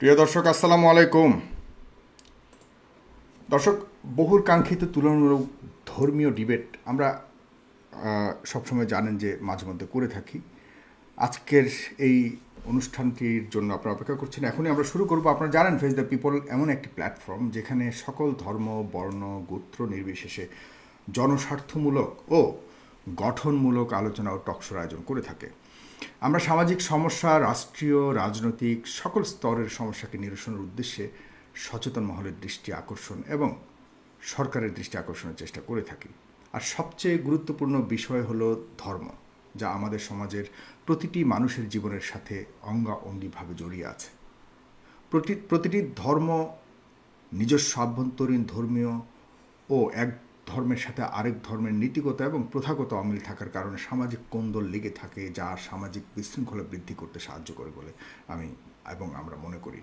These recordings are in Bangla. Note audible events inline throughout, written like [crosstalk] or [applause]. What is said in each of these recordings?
প্রিয় দর্শক, আসসালামু আলাইকুম। দর্শক বহুর কাঙ্ক্ষিত তুলনামূলক ধর্মীয় ডিবেট আমরা সবসময় জানেন যে মাঝে মধ্যে করে থাকি। আজকের এই অনুষ্ঠানটির জন্য আপনারা অপেক্ষা করছেন। এখনই আমরা শুরু করব। আপনারা জানেন ফেস দ্য পিপল এমন একটি প্ল্যাটফর্ম যেখানে সকল ধর্ম, বর্ণ, গোত্র নির্বিশেষে জনস্বার্থমূলক ও গঠনমূলক আলোচনা ও টকশোর আয়োজন করে থাকে। আমরা সামাজিক সমস্যা, রাষ্ট্রীয়, রাজনৈতিক সকল স্তরের সমস্যাকে নিরসনের উদ্দেশ্যে সচেতন মহলের দৃষ্টি আকর্ষণ এবং সরকারের দৃষ্টি আকর্ষণের চেষ্টা করে থাকি। আর সবচেয়ে গুরুত্বপূর্ণ বিষয় হলো ধর্ম, যা আমাদের সমাজের প্রতিটি মানুষের জীবনের সাথে অঙ্গা অঙ্গিভাবে জড়িয়ে আছে। প্রতি, প্রতিটি ধর্ম নিজস্ব আভ্যন্তরীণ ধর্মীয় ও এক ধর্মের সাথে আরেক ধর্মের নীতিগত এবং প্রথাগত অমিল থাকার কারণে সামাজিক কোন্দল লেগে থাকে, যা সামাজিক বিশৃঙ্খলা বৃদ্ধি করতে সাহায্য করে বলে আমি এবং আমরা মনে করি।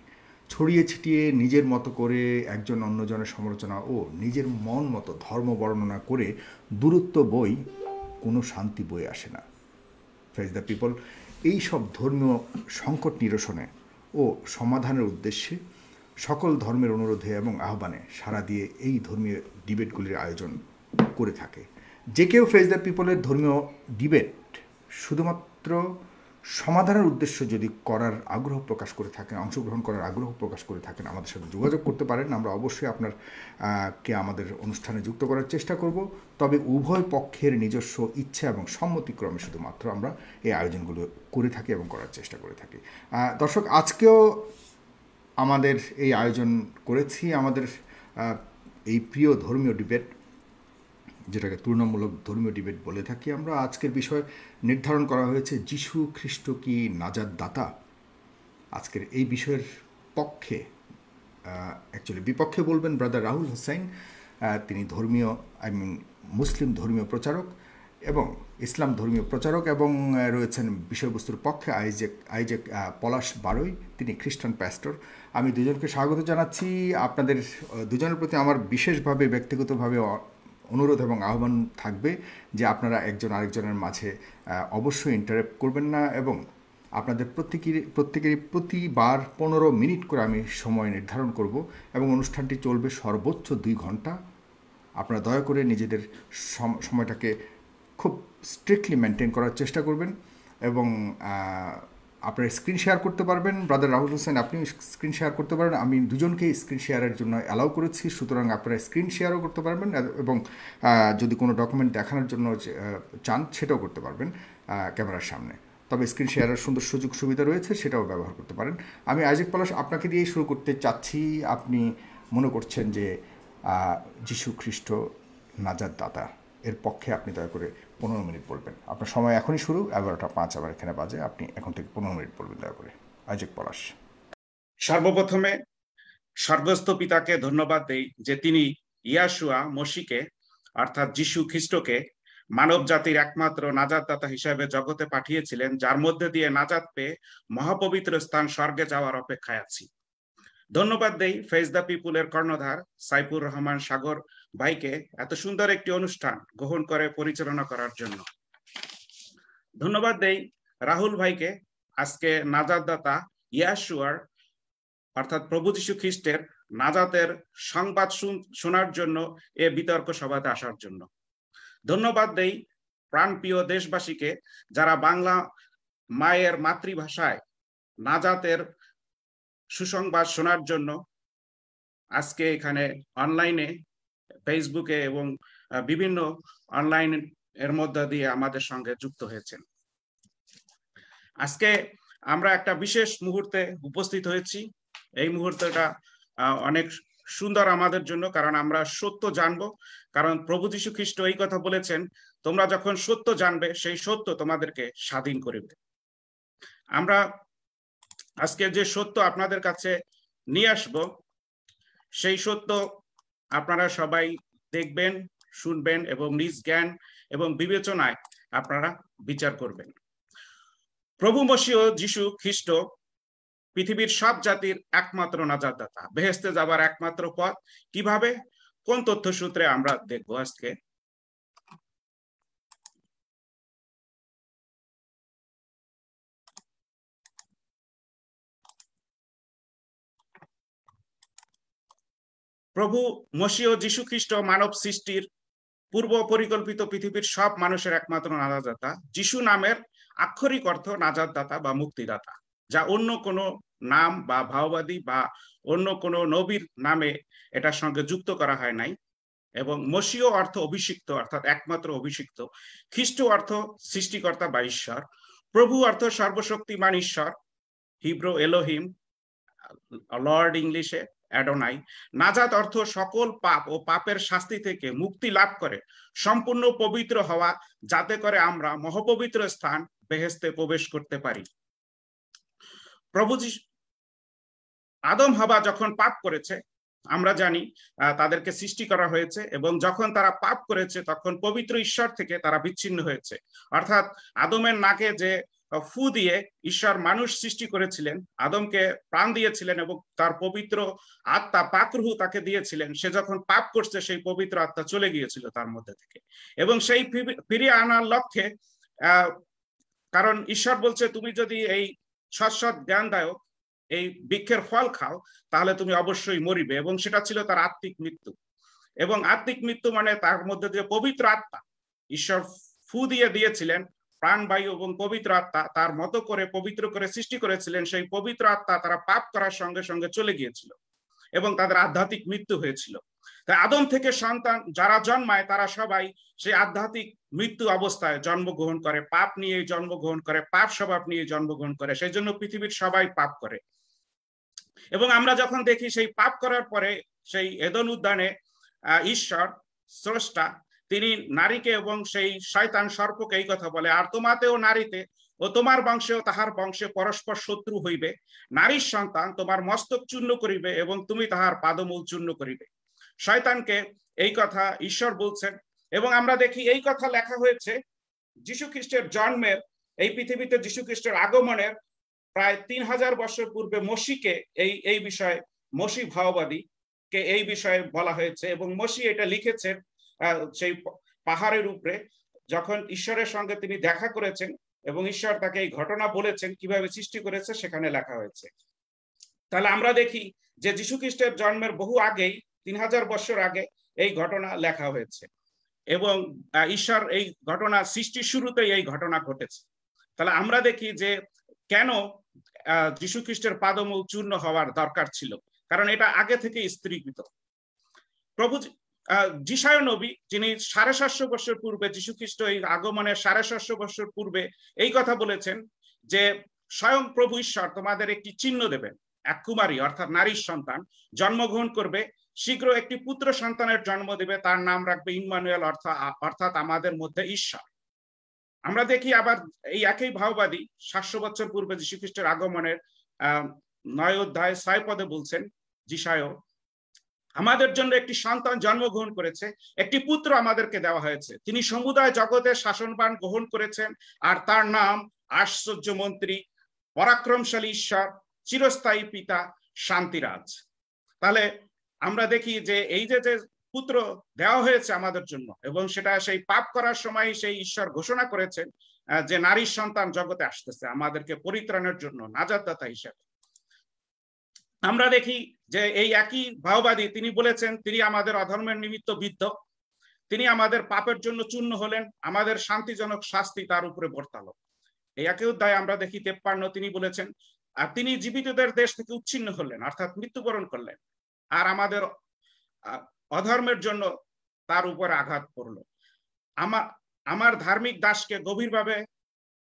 ছড়িয়ে ছিটিয়ে নিজের মতো করে একজন অন্যজনের সমালোচনা ও নিজের মন মতো ধর্ম বর্ণনা করে দূরত্ব বই, কোনো শান্তি বই আসে না। ফেস দ্য পিপল এই সব ধর্মীয় সংকট নিরসনে ও সমাধানের উদ্দেশ্যে সকল ধর্মের অনুরোধে এবং আহ্বানে সাড়া দিয়ে এই ধর্মীয় ডিবেটগুলির আয়োজন করে থাকে। যে কেউ ফেস দ্য পিপলের ধর্মীয় ডিবেট শুধুমাত্র সমাধানের উদ্দেশ্য যদি করার আগ্রহ প্রকাশ করে থাকেন, অংশগ্রহণ করার আগ্রহ প্রকাশ করে থাকেন, আমাদের সাথে যোগাযোগ করতে পারেন। আমরা অবশ্যই আপনার কে আমাদের অনুষ্ঠানে যুক্ত করার চেষ্টা করব। তবে উভয় পক্ষের নিজস্ব ইচ্ছা এবং সম্মতিক্রমে শুধুমাত্র আমরা এই আয়োজনগুলো করে থাকি এবং করার চেষ্টা করে থাকি। দর্শক, আজকেও আমাদের এই আয়োজন করেছি। আমাদের এই প্রিয় ধর্মীয় ডিবেট যেটাকে তুলনামূলক ধর্মীয় ডিবেট বলে থাকি আমরা, আজকের বিষয় নির্ধারণ করা হয়েছে যিশু খ্রিস্ট কি নাজাদ দাতা আজকের এই বিষয়ের পক্ষে অ্যাকচুয়ালি বিপক্ষে বলবেন ব্রাদার রাহুল হোসেন তিনি ধর্মীয় আই মিন মুসলিম ধর্মীয় প্রচারক এবং ইসলাম ধর্মীয় প্রচারক এবং রয়েছেন বিষয়বস্তুর পক্ষে আইজেক আইজেক পলাশ বারোই, তিনি খ্রিস্টান প্যাস্টর আমি দুজনকে স্বাগত জানাচ্ছি। আপনাদের দুজনের প্রতি আমার বিশেষভাবে, ব্যক্তিগতভাবে অনুরোধ এবং আহ্বান থাকবে যে আপনারা একজন আরেকজনের মাঝে অবশ্যই ইন্টারেক্ট করবেন না এবং আপনাদের প্রত্যেকেরই প্রত্যেকেরই প্রতিবার পনেরো মিনিট করে আমি সময় নির্ধারণ করব এবং অনুষ্ঠানটি চলবে সর্বোচ্চ দুই ঘণ্টা। আপনারা দয়া করে নিজেদের সময়টাকে খুব স্ট্রিক্টলি মেনটেন করার চেষ্টা করবেন এবং আপনারা স্ক্রিন শেয়ার করতে পারবেন। ব্রাদার রাহুল হোসেন আপনি স্ক্রিন শেয়ার করতে পারেন। আমি দুজনকেই স্ক্রিন শেয়ারের জন্য অ্যালাউ করেছি। সুতরাং আপনারা স্ক্রিন শেয়ারও করতে পারবেন এবং যদি কোনো ডকুমেন্ট দেখানোর জন্য চান, সেটাও করতে পারবেন ক্যামেরার সামনে। তবে স্ক্রিন শেয়ারের সুন্দর সুযোগ সুবিধা রয়েছে, সেটাও ব্যবহার করতে পারেন। আমি আইজেক পলাশ আপনাকে দিয়েই শুরু করতে চাচ্ছি। আপনি মনে করছেন যে যিশু খ্রিস্ট নাজাদ দাতা, এর পক্ষে আপনি দয়া করে পনেরো মিনিট বলবেন। আপনার সময় এখনই শুরু, এগারোটা পাঁচ আবার এখানে বাজে, আপনি এখন থেকে পনেরো মিনিট বলবেন দয়া করে। আইজেক পলাশ। সর্বপ্রথমে স্বর্গস্থ পিতাকে ধন্যবাদ দেই যে তিনি ইয়াশুয়া মসিকে, অর্থাৎ যিশু খ্রিস্টকে, মানব জাতির একমাত্র নাজাদদাতা হিসেবে জগতে পাঠিয়েছিলেন, যার মধ্যে দিয়ে নাজাদ পেয়ে মহাপবিত্র স্থান স্বর্গে যাওয়ার অপেক্ষায় আছি। ধন্যবাদ দেই ফেস দ্য পিপুলের কর্ণধার সাইফুর রহমান সাগর ভাইকে এত সুন্দর একটি অনুষ্ঠান গ্রহণ করে পরিচালনা করার জন্য। ধন্যবাদ দেই রাহুল ভাইকে। আজকে নাজাদদাতা ইয়াশুয়ার অর্থাৎ প্রভু যীশু খ্রিস্টের নাজাতের সংবাদ শুন- শোনার জন্য এ বিতর্ক সভাতে আসার জন্য। ধন্যবাদ দেই প্রাণপ্রিয় দেশবাসীকে যারা বাংলা মায়ের মাতৃভাষায় নাজাতের সুসংবাদ শোনার জন্য আজকে এখানে অনলাইনে ফেসবুকে এবং বিভিন্ন অনলাইন এর মধ্যে দিয়ে আমাদের সঙ্গে যুক্ত হয়েছেন। আজকে আমরা একটা বিশেষ মুহূর্তে উপস্থিত হয়েছি। এই মুহূর্তটা অনেক সুন্দর আমাদের জন্য, কারণ আমরা সত্য জানব। কারণ প্রভু যীশু খ্রিস্ট এই কথা বলেছেন, তোমরা যখন সত্য জানবে, সেই সত্য তোমাদেরকে স্বাধীন করিবে। আমরা আজকে যে সত্য আপনাদের কাছে নিয়ে আসব, সেই সত্য আপনারা সবাই দেখবেন, শুনবেন এবং নিজ জ্ঞান এবং বিবেচনায় আপনারা বিচার করবেন। প্রভু মসীয় যিশু খ্রিস্ট পৃথিবীর সব জাতির একমাত্র নাজারদাতা। বেহেস্তে যাবার একমাত্র পথ কীভাবে? কোন তথ্য সূত্রে আমরা দেখব আজকে? প্রভু মসীয় যীশু খ্রিস্ট মানব সৃষ্টির পূর্ব পরিকল্পিত পৃথিবীর সব মানুষের একমাত্র নাজাদাতা যিশু নামের আক্ষরিক অর্থ নাজাদদাতা বা মুক্তিদাতা, যা অন্য কোনো নাম বা ভাওবাদী বা অন্য কোনো নবীর নামে এটার সঙ্গে যুক্ত করা হয় নাই এবং মসীয় অর্থ অভিষিক্ত, অর্থাৎ একমাত্র অভিষিক্ত, খ্রিস্ট অর্থ সৃষ্টিকর্তা বা ঈশ্বর, প্রভু অর্থ সর্বশক্তিমান ঈশ্বর, হিব্রো, এলোহিম, লর্ড ইংলিশে অ্যাডোনাই, নাজাত অর্থ সকল পাপ ও পাপের শাস্তি থেকে মুক্তি লাভ করে। সম্পূর্ণ পবিত্র হওয়া, যাতে করে আমরা মহপবিত্র স্থান বেহেস্তে প্রবেশ করতে পারি। প্রভু আদম হাবা যখন পাপ করেছে, আমরা জানি তাদেরকে সৃষ্টি করা হয়েছে এবং যখন তারা পাপ করেছে, তখন পবিত্র ঈশ্বর থেকে তারা বিচ্ছিন্ন হয়েছে। অর্থাৎ আদমের নাকে যে ফু দিয়ে ঈশ্বর মানুষ সৃষ্টি করেছিলেন, আদমকে প্রাণ দিয়েছিলেন এবং তার পবিত্র আত্মা পাকরুহু তাকে দিয়েছিলেন। সে যখন পাপ করছে, সেই পবিত্র আত্মা চলে গিয়েছিল তার মধ্যে থেকে। এবং সেই ফিরিয়ে আনার লক্ষ্যে কারণ ঈশ্বর বলছে, তুমি যদি এই সৎ সৎ জ্ঞানদায়ক, এই বৃক্ষের ফল খাও, তাহলে তুমি অবশ্যই মরিবে। এবং সেটা ছিল তার আত্মিক মৃত্যু। এবং আত্মিক মৃত্যু মানে তার মধ্যে যে পবিত্র আত্মা, ঈশ্বর ফু দিয়ে দিয়েছিলেন প্রাণবায়ু এবং পবিত্র আত্মা তার মতো করে পবিত্র করে সৃষ্টি করেছিলেন, সেই পবিত্র আত্মা তারা পাপ করার সঙ্গে সঙ্গে চলে গিয়েছিল এবং তাদের আধ্যাত্মিক মৃত্যু হয়েছিল। তাই আদম থেকে সন্তান যারা জন্মায় তারা সবাই সেই আধ্যাত্মিক মৃত্যু অবস্থায় জন্মগ্রহণ করে, পাপ নিয়ে জন্মগ্রহণ করে, পাপ স্বভাব নিয়ে জন্মগ্রহণ করে, সেই জন্য পৃথিবীর সবাই পাপ করে। এবং আমরা যখন দেখি সেই পাপ করার পরে সেই এদন উদ্যানে ঈশ্বর, স্রষ্টা তিনি নারীকে এবং সেই শয়তান সর্পকে এই কথা বলে, আর তোমাতেও নারীতে ও তোমার বংশেও তাহার বংশে পরস্পর শত্রু হইবে। নারীর সন্তান তোমার মস্তক চূর্ণ করিবে এবং তুমি তাহার পাদমূল চূর্ণ করিবে। শয়তানকে এই কথা ঈশ্বর বলছেন এবং আমরা দেখি এই কথা লেখা হয়েছে যীশু খ্রিস্টের জন্মের, এই পৃথিবীতে যীশু খ্রিস্টের আগমনের প্রায় তিন হাজার বছর পূর্বে মসিকে এই এই বিষয়ে, মসি ভাওবাদী কে এই বিষয়ে বলা হয়েছে এবং মসি এটা লিখেছেন সেই পাহাড়ের উপরে যখন ঈশ্বরের সঙ্গে তিনি দেখা করেছেন এবং ঈশ্বর তাকে এই ঘটনা বলেছেন, কীভাবে সৃষ্টি করেছে, সেখানে লেখা হয়েছে। তাহলে আমরা দেখি যে যীশু খ্রিস্টের জন্মের বহু আগেই, তিন হাজার বছর আগে, এই ঘটনা লেখা হয়েছে। এবং ঈশ্বর এই ঘটনা, সৃষ্টির শুরুতেই এই ঘটনা ঘটেছে। তাহলে আমরা দেখি যে কেন যীশু খ্রিস্টের পাদমূল চূর্ণ হওয়ার দরকার ছিল। কারণ এটা আগে থেকে স্ত্রীকৃত। প্রভু যিশায় নবী, যিনি সাড়ে সাতশো বছর পূর্বে যীশু খ্রিস্ট এই আগমনের সাড়ে সাতশো বছর পূর্বে এই কথা বলেছেন যে স্বয়ং প্রভু ঈশ্বর তোমাদের একটি চিহ্ন দেবেন, এক কুমারী, অর্থাৎ নারীর সন্তান, জন্মগ্রহণ করবে, শীঘ্র একটি পুত্র সন্তানের জন্ম দেবে, তার নাম রাখবে ইনমানুয়েল অর্থাৎ অর্থাৎ আমাদের মধ্যে ঈশ্বর। আমরা দেখি আবার এই একই ভাওবাদী সাতশো বছর পূর্বে যীশু খ্রিস্টের আগমনের নয় অধ্যায় ছয় পদে বলছেন যিশায় আমাদের জন্য একটি সন্তান জন্মগ্রহণ করেছে, একটি পুত্র আমাদেরকে দেওয়া হয়েছে। তিনি সমুদায় জগতের শাসনবান গ্রহণ করেছেন আর তার নাম আশ্চর্য মন্ত্রী পরাক্রমশালী ঈশ্বর, চিরস্থায়ী পিতা শান্তিরাজ। তাহলে আমরা দেখি যে এই যে যে পুত্র দেওয়া হয়েছে আমাদের জন্য এবং সেটা সেই পাপ করার সময় সেই ঈশ্বর ঘোষণা করেছেন যে নারীর সন্তান জগতে আসতেছে, আমাদেরকে পরিত্রাণের জন্য নাজাদাতা হিসাবে। আমরা দেখি যে এই একই ভাওবাদী তিনি বলেছেন, তিনি আমাদের অধর্মের নিমিত্ত বিদ্ধ। তিনি আমাদের পাপের জন্য চূর্ণ হলেন, আমাদের শান্তিজনক শাস্তি তার উপরে বর্তালো। এই একই অধ্যায় আমরা দেখি তেপ্পান্ন, তিনি বলেছেন, আর তিনি জীবিতদের দেশ থেকে উচ্ছিন্ন হলেন, অর্থাৎ মৃত্যুবরণ করলেন। আর আমাদের অধর্মের জন্য তার উপর আঘাত পড়ল। আমার আমার ধার্মিক দাসকে গভীরভাবে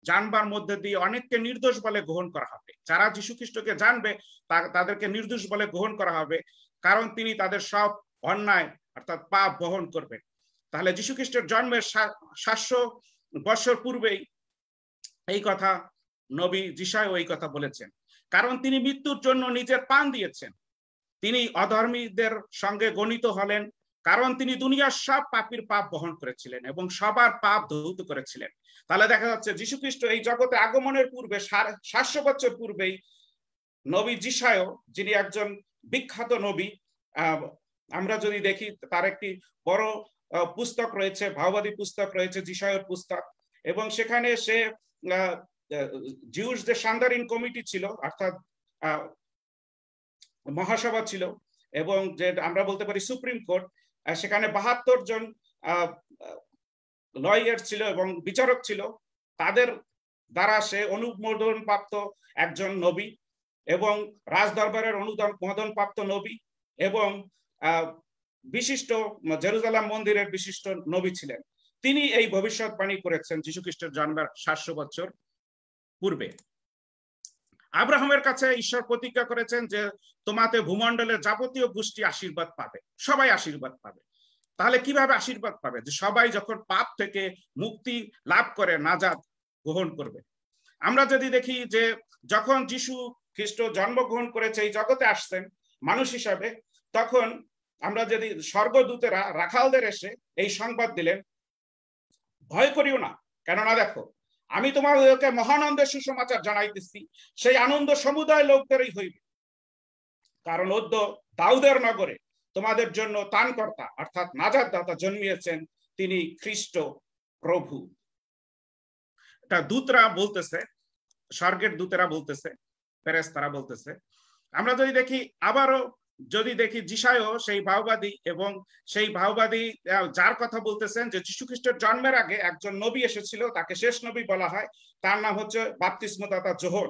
জানবার মধ্যে দিয়ে অনেককে নির্দোষ বলে গ্রহণ করা হবে। যারা যীশু খ্রিস্টকে জানবে তাদেরকে নির্দোষ বলে গ্রহণ করা হবে, কারণ তিনি তাদের সব অন্যায় অর্থাৎ পাপ বহন করবেন। তাহলে যীশু খ্রিস্টের জন্মের সাতশো বছর পূর্বেই এই কথা নবী যিশায় এই কথা বলেছেন। কারণ তিনি মৃত্যুর জন্য নিজের পান দিয়েছেন। তিনি অধর্মীদের সঙ্গে গণিত হলেন কারণ তিনি দুনিয়ার সব পাপির পাপ বহন করেছিলেন এবং সবার পাপ ধৌত করেছিলেন। তাহলে দেখা যাচ্ছে যীশু খ্রিস্ট এই জগতে আগমনের পূর্বে সাতশো বছর পূর্বেই নবী যিশায়, যিনি একজন বিখ্যাত নবী আমরা যদি দেখি তার একটি বড় পুস্তক রয়েছে ভাওবাদী পুস্তক রয়েছে, যিশায়ের পুস্তক। এবং সেখানে সে জিউস যে সান্দারিন কমিটি ছিল, অর্থাৎ মহাসভা ছিল এবং যে আমরা বলতে পারি সুপ্রিম কোর্ট সেখানে বাহাত্তর জন লয়ার ছিল এবং বিচারক ছিল। তাদের দ্বারা সে অনুমোদন প্রাপ্ত একজন নবী এবং রাজ দরবারের অনুমোদন প্রাপ্ত নবী এবং বিশিষ্ট জেরুজালাম মন্দিরের বিশিষ্ট নবী ছিলেন। তিনি এই ভবিষ্যৎবাণী করেছেন যীশু খ্রিস্টের জন্মের সাতশো বছর পূর্বে। আব্রাহামের কাছে ঈশ্বর প্রতিজ্ঞা করেছেন যে তোমাতে ভূমণ্ডলের যাবতীয় গোষ্ঠী আশীর্বাদ পাবে। সবাই আশীর্বাদ পাবে। তাহলে কীভাবে আশীর্বাদ পাবে? যে সবাই যখন পাপ থেকে মুক্তি লাভ করে নাজাদ গ্রহণ করবে। আমরা যদি দেখি যে যখন যিশু খ্রিস্ট জন্মগ্রহণ করেছে, এই জগতে আসছেন মানুষ হিসাবে, তখন আমরা যদি স্বর্গদূতেরা, রাখালদের এসে এই সংবাদ দিলেন, ভয় করিও না। কেননা দেখো আমি তোমাদেরকে মহানন্দের সুসমাচার জানাইতেছি, সেই আনন্দ সমুদায় লোকদেরই হইবে। কারণ অদ্য দাউদের নগরে তোমাদের জন্য তানকর্তা অর্থাৎ নাজার দাতা জন্মিয়েছেন তিনি খ্রিস্ট প্রভু। এটা দূতরা বলতেছে, স্বর্গের দূতেরা বলতেছে ফেরেস তারা বলতেছে, আমরা যদি দেখি আবারও যদি দেখি জিসায়ও সেই ভাওবাদী এবং সেই ভাওবাদী যার কথা বলতেছেন যে যীশু খ্রিস্টের জন্মের আগে একজন নবী এসেছিল, তাকে শেষ নবী বলা হয়, তার নাম হচ্ছে বাপ্তিস্মদাতা জোহর।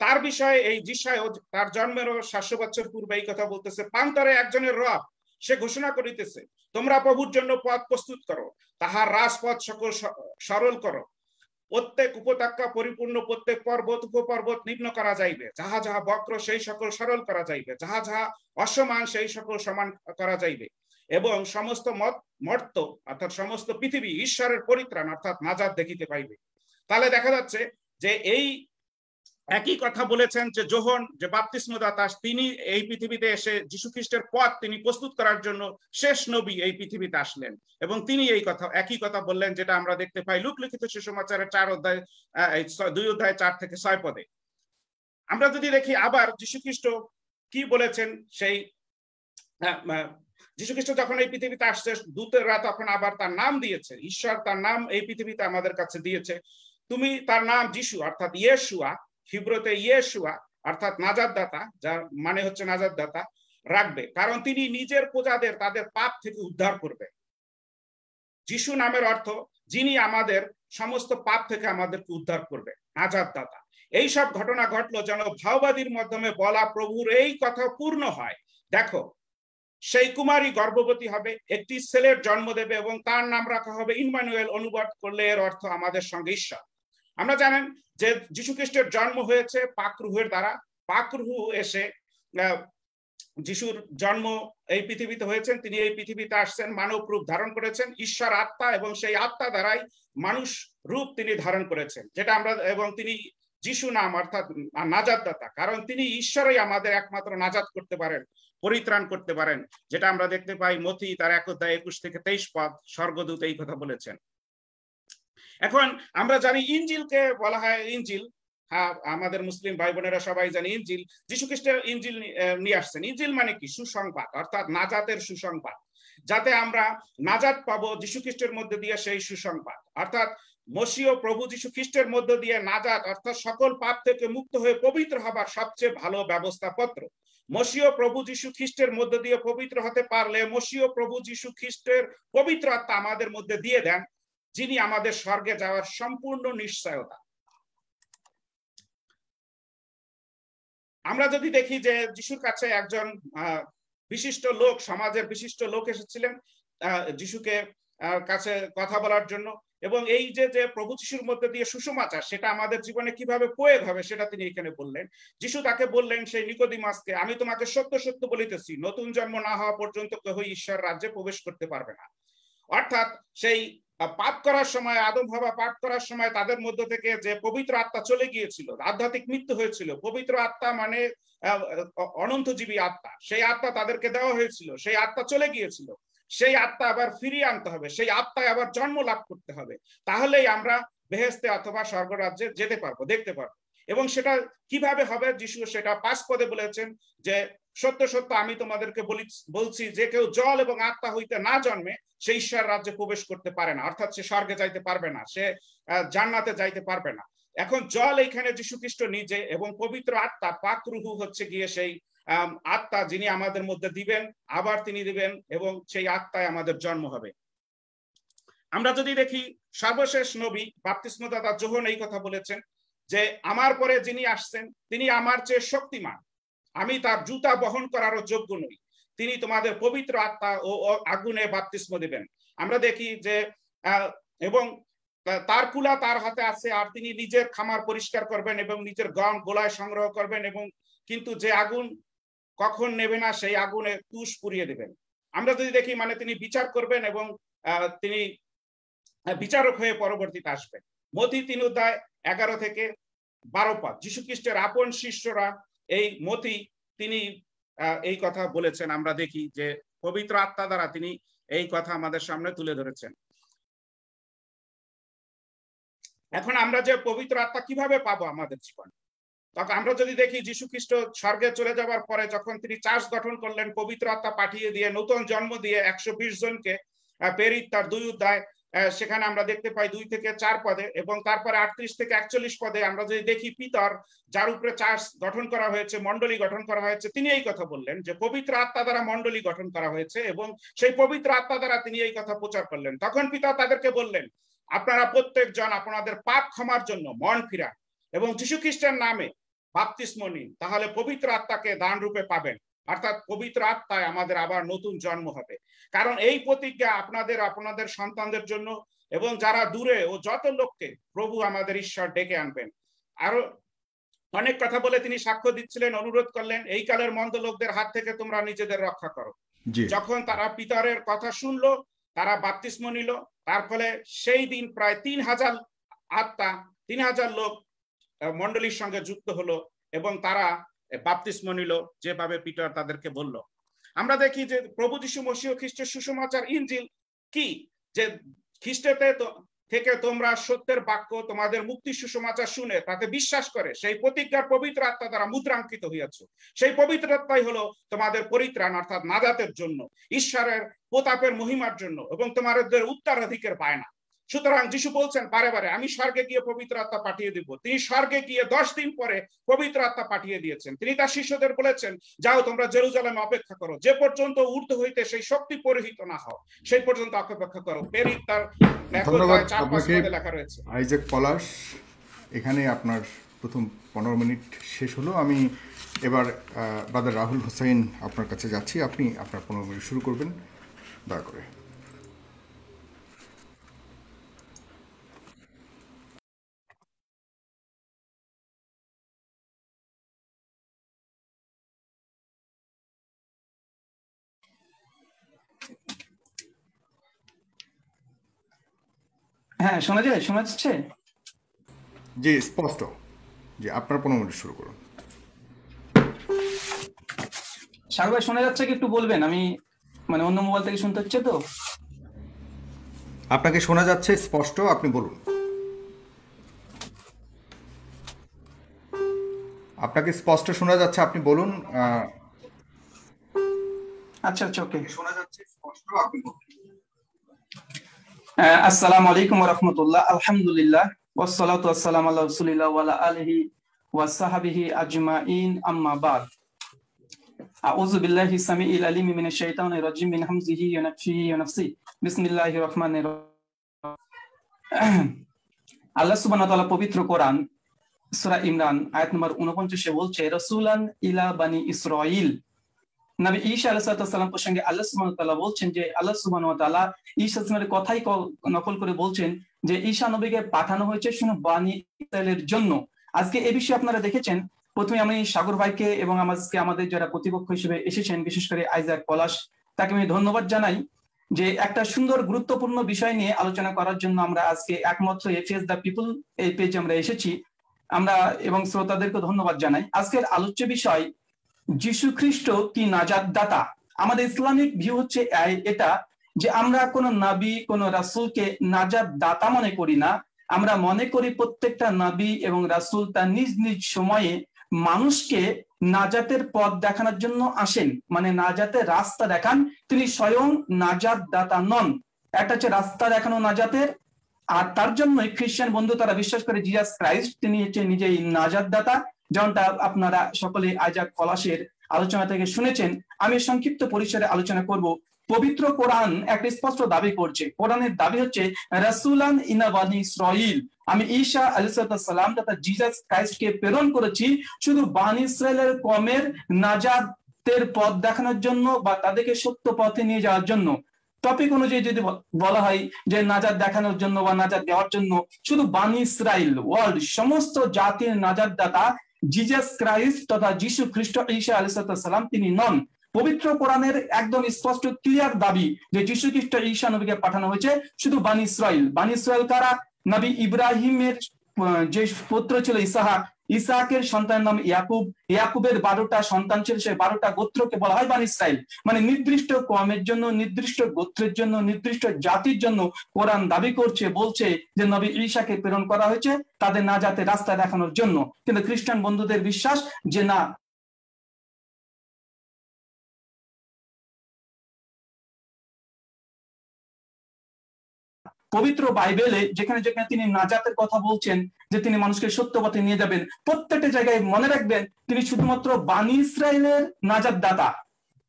তার বিষয়ে এই জিসায়ও তার জন্মেরও সাতশো বছর পূর্বে এই কথা বলতেছে পান্তরে একজনের রব, সে ঘোষণা করিতেছে, তোমরা প্রভুর জন্য পথ প্রস্তুত করো, তাহার রাজপথ সকল সরল করো। প্রত্যেক উপত্যকা পরিপূর্ণ, প্রত্যেক পর্বত, উপপর্বত নিম্ন করা যাইবে। যাহা যাহা বক্র, সেই সকল সরল করা যাইবে। যাহা যাহা অসমান, সেই সকল সমান করা যাইবে। এবং সমস্ত মত, মর্ত, অর্থাৎ সমস্ত পৃথিবী, ঈশ্বরের পরিত্রাণ, অর্থাৎ নাজাদ দেখিতে পাইবে। তাহলে দেখা যাচ্ছে যে এই একই কথা বলেছেন যে যোহন যে বাপ্তিস্মদাতা, তিনি এই পৃথিবীতে এসে যীশু খ্রিস্টের পথ তিনি প্রস্তুত করার জন্য শেষ নবী এই পৃথিবীতে আসলেন। এবং তিনি এই কথা, একই কথা বললেন যেটা আমরা দেখতে পাই লোকলিখিত সুসমাচারের চার অধ্যায় দুই অধ্যায় চার থেকে ছয় পদে। আমরা যদি দেখি আবার যীশু খ্রিস্ট কি বলেছেন সেই যীশু খ্রিস্ট যখন এই পৃথিবীতে আসছে, দূতেরা তখন আবার তার নাম দিয়েছে। ঈশ্বর তার নাম এই পৃথিবীতে আমাদের কাছে দিয়েছে। তুমি তার নাম যিশু, অর্থাৎ ইয়েশুয়া হিব্রতে ইয়েশুয়া, অর্থাৎ নাজাদ দাতা যার মানে হচ্ছে নাজাদ দাতা রাখবে। কারণ তিনি নিজের প্রজাদের, তাদের পাপ থেকে উদ্ধার করবে। যিশু নামের অর্থ, যিনি আমাদের সমস্ত পাপ থেকে আমাদেরকে উদ্ধার করবে নাজাদ দাতা এই সব ঘটনা ঘটলো যেন ভাওবাদীর মাধ্যমে বলা প্রভুর এই কথা পূর্ণ হয়। দেখো, সেই কুমারী গর্ভবতী হবে, একটি ছেলের জন্ম দেবে এবং তার নাম রাখা হবে ইনমানুয়েল অনুবাদ করলে এর অর্থ আমাদের সঙ্গে ঈশ্বর। আমরা জানেন যে যীশু খ্রিস্টের জন্ম হয়েছে পাকরুহের দ্বারা। পাকরুহু এসে যিশুর জন্ম এই পৃথিবীতে হয়েছেন। তিনি এই পৃথিবীতে আসছেন, মানব রূপ ধারণ করেছেন। ঈশ্বর আত্মা এবং সেই আত্মা দ্বারাই মানুষ রূপ তিনি ধারণ করেছেন। যেটা আমরা, এবং তিনি যিশু নাম অর্থাৎ নাজাদ দাতা কারণ তিনি ঈশ্বরই আমাদের একমাত্র নাজাদ করতে পারেন, পরিত্রাণ করতে পারেন। যেটা আমরা দেখতে পাই মথি তার এক অধ্যায় একুশ থেকে তেইশ পদ, স্বর্গদূত এই কথা বলেছেন। এখন আমরা জানি ইঞ্জিলকে বলা হয় ইঞ্জিল হ্যাঁ আমাদের মুসলিম ভাই বোনেরা সবাই জানি ইঞ্জিল যিশু খ্রিস্টের ইঞ্জিল নিয়ে আসছেন। ইঞ্জিল মানে কি? সুসংবাদ, অর্থাৎ নাজাতের সুসংবাদ। যাতে আমরা নাজাত পাবো যিশু খ্রিস্টের মধ্যে দিয়ে সেই সুসংবাদ। অর্থাৎ মসীয় প্রভু যিশু খ্রিস্টের মধ্য দিয়ে নাজাত, অর্থাৎ সকল পাপ থেকে মুক্ত হয়ে পবিত্র হবার সবচেয়ে ভালো ব্যবস্থাপত্র। মসীয় প্রভু যীশু খ্রিস্টের মধ্য দিয়ে পবিত্র হতে পারলে মসীয় প্রভু যীশু খ্রিস্টের পবিত্র আত্মা আমাদের মধ্যে দিয়ে দেন। যিনি আমাদের স্বর্গে যাওয়ার সম্পূর্ণ নিশ্চয়তা। আমরা যদি দেখি যে যিশুর কাছে একজন বিশিষ্ট লোক, সমাজের বিশিষ্ট লোক এসেছিলেন যিশুকে কাছে কথা বলার জন্য, এবং এই যে যে প্রভু যিশুর মধ্যে দিয়ে সুষমাচার সেটা আমাদের জীবনে কীভাবে প্রয়োগ হবে সেটা তিনি এখানে বললেন। যিশু তাকে বললেন, সেই নিকোদিমাসকে, আমি তোমাকে সত্য সত্য বলিতেছি, নতুন জন্ম না হওয়া পর্যন্ত কেউ ঈশ্বর রাজ্যে প্রবেশ করতে পারবে না। অর্থাৎ সেই পাপ করার সময় আদম ভাবা পাপ করার সময় তাদের মধ্য থেকে যে পবিত্র আত্মা চলে গিয়েছিল, আধ্যাত্মিক মৃত্যু হয়েছিল, পবিত্র আত্মা মানে অনন্তজীবী আত্মা। সেই আত্মা তাদেরকে দেওয়া হয়েছিল, সেই আত্মা চলে গিয়েছিল। সেই আত্মা আবার ফিরিয়ে আনতে হবে, সেই আত্মায় আবার জন্ম লাভ করতে হবে। তাহলেই আমরা বেহেস্তে অথবা স্বর্গরাজ্যে যেতে পারব, দেখতে পারব। এবং সেটা কীভাবে হবে, যিশু সেটা পাঁচ পদে বলেছেন যে সত্য সত্য আমি তোমাদেরকে বলি, বলছি যে কেউ জল এবং আত্মা হইতে না জন্মে সে ঈশ্বর রাজ্যে প্রবেশ করতে পারে না। অর্থাৎ সে স্বর্গে যাইতে পারবে না, সে জান্নাতে যাইতে পারবে না। এখন জল এইখানে যীশু খ্রিস্ট নিজে এবং পবিত্র আত্মা, পাক রুহু হচ্ছে গিয়ে সেই আত্মা যিনি আমাদের মধ্যে দিবেন, আবার তিনি দিবেন এবং সেই আত্মায় আমাদের জন্ম হবে। আমরা যদি দেখি, সর্বশেষ নবী বাপ্তিস্মদাতা জোহন এই কথা বলেছেন যে, আমার পরে যিনি আসছেন, তিনি আমার চেয়ে শক্তিমান। আমি তার জুতা বহন করারও যোগ্য নই। তিনি তোমাদের পবিত্র আত্মা ও আগুনে বাপ্তিস্ম দিবেন। আমরা দেখি যে এবং তার কুলা তার হাতে আছে, আর তিনি নিজের খামার পরিষ্কার করবেন এবং নিজের গম গোলায় সংগ্রহ করবেন এবং কিন্তু যে আগুন কখন নেবে না, সেই আগুনে তুষ পুড়িয়ে দেবেন। আমরা যদি দেখি মানে তিনি বিচার করবেন এবং তিনি বিচারক হয়ে পরবর্তীতে আসবেন। মতি তিন অধ্যায় এগারো থেকে বারো পাঁচ যীশু খ্রিস্টের আপন শিষ্যরা এই মতি তিনি এই কথা বলেছেন, আমরা দেখি যে পবিত্র আত্মা দ্বারা তিনি এই কথা আমাদের সামনে তুলে ধরেছেন। এখন আমরা যে পবিত্র আত্মা কীভাবে পাবো আমাদের জীবনে? তখন আমরা যদি দেখি যীশু খ্রিস্ট স্বর্গে চলে যাওয়ার পরে যখন তিনি চার্চ গঠন করলেন, পবিত্র আত্মা পাঠিয়ে দিয়ে, নতুন জন্ম দিয়ে একশো বিশ জনকে পেরিত তার দুই অধ্যায় সেখানে আমরা দেখতে পাই দুই থেকে চার পদে এবং তারপরে আটত্রিশ থেকে একচল্লিশ পদে আমরা যদি দেখি পিতর, যার উপরে চার্চ গঠন করা হয়েছে মন্ডলী গঠন করা হয়েছে, তিনি এই কথা বললেন যে পবিত্র আত্মা দ্বারা মন্ডলী গঠন করা হয়েছে এবং সেই পবিত্র আত্মা দ্বারা তিনি এই কথা প্রচার করলেন। তখন পিতা তাদেরকে বললেন, আপনারা প্রত্যেকজন আপনাদের পাপ ক্ষমার জন্য মন ফিরা এবং যীশু খ্রিস্টের নামে বাপ্তিস্ম নিন, তাহলে পবিত্র আত্মাকে দান রূপে পাবেন। অর্থাৎ পবিত্র আত্মায় আমাদের আবার নতুন জন্ম হবে। কারণ এই প্রতিজ্ঞা আপনাদের আপনাদের সন্তানদের জন্য এবং যারা দূরে ও যত লোককে প্রভু আমাদের ঈশ্বর ডেকে আনবেন। আরও অনেক কথা বলে তিনি সাক্ষ্য দিচ্ছিলেন অনুরোধ করলেন এই কালের মন্দ লোকদের হাত থেকে তোমরা নিজেদের রক্ষা করো। যখন তারা পিতরের কথা শুনলো তারা বাপ্তিস্ম নিল তার ফলে সেই দিন প্রায় তিন হাজার আত্মা তিন হাজার লোক মন্ডলীর সঙ্গে যুক্ত হলো এবং তারা বাপ্তিস্ম নিল, যেভাবে পিটার তাদেরকে বলল। আমরা দেখি যে প্রভু যীশু মসিহ খ্রিস্টের সুসমাচার ইঞ্জিল কি? যে খ্রিস্টেতে থেকে তোমরা সত্যের বাক্য, তোমাদের মুক্তি সুসমাচার শুনে তাতে বিশ্বাস করে, সেই প্রতিজ্ঞার পবিত্র আত্মা দ্বারা মুদ্রাঙ্কিত হইয়াছ। সেই পবিত্র আত্মাই হলো তোমাদের পরিত্রাণ, অর্থাৎ নাজাতের জন্য, ঈশ্বরের প্রতাপের মহিমার জন্য, এবং তোমাদের উত্তরাধিকের বায়না সুতরাং যিশু বলছেন বারে বারে আমি স্বর্গে গিয়ে পবিত্র আত্মা পাঠিয়ে দিব। তিনি স্বর্গে গিয়ে দশ দিন পরে পবিত্র আত্মা পাঠিয়ে দিয়েছেন। তিনি তার শিষ্যদের বলেছেন যাও তোমরা জেরুজালেমে অপেক্ষা করো। যে পর্যন্ত ঊর্ধ্ব হইতে সেই শক্তি পরিহিত না হও সেই পর্যন্ত অপেক্ষা করো। পেরিত তার লেখা রয়েছে। আইজাক পলাশ এখানে আপনার প্রথম পনেরো মিনিট শেষ হলো। আমি এবার বাদার রাহুল হোসাইন আপনার কাছে যাচ্ছি। আপনি আপনার পনেরো মিনিট শুরু করবেন। দয়া করে। হ্যাঁ শোনা যায়? শোনা যাচ্ছে? জি স্পষ্ট। জি আপনার পনেরো মিনিট শুরু করুন। সাগর ভাই শোনা যাচ্ছে কি? একটু বলবেন। আমি মানে অন্য মোবাইল থেকে শুনতে হচ্ছে তো। আপনাকে শোনা যাচ্ছে স্পষ্ট। আপনি বলুন। আপনাকে স্পষ্ট শোনা যাচ্ছে আপনি বলুন। আচ্ছা আচ্ছা ওকে। শোনা যাচ্ছে স্পষ্ট। আপনি বলুন। আসসালামু আলাইকুম রহমতুল্লাহ আলহামদুলিল্লাহ ওয়াসসালাতু ওয়াসসালাম আলা রাসূলিল্লাহ ওয়া আলা আলিহি ওয়া সাহবিহি আজমাইন আম্মা বাদ আউযু বিল্লাহি সামিইল আলিম মিনাশ শাইতানির রাজিম মিন হামজিহি ওয়া নাফসিহি ওয়া নাফসি বিসমিল্লাহির রহমানির রহিম আল্লাহ সুবহানাহু ওয়া তাআলা পবিত্র কোরআন সূরা ইমরান আয়াত নম্বর 49 এ বলছে রাসূলান ইলা বানি ইসরাঈল নবী ঈসা আলাইহিসসালাম প্রসঙ্গে আল্লাহ ওয়া তাআলা বলছেন যে, আল্লাহ ওয়া তাআলা ঈসা আলাইহিসসালামের কথাই নকল করে বলছেন যে, ঈসা নবীকে পাঠানো হয়েছে শুধু বানি ইসরায়েলের জন্য। আজকে এই বিষয়ে আপনারা দেখেছেন, প্রথমে আমি সাগর ভাইকে এবং আজকে আমাদের যারা প্রতিপক্ষ হিসেবে এসেছেন, বিশেষ করে আইজাক পলাশ, তাকে আমি ধন্যবাদ জানাই যে, একটা সুন্দর গুরুত্বপূর্ণ বিষয় নিয়ে আলোচনা করার জন্য আমরা আজকে একমাত্র এফএস দ্য পিপল এই পেজে আমরা এসেছি। আমরা এবং শ্রোতাদেরকে ধন্যবাদ জানাই। আজকের আলোচ্য বিষয় যিশু খ্রিস্ট কি নাজাদ দাতা আমাদের ইসলামিক ভিউ হচ্ছে এটা যে আমরা কোন নাবি, কোন রাসুলকে নাজাদ দাতা মনে করি না। আমরা মনে করি প্রত্যেকটা নাবি এবং রাসুল তার নিজ নিজ সময়ে মানুষকে নাজাতের পথ দেখানোর জন্য আসেন। মানে নাজাতের রাস্তা দেখান, তিনি স্বয়ং নাজাত দাতা নন। একটা হচ্ছে রাস্তা দেখানো নাজাতের, আর তার জন্যই খ্রিস্টান বন্ধু তারা বিশ্বাস করে, জিজাস ক্রাইস্ট তিনি হচ্ছে নিজেই নাজাদ দাতা যেমনটা আপনারা সকলে আজাক কলাসের আলোচনা থেকে শুনেছেন, আমি সংক্ষিপ্ত পরিসরে আলোচনা করব। পবিত্র কোরআন একটা স্পষ্ট দাবি করছে। কোরআনের দাবি হচ্ছে, রাসুলান ইনাবানি ইসরাইল আমি ঈশা আলিসাল্লাম তথা জিজাস ক্রাইস্টকে প্রেরণ করেছি শুধু বানি ইসরায়েলের কমের নাজাতের পথ দেখানোর জন্য বা তাদেরকে সত্য পথে নিয়ে যাওয়ার জন্য। টপিক অনুযায়ী যদি বলা হয় যে নাজাদ দেখানোর জন্য বা নাজাদ দেওয়ার জন্য, শুধু বানি ইসরায়েল ওয়ার্ল্ড সমস্ত জাতির নাজাদ দাতা জিজাস ক্রাইস্ট তথা যিশু খ্রিস্ট ঈশা আলিসাল্লাম তিনি নন। পবিত্র কোরআনের একদম স্পষ্ট ক্লিয়ার দাবি যে যিশু খ্রিস্ট ঈশা নবীকে পাঠানো হয়েছে শুধু বানি ইসরায়েল কারা? নবী ইব্রাহিমের যে পুত্র ছিল ইসাহাক ইসাহাকের সন্তানের নাম ইয়াকুব। ইয়াকুবের বারোটা সন্তান ছিল, সেই বারোটা গোত্রকে বলা হয় বান ইসরায়েল মানে নির্দিষ্ট কমের জন্য, নির্দিষ্ট গোত্রের জন্য, নির্দিষ্ট জাতির জন্য কোরআন দাবি করছে, বলছে যে নবী ঈশাকে প্রেরণ করা হয়েছে, তাদের না যাতে রাস্তা দেখানোর জন্য। কিন্তু খ্রিস্টান বন্ধুদের বিশ্বাস যে না পবিত্র বাইবেলে যেখানে যেখানে তিনি নাজাতের কথা বলছেন, যে তিনি মানুষকে সত্য পথে নিয়ে যাবেন, প্রত্যেকটা জায়গায় মনে রাখবেন, তিনি শুধুমাত্র বানি ইসরায়েলের নাজাত দাতা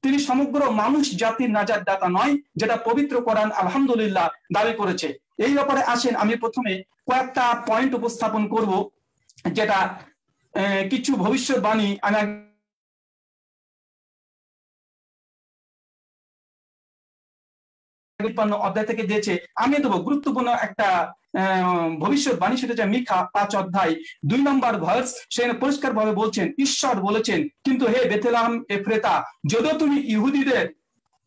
তিনি সমগ্র মানুষ জাতির নাজাত দাতা নয়, যেটা পবিত্র কোরআন আলহামদুলিল্লাহ দাবি করেছে। এই ব্যাপারে আসেন, আমি প্রথমে কয়েকটা পয়েন্ট উপস্থাপন করব, যেটা কিছু ভবিষ্যৎবাণী আমি অধ্যায় থেকে দিয়েছে, আমি দেবো গুরুত্বপূর্ণ একটা ভবিষ্যৎবাণী সেটা হচ্ছে মিখা পাঁচ অধ্যায়। দুই নম্বর ভার্স সেখানে পরিষ্কার ভাবে বলছেন, ঈশ্বর বলেছেন, কিন্তু হে বেথেলাম এফ্রেতা, যদিও তুমি ইহুদিদের,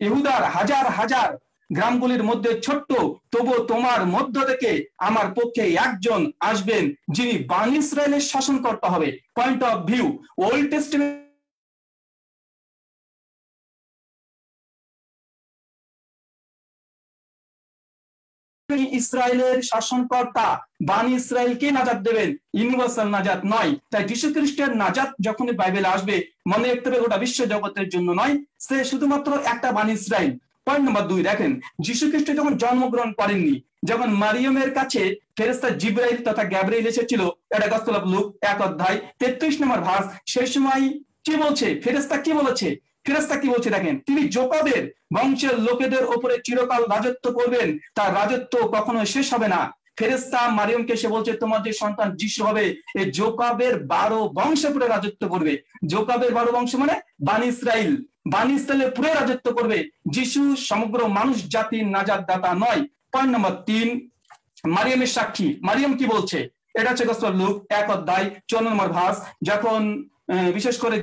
ইহুদার হাজার হাজার গ্রামগুলির মধ্যে ছোট্ট তবু তোমার মধ্য থেকে আমার পক্ষে একজন আসবেন, যিনি বান ইসরায়েলের শাসনকর্তা হবে। Point of view old testament ইসরায়েলের শাসনকর্তা বান ইসরায়েলকে নাজাত দেবেন। ইউনিভার্সাল নাজাত নয়। তাই যীশু খ্রিস্টের নাজাত যখন বাইবেলে আসবে, মনে রাখতে হবে গোটা বিশ্ব জগতের জন্য নয়, সে শুধুমাত্র একটা বান ইসরায়েল। পয়েন্ট নম্বর দুই, দেখেন, যীশু খ্রিস্ট যখন জন্মগ্রহণ করেননি, যখন মারিয়মের কাছে ফেরেস্তা জিব্রাইল তথা গ্যাব্রাইল এসেছিল, এটা গস্তল লুক এক অধ্যায় তেত্রিশ নম্বর ভাস সেই সময় কি বলছে? ফেরেস্তা কি বলেছে? ফেরেস্তা কি বলছে দেখেন? তিনি জোকাবের বংশের লোকেদের ওপরে চিরকাল রাজত্ব করবেন, তার রাজত্ব কখনো শেষ হবে না। ফেরেস্তা মারিয়মকে সে বলছে, তোমার যে সন্তান যিশু হবে এই জোকাবের বারো বংশে পুরে রাজত্ব করবে। জোকাবের বারো বংশ মানে বান ইসরাইল। বান ইসরায়েলের পুরে রাজত্ব করবে। যিশু সমগ্র মানুষ জাতির নাজাদ দাতা নয়। পয়েন্ট নম্বর তিন, মারিয়ামের সাক্ষী। মারিয়াম কি বলছে? এটা হচ্ছে গস্তর লুক, এক অধ্যায় চৌন্ন নম্বর ভাস যখন বিশেষ করে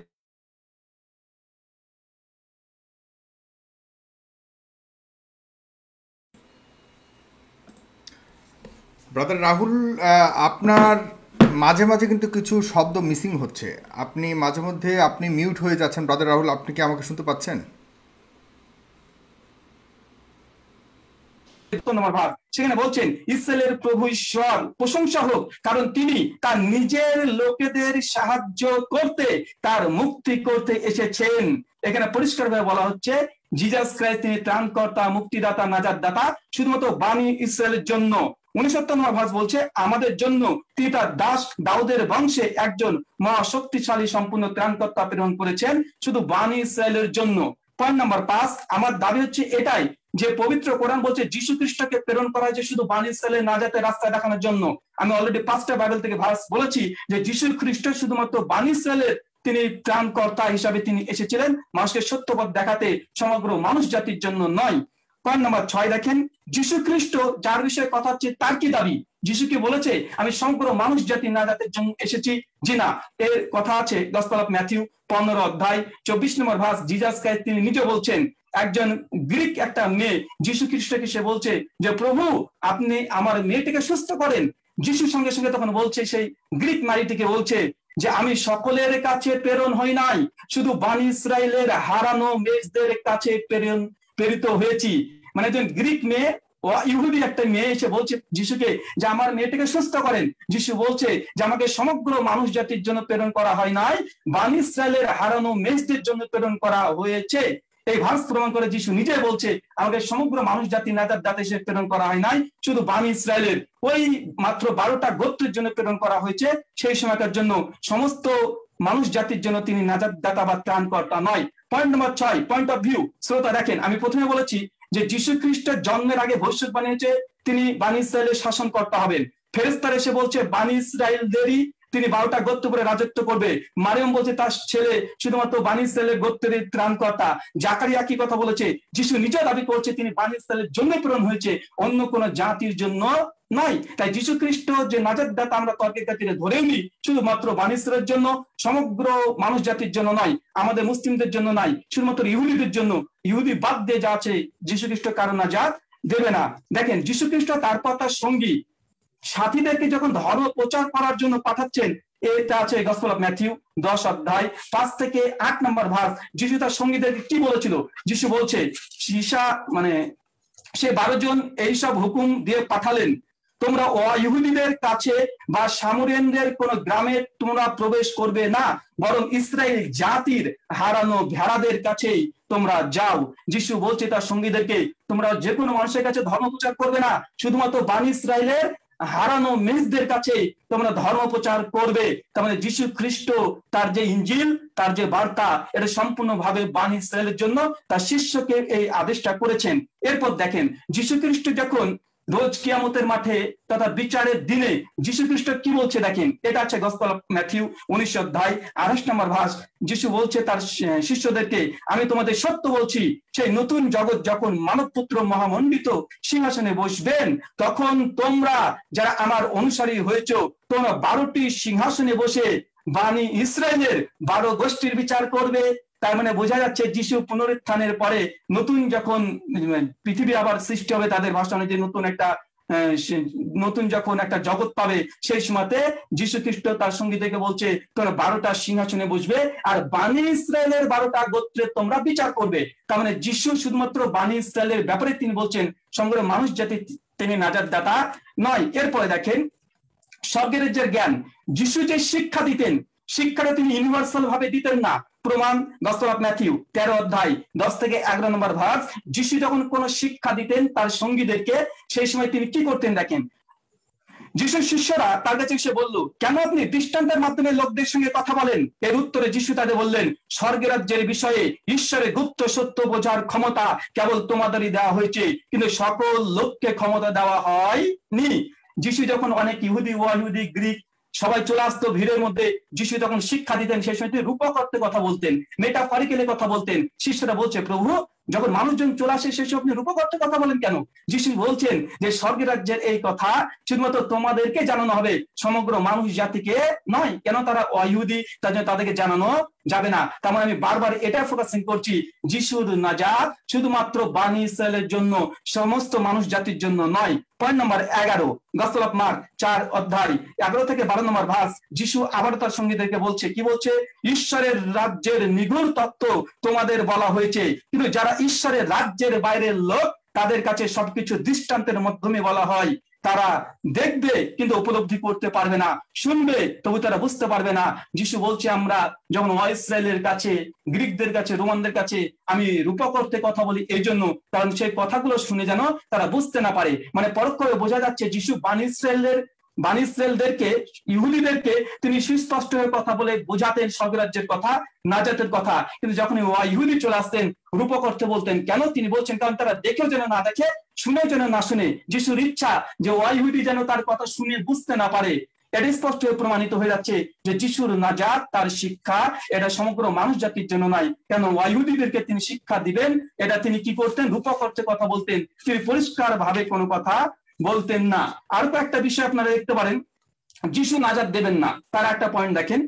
ব্রাদার রাহুল আপনার মাঝে মাঝে কিন্তু কিছু শব্দ মিসিং হচ্ছে। আপনি মাঝে মধ্যে আপনি মিউট হয়ে যাচ্ছেন। ব্রাদার রাহুল আপনি কি আমাকে শুনতে পাচ্ছেন? সেখানে বলছেন, ইসরায়েলের প্রভু ঈশ্বর প্রশংসা হোক, কারণ তিনি তার নিজের লোকেদের সাহায্য করতে, তার মুক্তি করতে এসেছেন। এখানে পরিষ্কারভাবে বলা হচ্ছে, জিজাস ক্রাইস্ট, তিনি ত্রাণকর্তা, মুক্তিদাতা নাজাদ দাতা শুধুমাত্র বাণী ইসরায়েলের জন্য। উনিশত্তর নম্বর ভাস বলছে, আমাদের জন্য তিনি দাস দাউদের বংশে একজন মহা শক্তিশালী সম্পূর্ণ ত্রাণকর্তা প্রেরণ করেছেন শুধু ইসরায়েলের জন্য। পয়েন্ট নাম্বার পাঁচ, আমার দাবি হচ্ছে এটাই যে পবিত্র কোরআন বলছে খ্রিস্টকে প্রেরণ করা হয়েছে শুধু ইসরায়েলের না যাতে রাস্তা দেখানোর জন্য। আমি অলরেডি পাঁচটা বাইবেল থেকে ভাস বলেছি যে, যীশু খ্রিস্ট শুধুমাত্র বাণী ইসরায়েলের তিনি ত্রাণকর্তা হিসাবে তিনি এসেছিলেন। মানুষকে সত্যপথ দেখাতে সমগ্র মানুষ জাতির জন্য নয়। পয়েন্ট নাম্বার ছয় দেখেন যীশু খ্রিস্ট যার বিষয়ে কথা হচ্ছে, তার কি দাবি? যিশু কি বলেছে, আমি সমগ্র মানুষ জাতি না জাতের জন্য এসেছি। জি না, এর কথা আছে, গসপাল ম্যাথিউ, পনেরো অধ্যায়, চব্বিশ নম্বর ভাস, জিজাস ক্রাইস্ট, তিনি নিজে বলছেন, একজন গ্রিক একটা মেয়ে, যিশু খ্রিস্টকে সে বলছে যে, প্রভু, আপনি আমার মেয়েটিকে সুস্থ করেন। যিশুর সঙ্গে সঙ্গে তখন বলছে, সেই গ্রিক নারীটিকে বলছে যে, আমি সকলের কাছে প্রেরণ হই নাই, শুধু বান ইসরায়েলের হারানো মেজদের কাছে প্রেরণ, প্রেরিত হয়েছি। মানে একজন গ্রিক মেয়ে ও ইহুদি একটা মেয়ে এসে বলছে, যিশুকে, যে আমার মেয়েটাকে সুস্থ করেন। যিশু বলছে, যে আমাকে সমগ্র মানুষ জাতির জন্য প্রেরণ করা হয় নাই, বান ইসরায়েলের হারানো মেজদের জন্য প্রেরণ করা হয়েছে। এই ভার্স প্রমাণ করে যিশু নিজে বলছে, আমাকে সমগ্র মানুষ জাতি নাজার দাতা হিসেবে প্রেরণ করা হয় নাই, শুধু বাণী ইসরায়েলের। ওই মাত্র বারোটা গোত্রের জন্য প্রেরণ করা হয়েছে, সেই সময়কার জন্য সমস্ত মানুষ জাতির জন্য তিনি নাজার দাতা বা ত্রাণকর্তা নয়। পয়েন্ট নম্বর ছয় পয়েন্ট অফ ভিউ শ্রোতা দেখেন, আমি প্রথমে বলেছি যে যীশু খ্রিস্টের জন্মের আগে ভবিষ্যৎবাণী বানিয়েছে তিনি বাণী ইসরায়েলের শাসনকর্তা হবেন। ফেরেস্তার এসে বলছে, বাণী ইসরায়েলদেরই তিনি বারোটা গোত্র করে রাজত্ব করবে। মারিয়াম বলছে, তার ছেলে শুধুমাত্র বাণী ইসরায়েলের গোত্রের ত্রাণকর্তা। জাকারিয়া কি কথা বলেছে, যিশু নিজে দাবি করছে, তিনি বাণী ইসরায়েলের জন্য প্রেরণ হয়েছে, অন্য কোন জাতির জন্য নয় তাই যীশু খ্রিস্ট যে নাজার দাতা আমরা তর্কের খাতিরে ধরেও নি শুধুমাত্র ইসরায়েলের জন্য, সমগ্র মানুষ জাতির জন্য নয় আমাদের মুসলিমদের জন্য নয় শুধুমাত্র ইহুদিদের জন্য। ইহুদি বাদ দিয়ে যা আছে যীশু খ্রিস্ট কারণ নাজাত দেবে না। দেখেন যীশু খ্রিস্ট তারপর তার সঙ্গী। সাথীদেরকে যখন ধর্ম প্রচার করার জন্য পাঠাচ্ছেন, এটা আছে গসপল অফ ম্যাথিউ দশ অধ্যায় পাঁচ থেকে আট নম্বর ভাগ। যিশু তার সঙ্গীদের কি বলেছিল? যিশু বলছে, সীসা মানে সে বারো জন এইসব হুকুম দিয়ে পাঠালেন। তোমরা অইহুদিদের কাছে বা সামরিয়ানদের কোন গ্রামে তোমরা প্রবেশ করবে না, বরং ইসরায়েল জাতির হারানো ভেড়াদের কাছেই তোমরা যাও। যিশু বলছে তার সঙ্গীদেরকে, তোমরা যে কোনো মানুষের কাছে ধর্ম প্রচার করবে না, শুধুমাত্র বাণী ইসরায়েলের হারানো মেজদের কাছে তোমরা ধর্ম প্রচার করবে। তার মানে যীশু খ্রিস্ট, তার যে ইঞ্জিল, তার যে বার্তা, এটা সম্পূর্ণভাবে বাণী ইসরায়েলের জন্য তার শিষ্যকে এই আদেশটা করেছেন। এরপর দেখেন, যীশু খ্রিস্ট যখন রোজ কিয়ামতের মাঠে তথা বিচারের দিনে যীশু খ্রিস্ট কি বলছে দেখেন? এটা আছে গসপল ম্যাথিউ উনিশ অধ্যায় আঠাশ নম্বর ভাস। যিশু বলছে তার শিষ্যদেরকে, আমি তোমাদের সত্য বলছি সেই নতুন জগৎ যখন মানব পুত্র মহামণ্ডিত সিংহাসনে বসবেন, তখন তোমরা যারা আমার অনুসারী হয়েছ, তোমরা বারোটি সিংহাসনে বসে বাণী ইসরায়েলের বারো গোষ্ঠীর বিচার করবে। তার মানে বোঝা যাচ্ছে যিশু পুনরুত্থানের পরে নতুন যখন পৃথিবী আবার সৃষ্টি হবে, তাদের ভাষা যে নতুন একটা নতুন যখন একটা জগৎ পাবে, সেই সময়তে যীশু খ্রিস্ট তার সঙ্গীদেরকে বলছে তোমরা বারোটা সিংহাসনে বসবে, আর বাণী ইসরায়েলের বারোটা গোত্রে তোমরা বিচার করবে। তার মানে যিশু শুধুমাত্র বাণী ইসরায়েলের ব্যাপারে তিনি বলছেন সমগ্র মানুষ জাতি তিনি নাজার দাতা নয়। এরপরে দেখেন, স্বর্গের যে জ্ঞান, যিশু যে শিক্ষা দিতেন, শিক্ষাটা তিনি ইউনিভার্সাল ভাবে দিতেন না। প্রমাণ গসল অফ ম্যাথিউ, তেরো অধ্যায়, দশ থেকে এগারো নম্বর ভার্স যিশু যখন কোন শিক্ষা দিতেন তার সঙ্গীদেরকে, সেই সময় তিনি কি করতেন দেখেন? যিশুর শিষ্যরা তার কাছে এসে বলল, কেন আপনি দৃষ্টান্তের মাধ্যমে লোকদের সঙ্গে কথা বলেন? এর উত্তরে যিশু তাদের বললেন স্বর্গের রাজ্যের বিষয়ে ঈশ্বরের গুপ্ত সত্য বোঝার ক্ষমতা কেবল তোমাদেরই দেওয়া হয়েছে, কিন্তু সকল লোককে ক্ষমতা দেওয়া হয়নি। যিশু যখন অনেক ইহুদি ও ইহুদি গ্রিক সবাই চলে আসতো ভিড়ের মধ্যে। যিশু তখন শিক্ষা দিতেন, সেই সময় তিনি রূপকত্বের কথা বলতেন মেটাফারিকেলের কথা বলতেন। শিষ্যরা বলছে, প্রভু যখন মানুষজন চলে আসে, সেই আপনি রূপক কথা বলেন কেন? যিশু বলছেন যে স্বর্গ রাজ্যের এই কথা শুধুমাত্র তোমাদেরকে জানানো হবে। সমগ্র মানুষ জাতিকে নয়, কেন তারা অয়ুদি তার জন্য তাদেরকে জানানো যাবে না। তার মানে আমি বারবার এটা ফোকাসিং করছি যিশুর নাজাত শুধুমাত্র বাণী ইসরায়েলের জন্য, সমস্ত মানুষ জাতির জন্য নয়। পয়েন্ট নম্বর এগারো গসল অফ মার্ক চার অধ্যায় এগারো থেকে বারো নম্বর ভাস, যিশু আবার তার সঙ্গীদেরকে বলছে, কি বলছে? ঈশ্বরের রাজ্যের নিগুড় তত্ত্ব তোমাদের বলা হয়েছে। কিন্তু যারা ঈশ্বরের রাজ্যের বাইরের লোক তাদের কাছে সবকিছু দৃষ্টান্তের মাধ্যমে বলা হয়। তারা দেখবে কিন্তু উপলব্ধি করতে পারবে না, শুনবে, তবু তারা বুঝতে পারবে না। যিশু বলছে, আমরা যখন ইসরায়েলের কাছে, গ্রিকদের কাছে, রোমানদের কাছে আমি রূপক করতে কথা বলি, এই জন্য কারণ সেই কথাগুলো শুনে যেন তারা বুঝতে না পারে। মানে পরোক্ষভাবে বোঝা যাচ্ছে, যিশু বান ইসরায়েলের তিনি সুস্পষ্ট হয়ে কথা বলে বোঝাতেন কথা, নাজাতের কথা। কিন্তু যখন ইহুদি চলে আসতেন, রূপক অর্থে বলতেন, কেন? তিনি বলছেন, কারণ তারা দেখেও যেন না দেখে, শুনেও যেন না শুনে। যিশুর ইচ্ছা যে ইহুদি যেন তার কথা শুনে বুঝতে না পারে এটা স্পষ্ট হয়ে প্রমাণিত হয়ে যাচ্ছে যে যিশুর নাজাত তার শিক্ষা, এটা সমগ্র মানুষ জাতির জন্য নয় কেন ওয়াইহুদিদেরকে তিনি শিক্ষা দিবেন? এটা তিনি কি করতেন? রূপক অর্থে কথা বলতেন। তিনি পরিষ্কার ভাবে কোনো কথা বলতেন না। আর একটা বিষয় আপনারা দেখতে পারেন, যিশু নাজাদ দেবেন না। তার একটা পয়েন্ট দেখেন।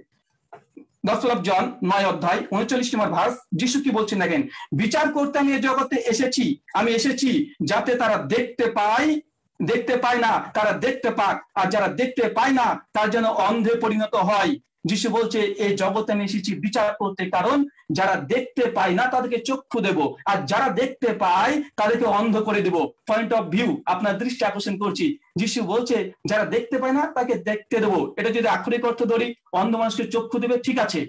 গসল জন নয় অধ্যায়, উনচল্লিশ নম্বর ভাস যিশু কি বলছেন দেখেন, বিচার করতে আমি জগতে এসেছি, আমি এসেছি যাতে তারা দেখতে পায় দেখতে পায় না, তারা দেখতে পাক, আর যারা দেখতে পায় না, তার যেন অন্ধে পরিণত হয়। যিশু বলছে এই জগতে আমি এসেছি বিচার করতে, কারণ যারা দেখতে পায় না, তাদেরকে চক্ষু দেব। আর যারা দেখতে পায়, তাদেরকে অন্ধ করে দেব। পয়েন্ট অফ ভিউ আপনার দৃষ্টি আকর্ষণ করছি। যিশু বলছে, যারা দেখতে পায় না, তাকে দেখতে দেবো। এটা যদি আক্ষরিক অর্থ ধরি, অন্ধ মানুষকে চক্ষু দেবে, ঠিক আছে।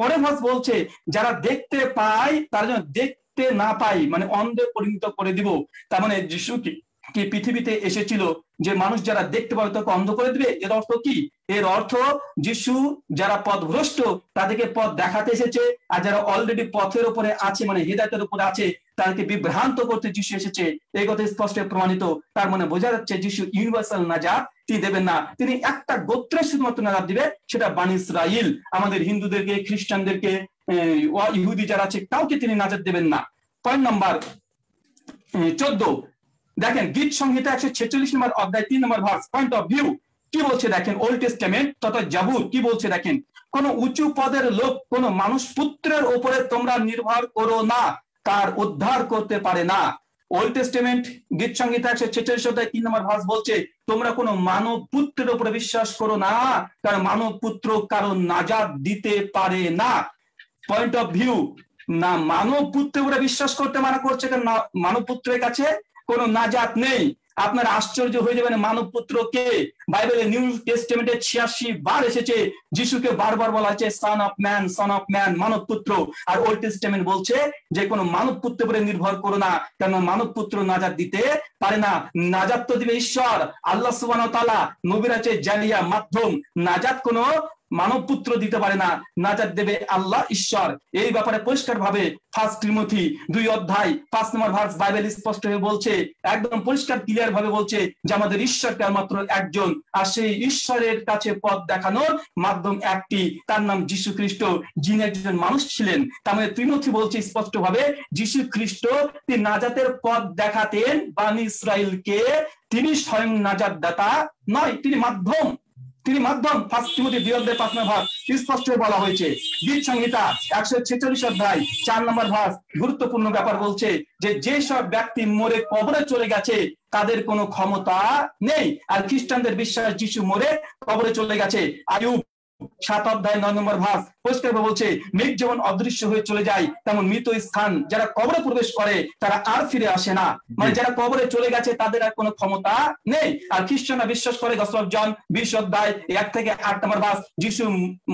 পরে ভাস বলছে, যারা দেখতে পায়, তারা যেন দেখতে না পাই মানে অন্ধে পরিণত করে দিব। তার মানে যিশু কি কি পৃথিবীতে এসেছিল যে মানুষ যারা দেখতে পাবে তাকে অন্ধ করে দিবে? এর অর্থ কি? এর অর্থ যিশু যারা পথ পথভ্রষ্ট, তাদেরকে পথ দেখাতে এসেছে। আর যারা অলরেডি পথের উপরে আছে মানে হৃদায়তের উপরে আছে, তাদেরকে বিভ্রান্ত করতে যিশু এসেছে। এই কথা স্পষ্ট প্রমাণিত। তার মানে বোঝা যাচ্ছে যিশু ইউনিভার্সাল নাজাত, তিনি দেবেন না। তিনি একটা গোত্রের শুধুমাত্র নাজাত দিবে, সেটা বানি ইসরাইল। আমাদের হিন্দুদেরকে, খ্রিস্টানদেরকে ইহুদি যারা আছে, কাউকে তিনি নাজাত দেবেন না। পয়েন্ট নাম্বার চোদ্দ। দেখেন গীত সংহিতা একশো ছেচল্লিশ নম্বর অধ্যায় তিন number verse point of view কি বলছে দেখেন ওল্ড টেস্টামেন্ট তথা জাবুর, কি বলছে দেখেন, কোন উঁচু পদের লোক, কোন মানুষ পুত্রের উপরে তোমরা নির্ভর করো না, তার উদ্ধার করতে পারে না। ওল্ড টেস্টামেন্ট গীত সংহিতা একশো ছেচল্লিশ অধ্যায় তিন নম্বর ভার্স বলছে, তোমরা কোনো মানব পুত্রের উপরে বিশ্বাস করো না, কারণ মানব পুত্র কারণ নাজাদ দিতে পারে না। পয়েন্ট অফ ভিউ না মানব পুত্রের উপরে বিশ্বাস করতে মানা করছে, কারণ মানব পুত্রের কাছে কোনো নাজাত নেই। আপনার আশ্চর্য হয়ে যাবেন মানব পুত্র কে? বাইবেলের নিউ টেস্টমেন্টে ছিয়াশি বার এসেছে, যিশুকে বারবার বলা হয়েছে son of man son of man মানব পুত্র আর ওল্ড টেস্টমেন্ট বলছে যে, কোনো মানব পুত্র উপরে নির্ভর করো না কেন মানব পুত্র নাজাত দিতে পারে না। নাজাত তো দিবে ঈশ্বর। আল্লাহ সুবান তালা নবীর আছে জালিয়া মাধ্যম। নাজাত কোনো মানব পুত্র দিতে পারে না। নাজাত দেবে আল্লাহ ঈশ্বর। এই ব্যাপারে পরিষ্কার ভাবে ফার্স্ট ত্রিমথি দুই অধ্যায় পাঁচ নম্বর ভার্স বাইবেল স্পষ্ট হয়ে বলছে, একদম পরিষ্কার ক্লিয়ার ভাবে বলছে যে আমাদের ঈশ্বর মাত্র একজন। আর সেই ঈশ্বরের কাছে পথ দেখানোর মাধ্যম একটি। তার নাম যীশু খ্রিস্ট, যিনি একজন মানুষ ছিলেন। তার মানে ত্রিমথি বলছে স্পষ্ট ভাবে যীশু খ্রিস্ট তিনি নাজাতের পথ দেখাতেন, বানি ইসরায়েলকে তিনি স্বয়ং নাজাত দাতা নয়, তিনি মাধ্যম। তিনি মাধ্যম ফার্স্ট পাঁচ নম্বর ভাগ স্পষ্ট বলা হয়েছে। গীত সংহিতা একশো ছেচল্লিশ অধ্যায় চার নম্বর ভাগ গুরুত্বপূর্ণ ব্যাপার বলছে যে, যেসব ব্যক্তি মরে কবরে চলে গেছে, তাদের কোনো ক্ষমতা নেই। আর খ্রিস্টানদের বিশ্বাস যিশু মরে কবরে চলে গেছে। আয়ুব সাত অধ্যায় নয় নম্বর ভাস পরিষ্কার বলছে মৃত যেমন অদৃশ্য হয়ে চলে যায় তেমন মৃত স্থান যারা কবরে প্রবেশ করে তারা আর ফিরে আসে না। মানে যারা কবরে চলে গেছে তাদের আর কোনো ক্ষমতা নেই। আর খ্রিস্টানরা বিশ্বাস করে গসলভ জন বিশ অধ্যায় এক থেকে আট নম্বর ভাস যিশু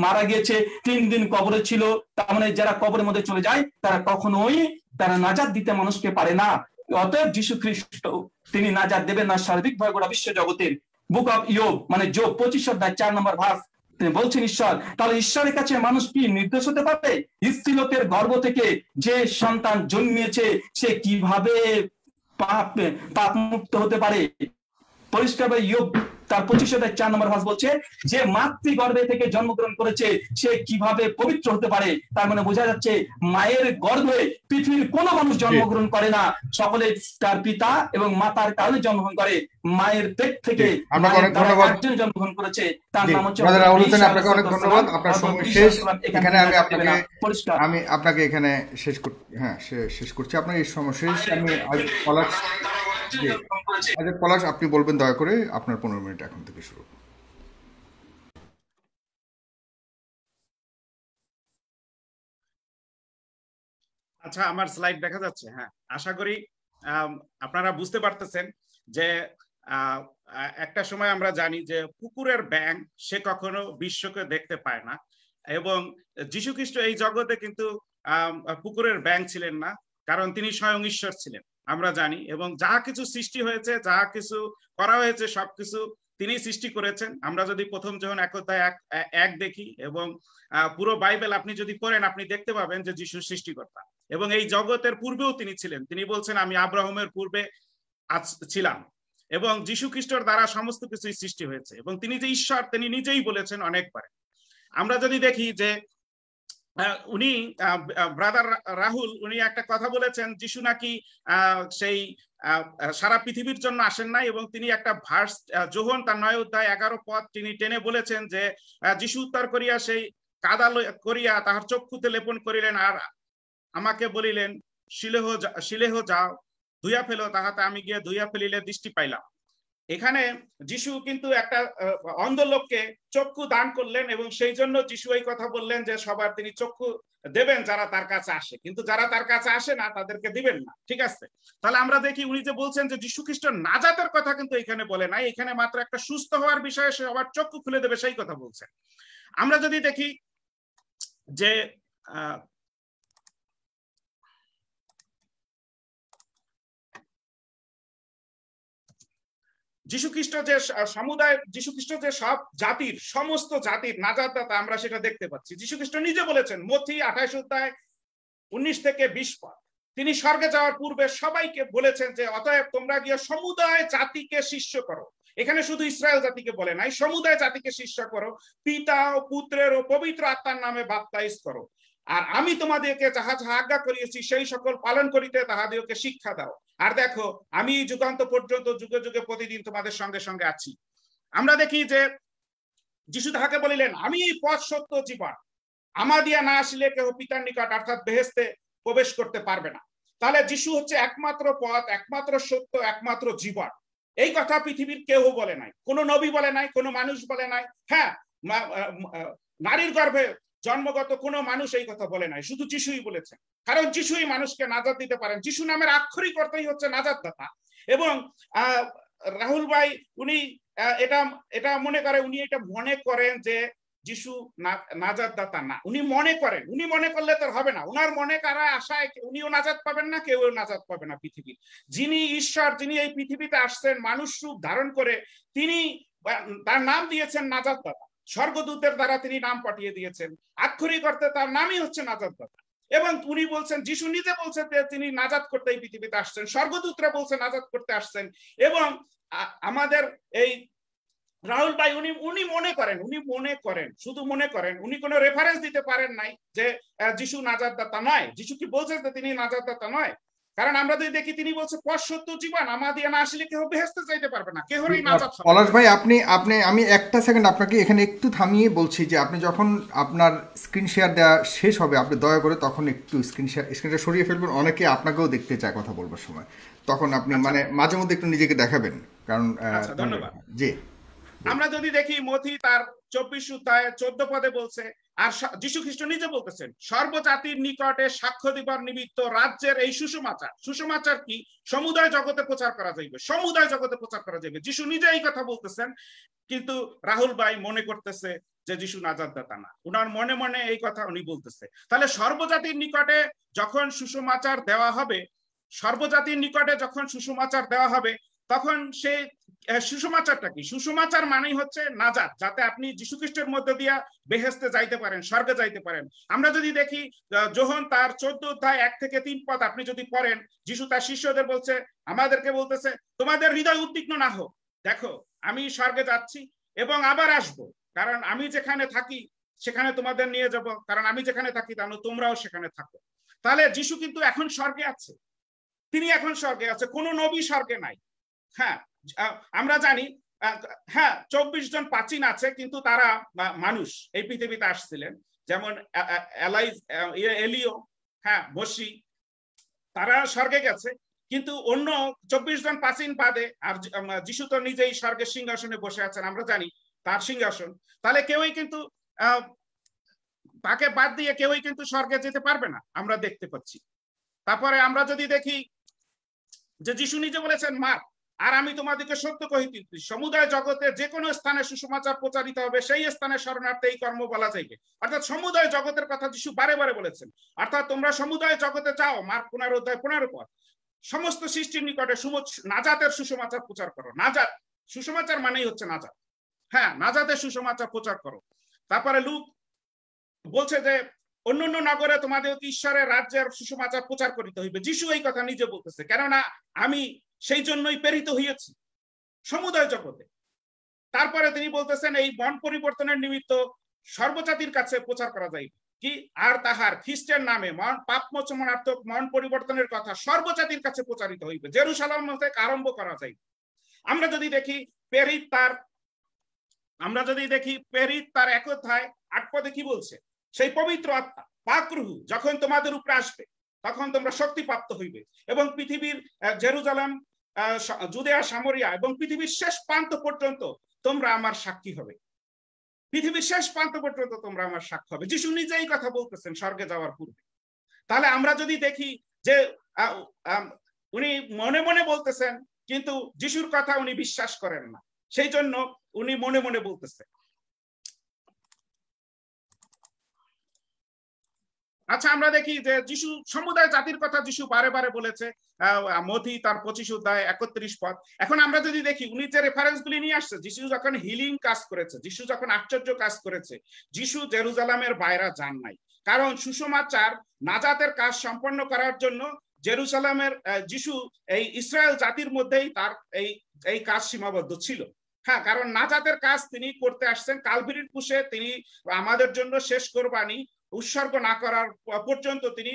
মারা গিয়েছে তিন দিন কবরে ছিল তার মানে যারা কবরের মধ্যে চলে যায় তারা কখনোই তারা নাজাদ দিতে মানুষকে পারে না। অতএব যিশু খ্রিস্ট তিনি নাজাদ দেবেন না সার্বিকভাবে গোটা বিশ্ব জগতের। বুক অফ ইয়োব মানে যোগ পঁচিশ অধ্যায় চার নম্বর ভাস বলছেন, ঈশ্বর, তাহলে ঈশ্বরের কাছে মানুষ কি নির্দেশ হতে পারে? স্ত্রীলোকের গর্ব থেকে যে সন্তান জন্মিয়েছে, সে কীভাবে পাপ পাপ মুক্ত হতে পারে? পরিষ্কার ইয়োগ তার পঁচিশ অধ্যায় চার নম্বর ভাস বলছে যে মাতৃগর্ভে থেকে জন্মগ্রহণ করেছে সে কীভাবে পবিত্র হতে পারে তার মানে বোঝা যাচ্ছে মায়ের গর্ভে পৃথিবীর কোনো মানুষ জন্মগ্রহণ করে না সকলে তার পিতা এবং মাতার কারণে জন্মগ্রহণ করে মায়ের পেট থেকে জন্মগ্রহণ করেছে তার নাম হচ্ছে আপনাকে অনেক ধন্যবাদ আপনার সময় শেষ এখানে আমি আপনাকে আমি আপনাকে এখানে শেষ হ্যাঁ শেষ করছি আপনার এই সময় শেষ আমি আচ্ছা পলাশ আপনি বলবেন দয়া করে আপনার পনেরো মিনিট এখন থেকে শুরু। আচ্ছা আমার স্লাইড দেখা যাচ্ছে হ্যাঁ। আশা করি আপনারা বুঝতে পারতেছেন যে একটা সময় আমরা জানি যে পুকুরের ব্যাং সে কখনো বিশ্বকে দেখতে পায় না এবং যীশু খ্রিস্ট এই জগতে কিন্তু পুকুরের ব্যাং ছিলেন না কারণ তিনি স্বয়ং ঈশ্বর ছিলেন। আমরা জানি এবং যা কিছু সৃষ্টি হয়েছে, যা কিছু করা হয়েছে, সবকিছু তিনি সৃষ্টি করেছেন। আমরা যদি প্রথম যখন এক অধ্যায় এক এক দেখি এবং পুরো বাইবেল আপনি যদি পড়েন, আপনি দেখতে পাবেন যে যিশু সৃষ্টিকর্তা এবং এই জগতের পূর্বেও তিনি ছিলেন। তিনি বলছেন, আমি আব্রাহমের পূর্বে ছিলাম এবং যিশু খ্রিস্টর দ্বারা সমস্ত কিছুই সৃষ্টি হয়েছে এবং তিনি যে ঈশ্বর, তিনি নিজেই বলেছেন অনেকবার। আমরা যদি দেখি যে উনি ব্রাদার রাহুল, উনি একটা কথা বলেছেন, যিশু নাকি সেই সারা পৃথিবীর জন্য আসেন নাই এবং তিনি একটা ভার্স যোহন, তার নয় অধ্যায় এগারো পদ তিনি টেনে বলেছেন যে যিশু উত্তর করিয়া সেই কাদা করিয়া তাহার চক্ষুতে লেপন করিলেন আর আমাকে বলিলেন, শিলেহ শিলেহ যাও, ধুইয়া ফেলো, তাহাতে আমি গিয়ে ধুইয়া ফেলিলে দৃষ্টি পাইলাম। এখানে যিশু কিন্তু একটা অন্ধ লোককে চক্ষু দান করলেন এবং সেই জন্য যিশু এই কথা বললেন যে সবার তিনি চক্ষু দেবেন যারা তার কাছে আসে। কিন্তু যারা তার কাছে আসে না, তাদেরকে দিবেন না। ঠিক আছে? তাহলে আমরা দেখি উনি যে বলছেন যে যিশু খ্রিস্ট নাজাতের কথা কিন্তু এখানে বলে নাই। এখানে মাত্র একটা সুস্থ হওয়ার বিষয়ে সে আবার চক্ষু খুলে দেবে সেই কথা বলছেন আমরা যদি দেখি যে যীশু খ্রিস্ট যে সমুদায় যীশু খ্রিস্ট যে সব জাতির, সমস্ত জাতির নাজাদাতা আমরা সেটা দেখতে পাচ্ছি। যীশু খ্রিস্ট নিজে বলেছেন, মথি আঠাইশ অধ্যায় উনিশ থেকে বিশ পদ। তিনি স্বর্গে যাওয়ার পূর্বে সবাইকে বলেছেন যে, অতএব তোমরা গিয়ে সমুদায় জাতিকে শিষ্য করো। এখানে শুধু ইসরায়েল জাতিকে বলে নাই, সমুদায় জাতিকে শিষ্য করো। পিতা ও পুত্রের ও পবিত্র আত্মার নামে বাপ্তাইজ করো। আর আমি তোমাদেরকে যাহা যাহা আজ্ঞা করিয়েছি, সেই সকল পালন করিতে তাহাদেরকে শিক্ষা দাও। আর দেখো, আমি যুগান্ত পর্যন্ত যুগে যুগে প্রতিদিন তোমাদের সঙ্গে সঙ্গে আছি। আমরা দেখি যে যিশু তাহাকে বলিলেন, আমি পথ সত্য জীবন। আমা দিয়া না আসলে কেউ পিতার নিকট অর্থাৎ বেহেস্তে প্রবেশ করতে পারবে না। তাহলে যিশু হচ্ছে একমাত্র পথ, একমাত্র সত্য, একমাত্র জীবন। এই কথা পৃথিবীর কেউ বলে নাই, কোনো নবী বলে নাই, কোনো মানুষ বলে নাই। হ্যাঁ নারীর গর্ভে জন্মগত কোনো মানুষ এই কথা বলে নাই, শুধু যিশুই বলেছেন। কারণ যিশুই মানুষকে নাজাদ দিতে পারেন, যিশু নামের আক্ষরিক অর্থই হচ্ছে নাজাদ দাতা এবং রাহুল ভাই উনি এটা এটা মনে করে, উনি এটা মনে করেন যে যিশু নাজাদ দাতা না। উনি মনে করেন, উনি মনে করলে তো হবে না। উনার মনে কারা আশায় উনিও নাজাদ পাবেন না কেউ নাজাদ পাবে না পৃথিবীর। যিনি ঈশ্বর, যিনি এই পৃথিবীতে আসছেন, মানুষ রূপ ধারণ করে, তিনি তার নাম দিয়েছেন নাজাদ দাতা স্বর্গদূতের দ্বারা তিনি নাম পাঠিয়ে দিয়েছেন। আক্ষরিক অর্থে তার নামই হচ্ছে নাজাদ দাতা এবং উনি বলছেন, যিশু নিজে বলছেন যে তিনি নাজাদ করতে এই পৃথিবীতে আসছেন, স্বর্গদূতরা বলছে নাজাদ করতে আসছেন। এবং আমাদের এই রাহুল ভাই, উনি উনি মনে করেন, উনি মনে করেন, শুধু মনে করেন, উনি কোনো রেফারেন্স দিতে পারেন নাই যে যিশু নাজাদ দাতা নয়। যিশু কি বলছেন যে তিনি নাজাদ দাতা নয়? কারণ আমরা যদি দেখি তিনি বলছে পর সত্য জীবন আমাদের না আসলে কেউ বেহেস্তে চাইতে পারবে না কেহরই নাজাদ পলাশ ভাই আপনি আপনি আমি একটা সেকেন্ড আপনাকে এখানে একটু থামিয়ে বলছি যে আপনি যখন আপনার স্ক্রিন শেয়ার দেওয়া শেষ হবে আপনি দয়া করে তখন একটু স্ক্রিন শেয়ার স্ক্রিনটা সরিয়ে ফেলবেন। অনেকে আপনাকেও দেখতে চায় কথা বলবার সময়। তখন আপনি মানে মাঝে মধ্যে একটু নিজেকে দেখাবেন। কারণ ধন্যবাদ। জি। আমরা যদি দেখি মথি তার চব্বিশ অধ্যায় চোদ্দ পদে বলছে, আর যীশু খ্রিস্ট নিজে বলতেছেন, সর্বজাতির নিকটে সাক্ষ্য দিবার নিমিত্ত রাজ্যের এই সুষমাচার সুষমাচার কি? সমুদায় জগতে প্রচার করা যাইবে, সমুদায় জগতে প্রচার করা যাবে যিশু নিজে এই কথা বলতেছেন, কিন্তু রাহুল ভাই মনে করতেছে যে যিশু নাজাদ দাতা না। উনার মনে মনে এই কথা উনি বলতেছে। তাহলে সর্বজাতির নিকটে যখন সুষমাচার দেওয়া হবে, সর্বজাতির নিকটে যখন সুষমাচার দেওয়া হবে, তখন সে সুসমাচারটা কি? সুসমাচার মানেই হচ্ছে নাজাত, যাতে আপনি যীশু খ্রিস্টের মধ্যে দিয়া বেহেস্তে যাইতে পারেন, স্বর্গে যাইতে পারেন। আমরা যদি দেখি যোহন তার চোদ্দ অধ্যায় এক থেকে তিন পদ আপনি যদি পড়েন, যিশু তার শিষ্যদের বলছে, আমাদেরকে বলতেছে, তোমাদের হৃদয় উদ্বিগ্ন না হোক। দেখো, আমি স্বর্গে যাচ্ছি এবং আবার আসব। কারণ আমি যেখানে থাকি, সেখানে তোমাদের নিয়ে যাব। কারণ আমি যেখানে থাকি, তাহলে তোমরাও সেখানে থাকো। তাহলে যিশু কিন্তু এখন স্বর্গে আছে। তিনি এখন স্বর্গে আছে। কোনো নবী স্বর্গে নাই। হ্যাঁ আমরা জানি হ্যাঁ চব্বিশ জন প্রাচীন আছে, কিন্তু তারা মানুষ এই পৃথিবীতে আসছিলেন। যেমন এলিও হ্যাঁ বসি তারা স্বর্গে গেছে। কিন্তু অন্য চব্বিশ জন প্রাচীন বাদে আর যিশু তো নিজেই স্বর্গের সিংহাসনে বসে আছেন, আমরা জানি তার সিংহাসন। তাহলে কেউই কিন্তু তাকে বাদ দিয়ে কেউই কিন্তু স্বর্গে যেতে পারবে না, আমরা দেখতে পাচ্ছি। তারপরে আমরা যদি দেখি যে যিশু নিজে বলেছেন মার্ক আর আমি তোমাদেরকে সত্য কহিতেছি সমুদায় জগতে যে কোনো স্থানে সুসমাচার প্রচারিত হবে, সেই স্থানে শরণার্থে এই কর্ম বলা যাইবে। অর্থাৎ সমুদায় জগতের কথা যিশু বারে বারে বলেছেন, অর্থাৎ তোমরা সমুদায় জগতে যাও মার্ক পনেরো অধ্যায় পনেরো পর, সমস্ত সৃষ্টির নিকটে নাজাতের সুসমাচার প্রচার করো। নাজাত, সুসমাচার মানেই হচ্ছে নাজাত। হ্যাঁ নাজাতের সুসমাচার প্রচার করো। তারপরে লুক বলছে যে অন্য অন্য নগরে তোমাদের ঈশ্বরের রাজ্যের সুসমাচার প্রচার করিতে হইবে। যিশু এই কথা নিজে বলতেছে, কেননা আমি সেই জন্যই প্রেরিত হইয়াছি সমুদায় জগতে। তারপরে তিনি বলতেছেন, এই মন পরিবর্তনের নিমিত্ত সর্বজাতির কাছে প্রচার করা যাইবে। কি? আর তাহার খ্রিস্টের নামে মন, পাপ মোচনার্থক মন পরিবর্তনের কথা সর্বজাতির কাছে প্রচারিত হইবে। জেরুসালাম থেকে আরম্ভ করা যাইবে। আমরা যদি দেখি পেরিত তার, আমরা যদি দেখি পেরিত তার এক অধ্যায় আট পদে কি বলছে? সেই পবিত্র আত্মা পাকরুহু যখন তোমাদের উপরে আসবে তখন তোমরা শক্তিপ্রাপ্ত হইবে। এবং পৃথিবীর জেরুজালাম জুদেয়া, সামরিয়া এবং পৃথিবীর শেষ প্রান্ত পর্যন্ত তোমরা আমার সাক্ষী হবে। পৃথিবীর শেষ প্রান্ত পর্যন্ত তোমরা আমার সাক্ষী হবে। যিশু নিজেই কথা বলতেছেন স্বর্গে যাওয়ার পূর্বে। তাহলে আমরা যদি দেখি যে উনি মনে মনে বলতেছেন, কিন্তু যিশুর কথা উনি বিশ্বাস করেন না। সেই জন্য উনি মনে মনে বলতেছেন। আচ্ছা আমরা দেখি যে যিশু সমুদায় জাতির কথা যিশু বারে বারে বলেছে মথি তার পঁচিশ অধ্যায় একত্রিশ পদ। এখন আমরা যদি দেখি, উনি যে রেফারেন্স গুলি নিয়ে আসছে, যিশু যখন হিলিং কাজ করেছে, যিশু যখন আশ্চর্য কাজ করেছে, যিশু জেরুজালামের বাইরে যান নাই। কারণ সুষমাচার নাজাতের কাজ সম্পন্ন করার জন্য জেরুজালামের যিশু এই ইসরায়েল জাতির মধ্যেই তার এই এই কাজ সীমাবদ্ধ ছিল। হ্যাঁ কারণ নাজাতের কাজ তিনি করতে আসছেন, কালভিরির কুশে তিনি আমাদের জন্য শেষ কোরবানি উৎসর্গ না করার পর্যন্ত তিনি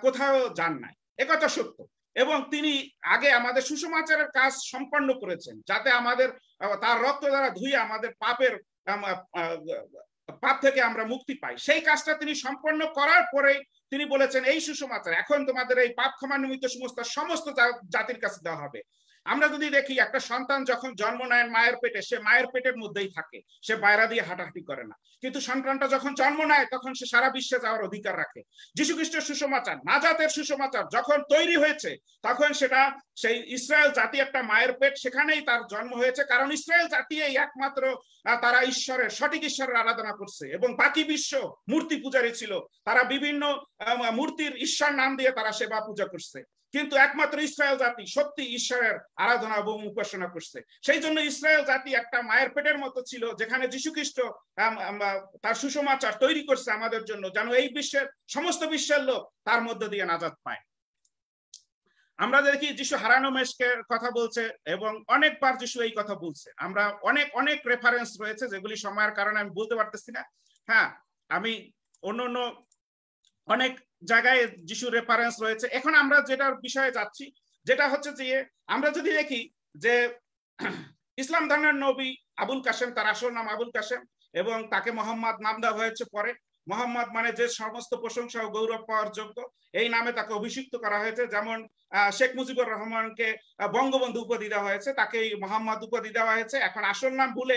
কোথাও যান নাই। একথা সত্য। এবং তিনি আগে আমাদের সুষমাচারের কাজ সম্পন্ন করেছেন, যাতে আমাদের তার রক্ত দ্বারা ধুয়ে আমাদের পাপের পাপ থেকে আমরা মুক্তি পাই। সেই কাজটা তিনি সম্পন্ন করার পরে তিনি বলেছেন, এই সুষমাচার এখন তোমাদের এই পাপ ক্ষমা নিমিত্ত সমস্ত সমস্ত জাতির কাছে দেওয়া হবে। আমরা যদি দেখি, একটা সন্তান যখন জন্ম নেয় মায়ের পেটে, সে মায়ের পেটের মধ্যেই থাকে। সে বাইরা দিয়ে হাঁটাহাঁটি করে না। কিন্তু সন্তানটা যখন জন্ম নেয়, তখন সে সারা বিশ্বে যাওয়ার অধিকার রাখে। যীশু খ্রিস্টের সুসমাচার, নাজাতের সুসমাচার যখন তৈরি হয়েছে, তখন সেটা সেই ইসরায়েল জাতি একটা মায়ের পেট, সেখানেই তার জন্ম হয়েছে। কারণ ইসরায়েল জাতি এই একমাত্র তারা ঈশ্বরের, সঠিক ঈশ্বরের আরাধনা করছে। এবং বাকি বিশ্ব মূর্তি পূজারী ছিল। তারা বিভিন্ন মূর্তির ঈশ্বর নাম দিয়ে তারা সেবা পূজা করছে। কিন্তু একমাত্র ইসরায়েল জাতি সত্যি ঈশ্বরের আরাধনা এবং উপাসনা করছে। সেই জন্য ইসরায়েল জাতি একটা মায়ের পেটের মতো ছিল, যেখানে খ্রিস্ট তার সুসমাচার তৈরি করছে আমাদের জন্য, যেন এই বিশ্বের সমস্ত বিশ্বের লোক তার মধ্য দিয়ে নাজাদ পায়। আমরা দেখি যিশু হারানো মেশকে কথা বলছে এবং অনেকবার যিশু এই কথা বলছে। আমরা অনেক অনেক রেফারেন্স রয়েছে যেগুলি সময়ের কারণে আমি বলতে পারতেছি না। হ্যাঁ আমি অন্য অন্য অনেক জায়গায় যিশু রেফারেন্স রয়েছে। এখন আমরা যেটার বিষয়ে যাচ্ছি, যেটা হচ্ছে যে, আমরা যদি দেখি যে, ইসলাম ধর্মের নবী আবুল কাসেম তার আসল নাম আবুল কাসেম এবং তাকে মোহাম্মদ নাম দেওয়া হয়েছে পরে। মোহাম্মদ মানে যে সমস্ত প্রশংসা ও গৌরব পাওয়ার যোগ্য, এই নামে তাকে অভিষিক্ত করা হয়েছে। যেমন শেখ মুজিবুর রহমানকে বঙ্গবন্ধু উপাধি দেওয়া হয়েছে, তাকে মোহাম্মদ উপাধি দেওয়া হয়েছে। এখন আসল নাম ভুলে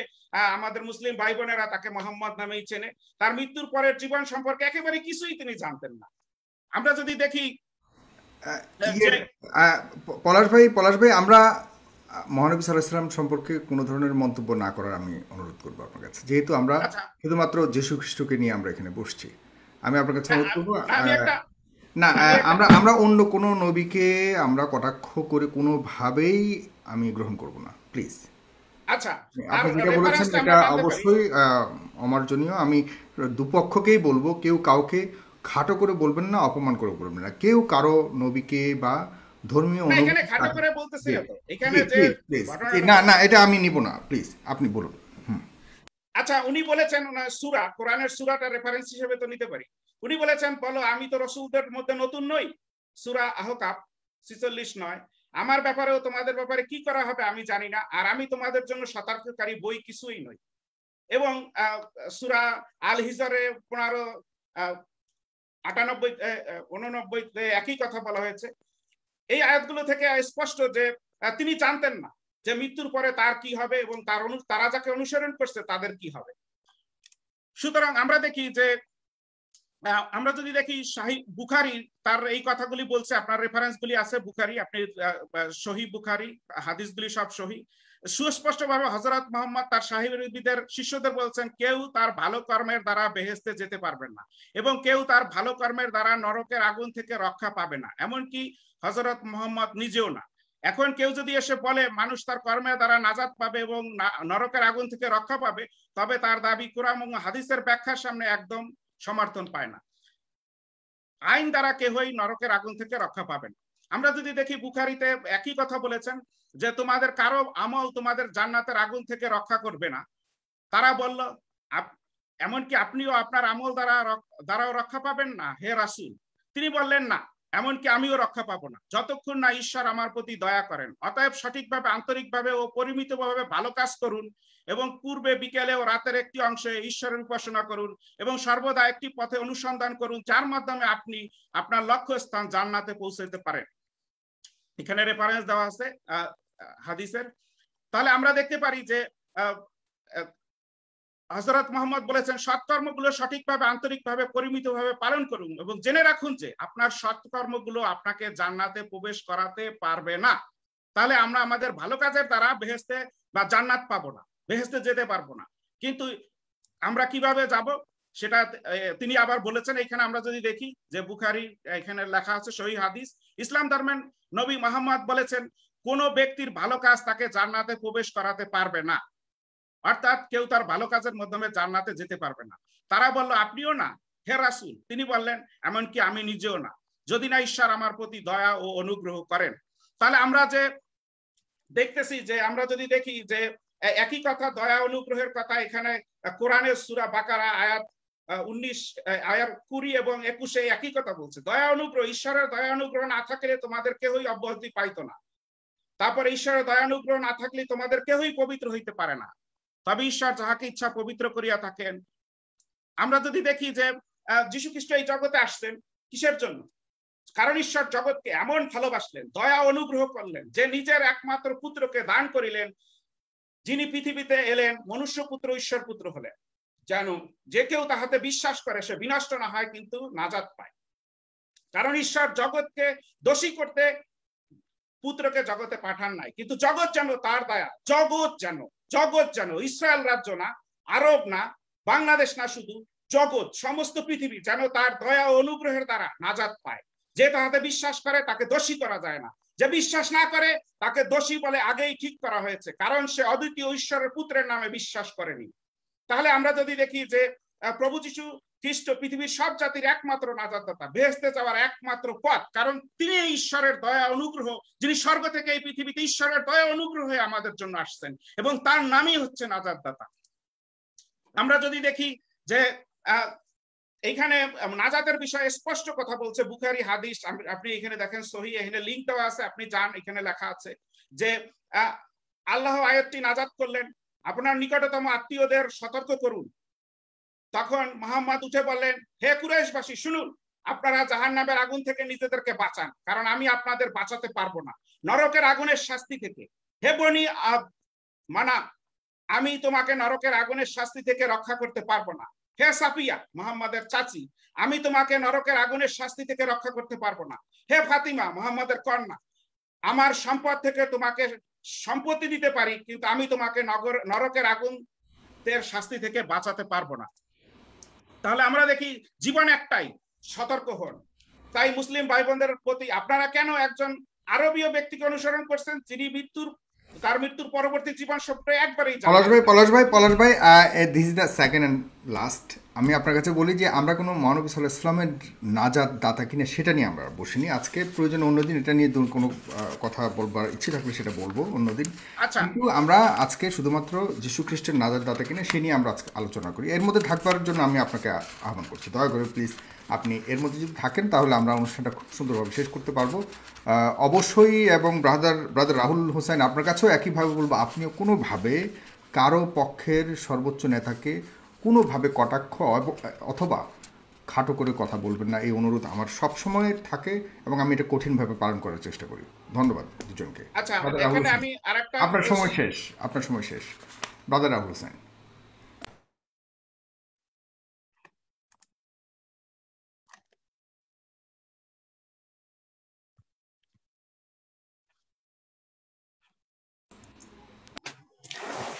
আমাদের মুসলিম ভাই বোনেরা তাকে মোহাম্মদ নামেই চেনে। তার মৃত্যুর পরের জীবন সম্পর্কে একেবারে কিছুই তিনি জানতেন না। আমরা যদি দেখি ইয়ে, পলাশ ভাই পলাশ ভাই আমরা মহানবী সাল্লাহাম সম্পর্কে কোনো ধরনের মন্তব্য না করার আমি অনুরোধ করব আপনার কাছে। যেহেতু আমরা আচ্ছা। শুধুমাত্র যীশু খ্রিস্টকে নিয়ে আমরা এখানে বসছি। আমি আপনার কাছে অনুরোধ করব না আমরা আমরা অন্য কোনো নবীকে আমরা কটাক্ষ করে কোনোভাবেই আমি গ্রহণ করব না প্লিজ। আচ্ছা আপনি যেটা বলেছেন এটা অবশ্যই অমার্জনীয়। আমি দুপক্ষকেই বলব কেউ কাউকে খাটো করে বলবেন না অপমান করে বলবেন না। কেউ কারও নবীকে বা ধর্মীয় না না এটা আমি নিব না প্লিজ আপনি বলুন। আচ্ছা উনি বলেছেন সুরা কোরআনের সুরাটা রেফারেন্স হিসেবে তো নিতে পারি। উনি বলেছেন বলো আমি তো রসুলদের মধ্যে নতুন নই। সুরা আহকাপ ছিচল্লিশ নয়। আমার ব্যাপারেও তোমাদের ব্যাপারে কি করা হবে আমি জানি না আর আমি তোমাদের জন্য সতর্ককারী বই কিছুই নই। এবং সুরা আল হিজরে পনেরো আটানব্বই উননব্বই একই কথা বলা হয়েছে। এই আয়াতগুলো থেকে স্পষ্ট যে তিনি জানতেন না যে মৃত্যুর পরে তার কি হবে এবং তার তারা যাকে অনুসরণ করছে তাদের কি হবে। সুতরাং আমরা দেখি যে আমরা যদি দেখি শাহী বুখারি, তার এই কথাগুলি বলছে, আপনার রেফারেন্স গুলি আছে বুখারি, আপনি শহী বুখারি, হাদিসগুলি সব শহী সুস্পষ্ট ভাবে হজরত মোহাম্মদ তার সাহিবিদের শিষ্যদের বলছেন, কেউ তার ভালো কর্মের দ্বারা বেহেস্তে যেতে পারবেন না এবং কেউ তার ভালো কর্মের দ্বারা নরকের আগুন থেকে রক্ষা পাবে না। এমনকি হজরত মোহাম্মদ নিজেও না। এখন কেউ যদি এসে বলে, মানুষ তার কর্মের দ্বারা নাজাদ পাবে এবং নরকের আগুন থেকে রক্ষা পাবে, তবে তার দাবি কোরআন এবং হাদিসের ব্যাখ্যার সামনে একদম সমর্থন পায় না। আইন দ্বারা কেহই নরকের আগুন থেকে রক্ষা পাবেন আমরা যদি দেখি বুখারিতে একই কথা বলেছেন যে তোমাদের কারও আমল তোমাদের জান্নাতের আগুন থেকে রক্ষা করবে না। তারা বলল এমনকি আপনিও আপনার আমল দ্বারা দ্বারাও রক্ষা পাবেন না, হে রাসুল। তিনি বললেন, না, এমনকি আমিও রক্ষা পাবো না। যতক্ষণ না ঈশ্বর আমার প্রতি দয়া করেন। অতএব সঠিকভাবে, আন্তরিকভাবে ও পরিমিতভাবে ভালো কাজ করুন এবং পূর্বে বিকেলে ও রাতের একটি অংশে ঈশ্বরের উপাসনা করুন এবং সর্বদা একটি পথে অনুসন্ধান করুন, যার মাধ্যমে আপনি আপনার লক্ষ্য স্থান জান্নাতে পৌঁছাতে পারেন। এখানে রেফারেন্স দেওয়া আছে হাদিসের, তাহলে আমরা দেখতে পারি যে হজরত মোহাম্মদ বলেছেন সৎকর্মগুলো সঠিকভাবে, আন্তরিকভাবে, পরিমিতভাবে পালন করুন এবং জেনে রাখুন যে, আপনার সৎকর্মগুলো আপনাকে জান্নাতে প্রবেশ করাতে পারবে না। তাহলে আমরা আমাদের ভালো কাজের দ্বারা বেহেস্তে বা জান্নাত পাবো না বেহেস্তে যেতে পারব না। কিন্তু আমরা কীভাবে যাব? সেটা তিনি আবার বলেছেন, এখানে আমরা যদি দেখি যে বুখারি এখানে লেখা আছে সহি হাদিস, ইসলাম ধর্মের নবী মোহাম্মদ বলেছেন কোন ব্যক্তির ভালো কাজ তাকে জান্নাতে প্রবেশ করাতে পারবে না। অর্থাৎ কেউ তার ভালো কাজের মাধ্যমে জান্নাতে যেতে পারবে না। তারা বলল, আপনিও না, হে রাসুল। তিনি বললেন, এমনকি আমি নিজেও না। যদি না ঈশ্বর আমার প্রতি দয়া ও অনুগ্রহ করেন, তাহলে আমরা যে দেখতেছি যে, আমরা যদি দেখি যে একই কথা, দয়া অনুগ্রহের কথা এখানে কোরআনের সুরা বাকারা আয়াত উনিশ আয়ার কুড়ি এবং একুশে একই কথা বলছে। দয়া অনুগ্রহ, ঈশ্বরের দয়া অনুগ্রহ না থাকলে তোমাদের কেউই অব্যাহতি পাইতো না। তারপরে ঈশ্বরের দয়া অনুগ্রহ না থাকলে তোমাদের কেউই পবিত্র হইতে পারে না। তবে ঈশ্বর যাহাকে ইচ্ছা পবিত্র করিয়া থাকেন। আমরা যদি দেখি যে যীশু খ্রিস্ট এই জগতে আসছেন কিসের জন্য? কারণ ঈশ্বর জগৎকে এমন ভালোবাসলেন, দয়া অনুগ্রহ করলেন, যে নিজের একমাত্র পুত্রকে দান করিলেন, যিনি পৃথিবীতে এলেন, মনুষ্য পুত্র, ঈশ্বর পুত্র হলেন। যেন যে কেউ তাহাতে বিশ্বাস করে, সে বিনষ্ট না হয়, কিন্তু নাজাত পায়। কারণ ঈশ্বর জগৎকে দোষী করতে পুত্রকে জগতে পাঠান নাই। কিন্তু জগৎ যেন তার দয়া, জগৎ যেন জগৎ যেন, ইসরায়েল রাজ্য না, আরব না, বাংলাদেশ না শুধু, জগৎ, সমস্ত পৃথিবী যেন তার দয়া অনুগ্রহের দ্বারা নাজাত পায়। যে তাহাতে বিশ্বাস করে, তাকে দোষী করা যায় না। যে বিশ্বাস না করে, তাকে দোষী বলে আগেই ঠিক করা হয়েছে, কারণ সে অদ্বিতীয় ঈশ্বরের পুত্রের নামে বিশ্বাস করেনি। তাহলে আমরা যদি দেখি যে প্রভু যিশু খ্রিস্ট পৃথিবীর সব জাতির একমাত্র নাজাদাতা বেহেস্তে যাওয়ার একমাত্র পথ। কারণ তিনি ঈশ্বরের দয়া অনুগ্রহ, যিনি স্বর্গ থেকে এই পৃথিবীতে ঈশ্বরের দয়া অনুগ্রহ হয়ে আমাদের জন্য আসছেন এবং তার নামই হচ্ছে নাজাদাতা আমরা যদি দেখি যে এইখানে নাজাতের বিষয়ে স্পষ্ট কথা বলছে বুখারি, হাদিস আপনি এখানে দেখেন সহি, এখানে লিঙ্ক দেওয়া আছে, আপনি যান, এখানে লেখা আছে যে আল্লাহ আয়াতটি নাজাত করলেন। আপনার নিকটতম আত্মীয়দের সতর্ক করুন। তখন মোহাম্মদ উঠে বললেন, হে কুরাইশবাসী, শুনুন, আপনারা জাহান নামের আগুন থেকে নিজেদেরকে বাঁচান, কারণ আমি আপনাদের বাঁচাতে পারব না। নরকের আগুনের শাস্তি থেকে। হে বনি মানা, আমি তোমাকে নরকের আগুনের শাস্তি থেকে রক্ষা করতে পারব না। হে সাফিয়া, মোহাম্মদের চাচি, আমি তোমাকে নরকের আগুনের শাস্তি থেকে রক্ষা করতে পারব না। হে ফাতিমা, মোহাম্মদের কন্যা, আমার সম্পদ থেকে তোমাকে সম্পত্তি দিতে পারি, কিন্তু আমি তোমাকে নগর, নরকের আগুন শাস্তি থেকে বাঁচাতে পারব না। তাহলে আমরা দেখি জীবন একটাই, সতর্ক হন। তাই মুসলিম ভাই বোনদের প্রতি আপনারা কেন একজন আরবীয় ব্যক্তিকে অনুসরণ করছেন? যিনি মৃত্যুর তার মৃত্যুর পরবর্তী জীবন একবারেই পলাশ ভাই পলাশ ভাই পলাশ ভাই this is the second and last আমি আপনার কাছে বলি যে আমরা কোনো মহানবী সাল্লাহ ইসলামের দাতা কিনা সেটা নিয়ে আমরা বসিনি। আজকে প্রয়োজন অন্যদিন এটা নিয়ে কোনো কথা বলবার ইচ্ছে থাকলে সেটা বলব অন্যদিন আচ্ছা। কিন্তু আমরা আজকে শুধুমাত্র যিশু খ্রিস্টের নাজাদ দাতা কিনা সে নিয়ে আমরা আজকে আলোচনা করি। এর মধ্যে থাকবার জন্য আমি আপনাকে আহ্বান করছি। দয়া করে প্লিজ আপনি এর মধ্যে যদি থাকেন তাহলে আমরা অনুষ্ঠানটা খুব সুন্দরভাবে শেষ করতে পারব। অবশ্যই এবং ব্রাদার ব্রাদার রাহুল হোসেন আপনার কাছেও একইভাবে বলব আপনিও কোনোভাবে কারও পক্ষের সর্বোচ্চ নেতাকে কোনোভাবে কটাক্ষ অথবা খাটো করে কথা বলবেন না এই অনুরোধ আমার সব সময় থাকে এবং আমি এটা কঠিনভাবে পালন করার চেষ্টা করি। ধন্যবাদ দুজনকে। আচ্ছা আপনার সময় শেষ আপনার সময় শেষ। ব্রাদার রাহুল হোসেন।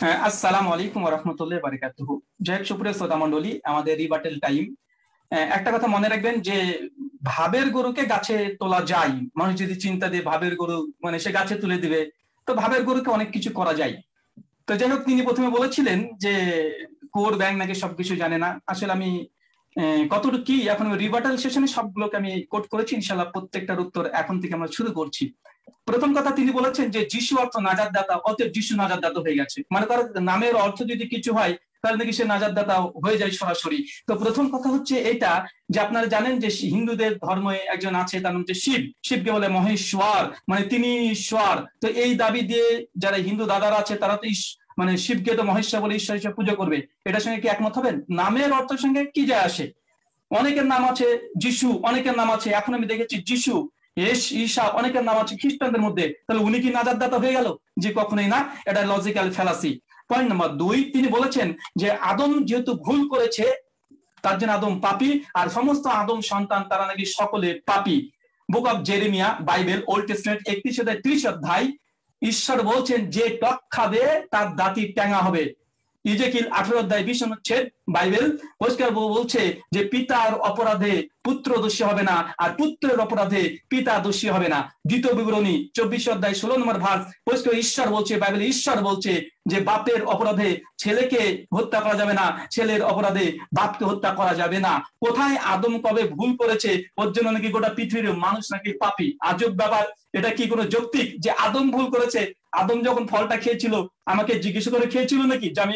আসসালামু আলাইকুম রহমতুল্লাহ বারিকাতুহু। জয় সুপ্রিয় শ্রোতা মন্ডলী আমাদের রিবাটেল টাইম একটা কথা মনে রাখবেন যে, ভাবের গরুকে গাছে তোলা যায়। মানুষ যদি চিন্তা দিয়ে ভাবের গরু মানে সে গাছে তুলে দিবে, তো ভাবের গরুকে অনেক কিছু করা যায়। তো যাই হোক, তিনি প্রথমে বলেছিলেন যে, কোর ব্যাংক নাকি সবকিছু জানে না। আসলে আমি কতটুকু কি, এখন রিবাটাল সেশনে সবগুলোকে আমি কোট করেছি ইনশাল্লাহ প্রত্যেকটার উত্তর এখন থেকে আমরা শুরু করছি। প্রথম কথা তিনি বলেছেন যে যিশু অর্থ নাজাদ দাতা অতএব যিশু নাজাদ দাতা হয়ে গেছে। মানে তার নামের অর্থ যদি কিছু হয়, তাহলে নাকি সে নাজাদ দাতা হয়ে যায় সরাসরি। তো প্রথম কথা হচ্ছে এটা যে আপনারা জানেন যে হিন্দুদের ধর্মে একজন আছে, তার নাম হচ্ছে শিব। শিবকে বলে মহেশ্বর মানে তিনি ঈশ্বর। তো এই দাবি দিয়ে যারা হিন্দু দাদারা আছে, তারা তো মানে শিবকে তো মহেশ্বর বলে ঈশ্বর হিসেবে পুজো করবে। এটার সঙ্গে কি একমত হবেন? নামের অর্থের সঙ্গে কি যায় আসে? অনেকের নাম আছে যিশু, অনেকের নাম আছে, এখন আমি দেখেছি যিশু। এস ঈশা, অনেকের নাম আছে খ্রিস্টানদের মধ্যে। তাহলে উনি কি নাজাদ দাতা হয়ে গেল? যে কখনোই না, এটা লজিক্যাল ফেলাসি পয়েন্ট নাম্বার দুই, তিনি বলেছেন যে আদম যেহেতু ভুল করেছে, তার জন্য আদম পাপি, আর সমস্ত আদম সন্তান তারা নাকি সকলে পাপি। Book of Jeremiah Bible old testament একত্রিশ অধ্যায়, ত্রিশ অধ্যায়, ঈশ্বর বলছেন যে টক খাবে, তার দাঁতি ট্যাঙা হবে। ইজেকিল আঠারো অধ্যায় বিশ অনুচ্ছেদ বাইবেল পরিষ্কার বলছে যে পিতার অপরাধে পুত্র দোষী হবে না, আর পুত্রের অপরাধে পিতা দোষী হবে না। দ্বিতীয় বিবরণী, চব্বিশ অধ্যায় ষোলো নম্বর ভাগ, পরিষ্কার ঈশ্বর বলছে, বাইবেল ঈশ্বর বলছে যে বাপের অপরাধে ছেলেকে হত্যা করা যাবে না, ছেলের অপরাধে বাপকে হত্যা করা যাবে না। কোথায় আদম কবে ভুল করেছে? ওর জন্য নাকি গোটা পৃথিবীর মানুষ নাকি পাপি? আজব ব্যাপার। এটা কি কোনো যৌক্তিক যে আদম ভুল করেছে? আদম যখন ফলটা খেয়েছিল, আমাকে জিজ্ঞেস করে খেয়েছিল নাকি? যে আমি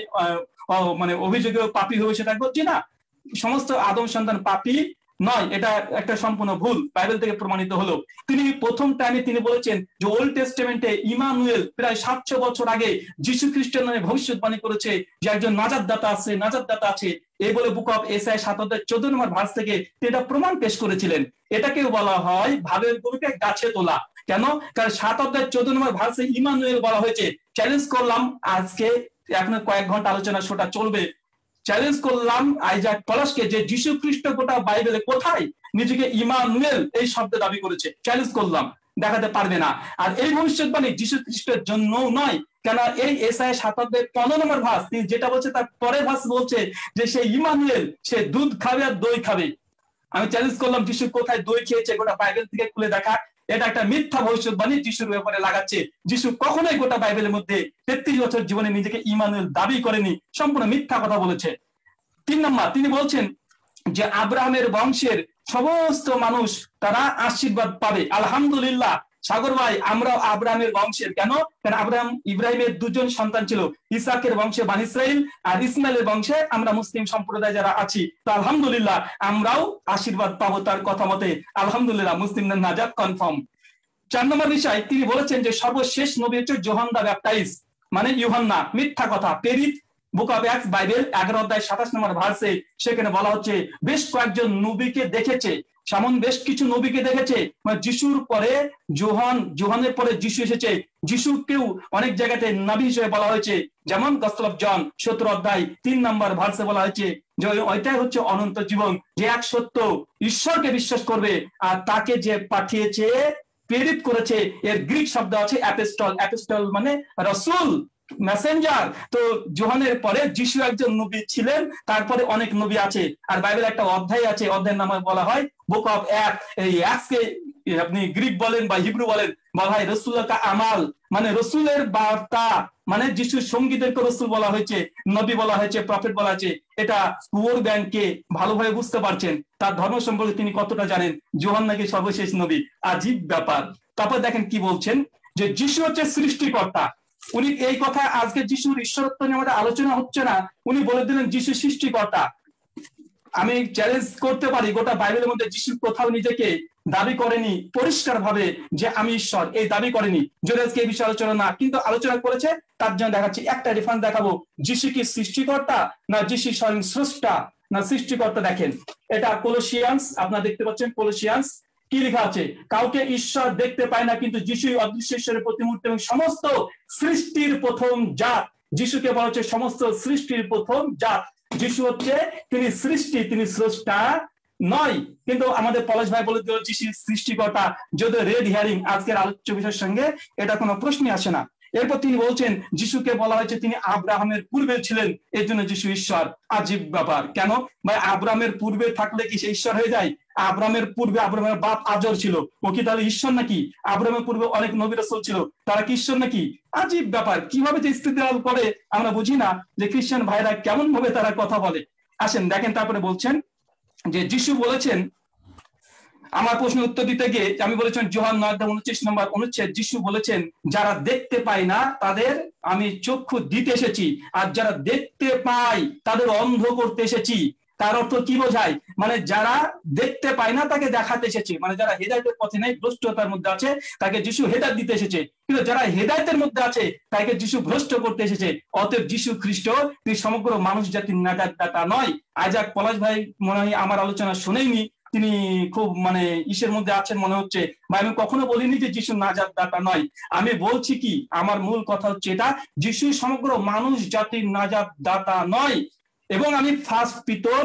মানে অভিযোগে পাপি হয়ে সেটা বলছি না সমস্ত আদম সন্তান পাপি নয়, এটা একটা সম্পূর্ণ ভুল, বাইবেল থেকে প্রমাণিত হলো। তিনি প্রথম টাইমে তিনি বলেছেন যে ওল্ড টেস্টমেন্টে ইমানুয়েল প্রায় সাতশো বছর আগে যিশু খ্রিস্টের নামে ভবিষ্যৎবাণী করেছে যে একজন নাজাদ দাতা আছে নাজাদ দাতা আছে। এই বলে বুক অফ এস আই সাত অধ্যায় চোদ্দ নম্বর ভার্স থেকে এটা প্রমাণ পেশ করেছিলেন। এটাকেও বলা হয় ভাবের গরুকে গাছে তোলা। কেন? কারণ সাত অধ্যায় চোদ্দ নম্বর ভার্সে ইমানুয়েল বলা হয়েছে চ্যালেঞ্জ করলাম আজকে এখন কয়েক ঘণ্টা আলোচনা শোটা চলবে। চ্যালেঞ্জ করলাম আইজাক পলাশকে যে যিশু খ্রিস্ট গোটা বাইবেলে কোথায় নিজেকে ইমানুয়েল এই শব্দ দাবি করেছে। চ্যালেঞ্জ করলাম, দেখাতে পারবে না। আর এই ভবিষ্যৎবাণী যিশু খ্রিস্টের জন্য নয় কেন এই এসআই সাতাব্দের পনেরো নম্বর ভাস, তিনি যেটা বলছে তার পরের ভাস বলছে যে সে ইমানুয়েল, সে দুধ খাবে আর দই খাবে। আমি চ্যালেঞ্জ করলাম, যিশু কোথায় দই খেয়েছে গোটা বাইবেল থেকে খুলে দেখা। এটা একটা মিথ্যা ভবিষ্যৎবাণী যিশুর ব্যাপারে লাগাচ্ছে। যিশু কখনোই গোটা বাইবেলের মধ্যে তেত্রিশ বছর জীবনে নিজেকে ইমানুয়েল দাবি করেনি, সম্পূর্ণ মিথ্যা কথা বলেছে। তিন নম্বর, তিনি বলছেন যে আব্রাহামের বংশের সমস্ত মানুষ তারা আশীর্বাদ পাবে। আলহামদুলিল্লাহ সাগর ভাই, আমরা আব্রাহামের বংশের, কেন? কারণ আব্রাহাম ইব্রাহিমের দুজন সন্তান ছিল, ইসাকের বংশে বান ইসরাইল আর ইসমাইলের বংশে আমরা মুসলিম সম্প্রদায় যারা আছি। তো আলহামদুলিল্লাহ, আমরাও আশীর্বাদ পাবো তার কথা মতে। আলহামদুলিল্লাহ, মুসলিমদের নাজাদ কনফার্ম চার নম্বর বিষয়, তিনি বলেছেন যে সর্বশেষ নবী হচ্ছে জোহান দা ব্যাপটাইজ মানে ইউহান্না, মিথ্যা কথা পেরিত বুক অফ বাইবেল এগারো অধ্যায় সাতাশ নম্বর ভার্সে সেখানে বলা হচ্ছে, বেশ কয়েকজন নবীকে দেখেছে। সেমন বেশ কিছু নবীকে দেখেছে। মানে যিশুর পরে জোহান, জোহানের পরে যিশু এসেছে। যিশুকেও অনেক জায়গাতে নাবি হিসেবে বলা হয়েছে। যেমন গস্তল অফ জন সত্তর অধ্যায়, তিন নম্বর ভার্সে বলা হয়েছে যে ওইটাই হচ্ছে অনন্ত জীবন, যে এক সত্য ঈশ্বরকে বিশ্বাস করবে আর তাকে যে পাঠিয়েছে, প্রেরিত করেছে, এর গ্রিক শব্দ আছে অ্যাপেস্টল। অ্যাপেস্টল মানে রসুল, মেসেঞ্জার। তো জোহানের পরে যিশু একজন নবী ছিলেন, তারপরে অনেক নবী আছে। আর বাইবেল একটা অধ্যায় আছে, অধ্যায়ের নামে বলা হয় বুক অফ অ্যাপ এই অ্যাপসকে আপনি গ্রিক বলেন বা হিব্রু বলেন বলা হয় রসুল্লাহ আমাল মানে রসুলের বার্তা মানে যিশুর সঙ্গীদেরকে রসুল বলা হয়েছে, নবী বলা হয়েছে প্রফেট বলা হয়েছে, এটা পুয়ার ব্যাংকে ভালোভাবে বুঝতে পারছেন। তার ধর্ম সম্পর্কে তিনি কতটা জানেন? জোহান নাকি সর্বশেষ নবী? আজীব ব্যাপার। তারপর দেখেন কি বলছেন, যে যিশু হচ্ছে সৃষ্টিকর্তা। উনি এই কথা আজকে যিশুর ঈশ্বরত্ব নিয়ে আমাদের আলোচনা হচ্ছে না। উনি বলে দিলেন যিশু সৃষ্টিকর্তা। আমি চ্যালেঞ্জ করতে পারি, গোটা বাইবেলের মধ্যে যিশু কোথাও নিজেকে দাবি করেনি পরিষ্কার ভাবে যে আমি ঈশ্বর, এই দাবি করেনি। যদি আজকে এই বিষয়ে আলোচনা না, কিন্তু আলোচনা করেছে, তার জন্য দেখাচ্ছি, একটা রেফারেন্স দেখাবো। যিশু কি সৃষ্টিকর্তা, না যিশু স্বয়ং স্রষ্টা? না সৃষ্টিকর্তা দেখেন। এটা কোলোসিয়ান্স আপনারা দেখতে পাচ্ছেন কোলোসিয়ান্স কি লেখা আছে? কাউকে ঈশ্বর দেখতে পায় না, কিন্তু যিশুই অদৃশ্য ঈশ্বরের প্রতিমূর্তি এবং সমস্ত সৃষ্টির প্রথম জাত। যিশুকে বলা হচ্ছে সমস্ত সৃষ্টির প্রথম জাত। যিশু হচ্ছে তিনি সৃষ্টি, তিনি স্রষ্টা নয়। কিন্তু আমাদের পলাশ ভাই বলে দিল যিশু সৃষ্টিকর্তা, যদি রেড হিয়ারিং আজকের আলোচ্য বিষয়ের সঙ্গে, এটা কোনো প্রশ্নই আসে না। এরপর তিনি বলছেন, যিশুকে বলা হয়েছে তিনি আব্রাহামের পূর্বে ছিলেন। এই জন্য যিশু ঈশ্বর। আজীব ব্যাপার। কেন? ভাই, আব্রাহামের পূর্বে থাকলে কি সে ঈশ্বর হয়ে যায়? আব্রাহামের পূর্বে আব্রাহামের বাপ আজর ছিল। ও কি তাহলে ঈশ্বর নাকি? আব্রাহামের পূর্বে অনেক নবীর ছিল। তারা কি ঈশ্বর নাকি? আজীব ব্যাপার। কীভাবে যে ইস্তেদাল করে, আমরা বুঝি না যে খ্রিস্টান ভাইরা কেমন ভাবে তারা কথা বলে। আসেন, দেখেন তারপরে বলছেন যে যিশু বলেছেন আমার প্রশ্ন উত্তর দিতে গিয়ে আমি বলেছেন জোহান নয় উনত্রিশ নম্বর অনুচ্ছেদ, যিশু বলেছেন, যারা দেখতে পায় না, তাদের আমি চক্ষু দিতে এসেছি। আর যারা দেখতে পাই তাদের অন্ধ করতে এসেছি। তার অর্থ কি বোঝায়? মানে যারা দেখতে পায় না, তাকে দেখাতে এসেছে। মানে যারা হেদায়তের পথে নেই, ভ্রষ্টতার মধ্যে আছে, তাকে যিশু হেদায়ত দিতে এসেছে। কিন্তু যারা হেদায়তের মধ্যে আছে, তাকে যিশু ভ্রষ্ট করতে এসেছে। অতএব যিশু খ্রিস্ট, তিনি সমগ্র মানুষ জাতির নাজাত দাতা নয়। আজাক পলাশ ভাই মনে হয় আমার আলোচনা শুনেইনি তিনি খুব মানে ইসের মধ্যে আছেন মনে হচ্ছে। বা আমি কখনো বলিনি যে যিশু নাজাত দাতা নয়। আমি বলছি কি, আমার মূল কথা হচ্ছে এটা, যিশু সমগ্র মানুষ জাতির নাজাত দাতা নয়। এবং আমি ফার্স্ট পিতর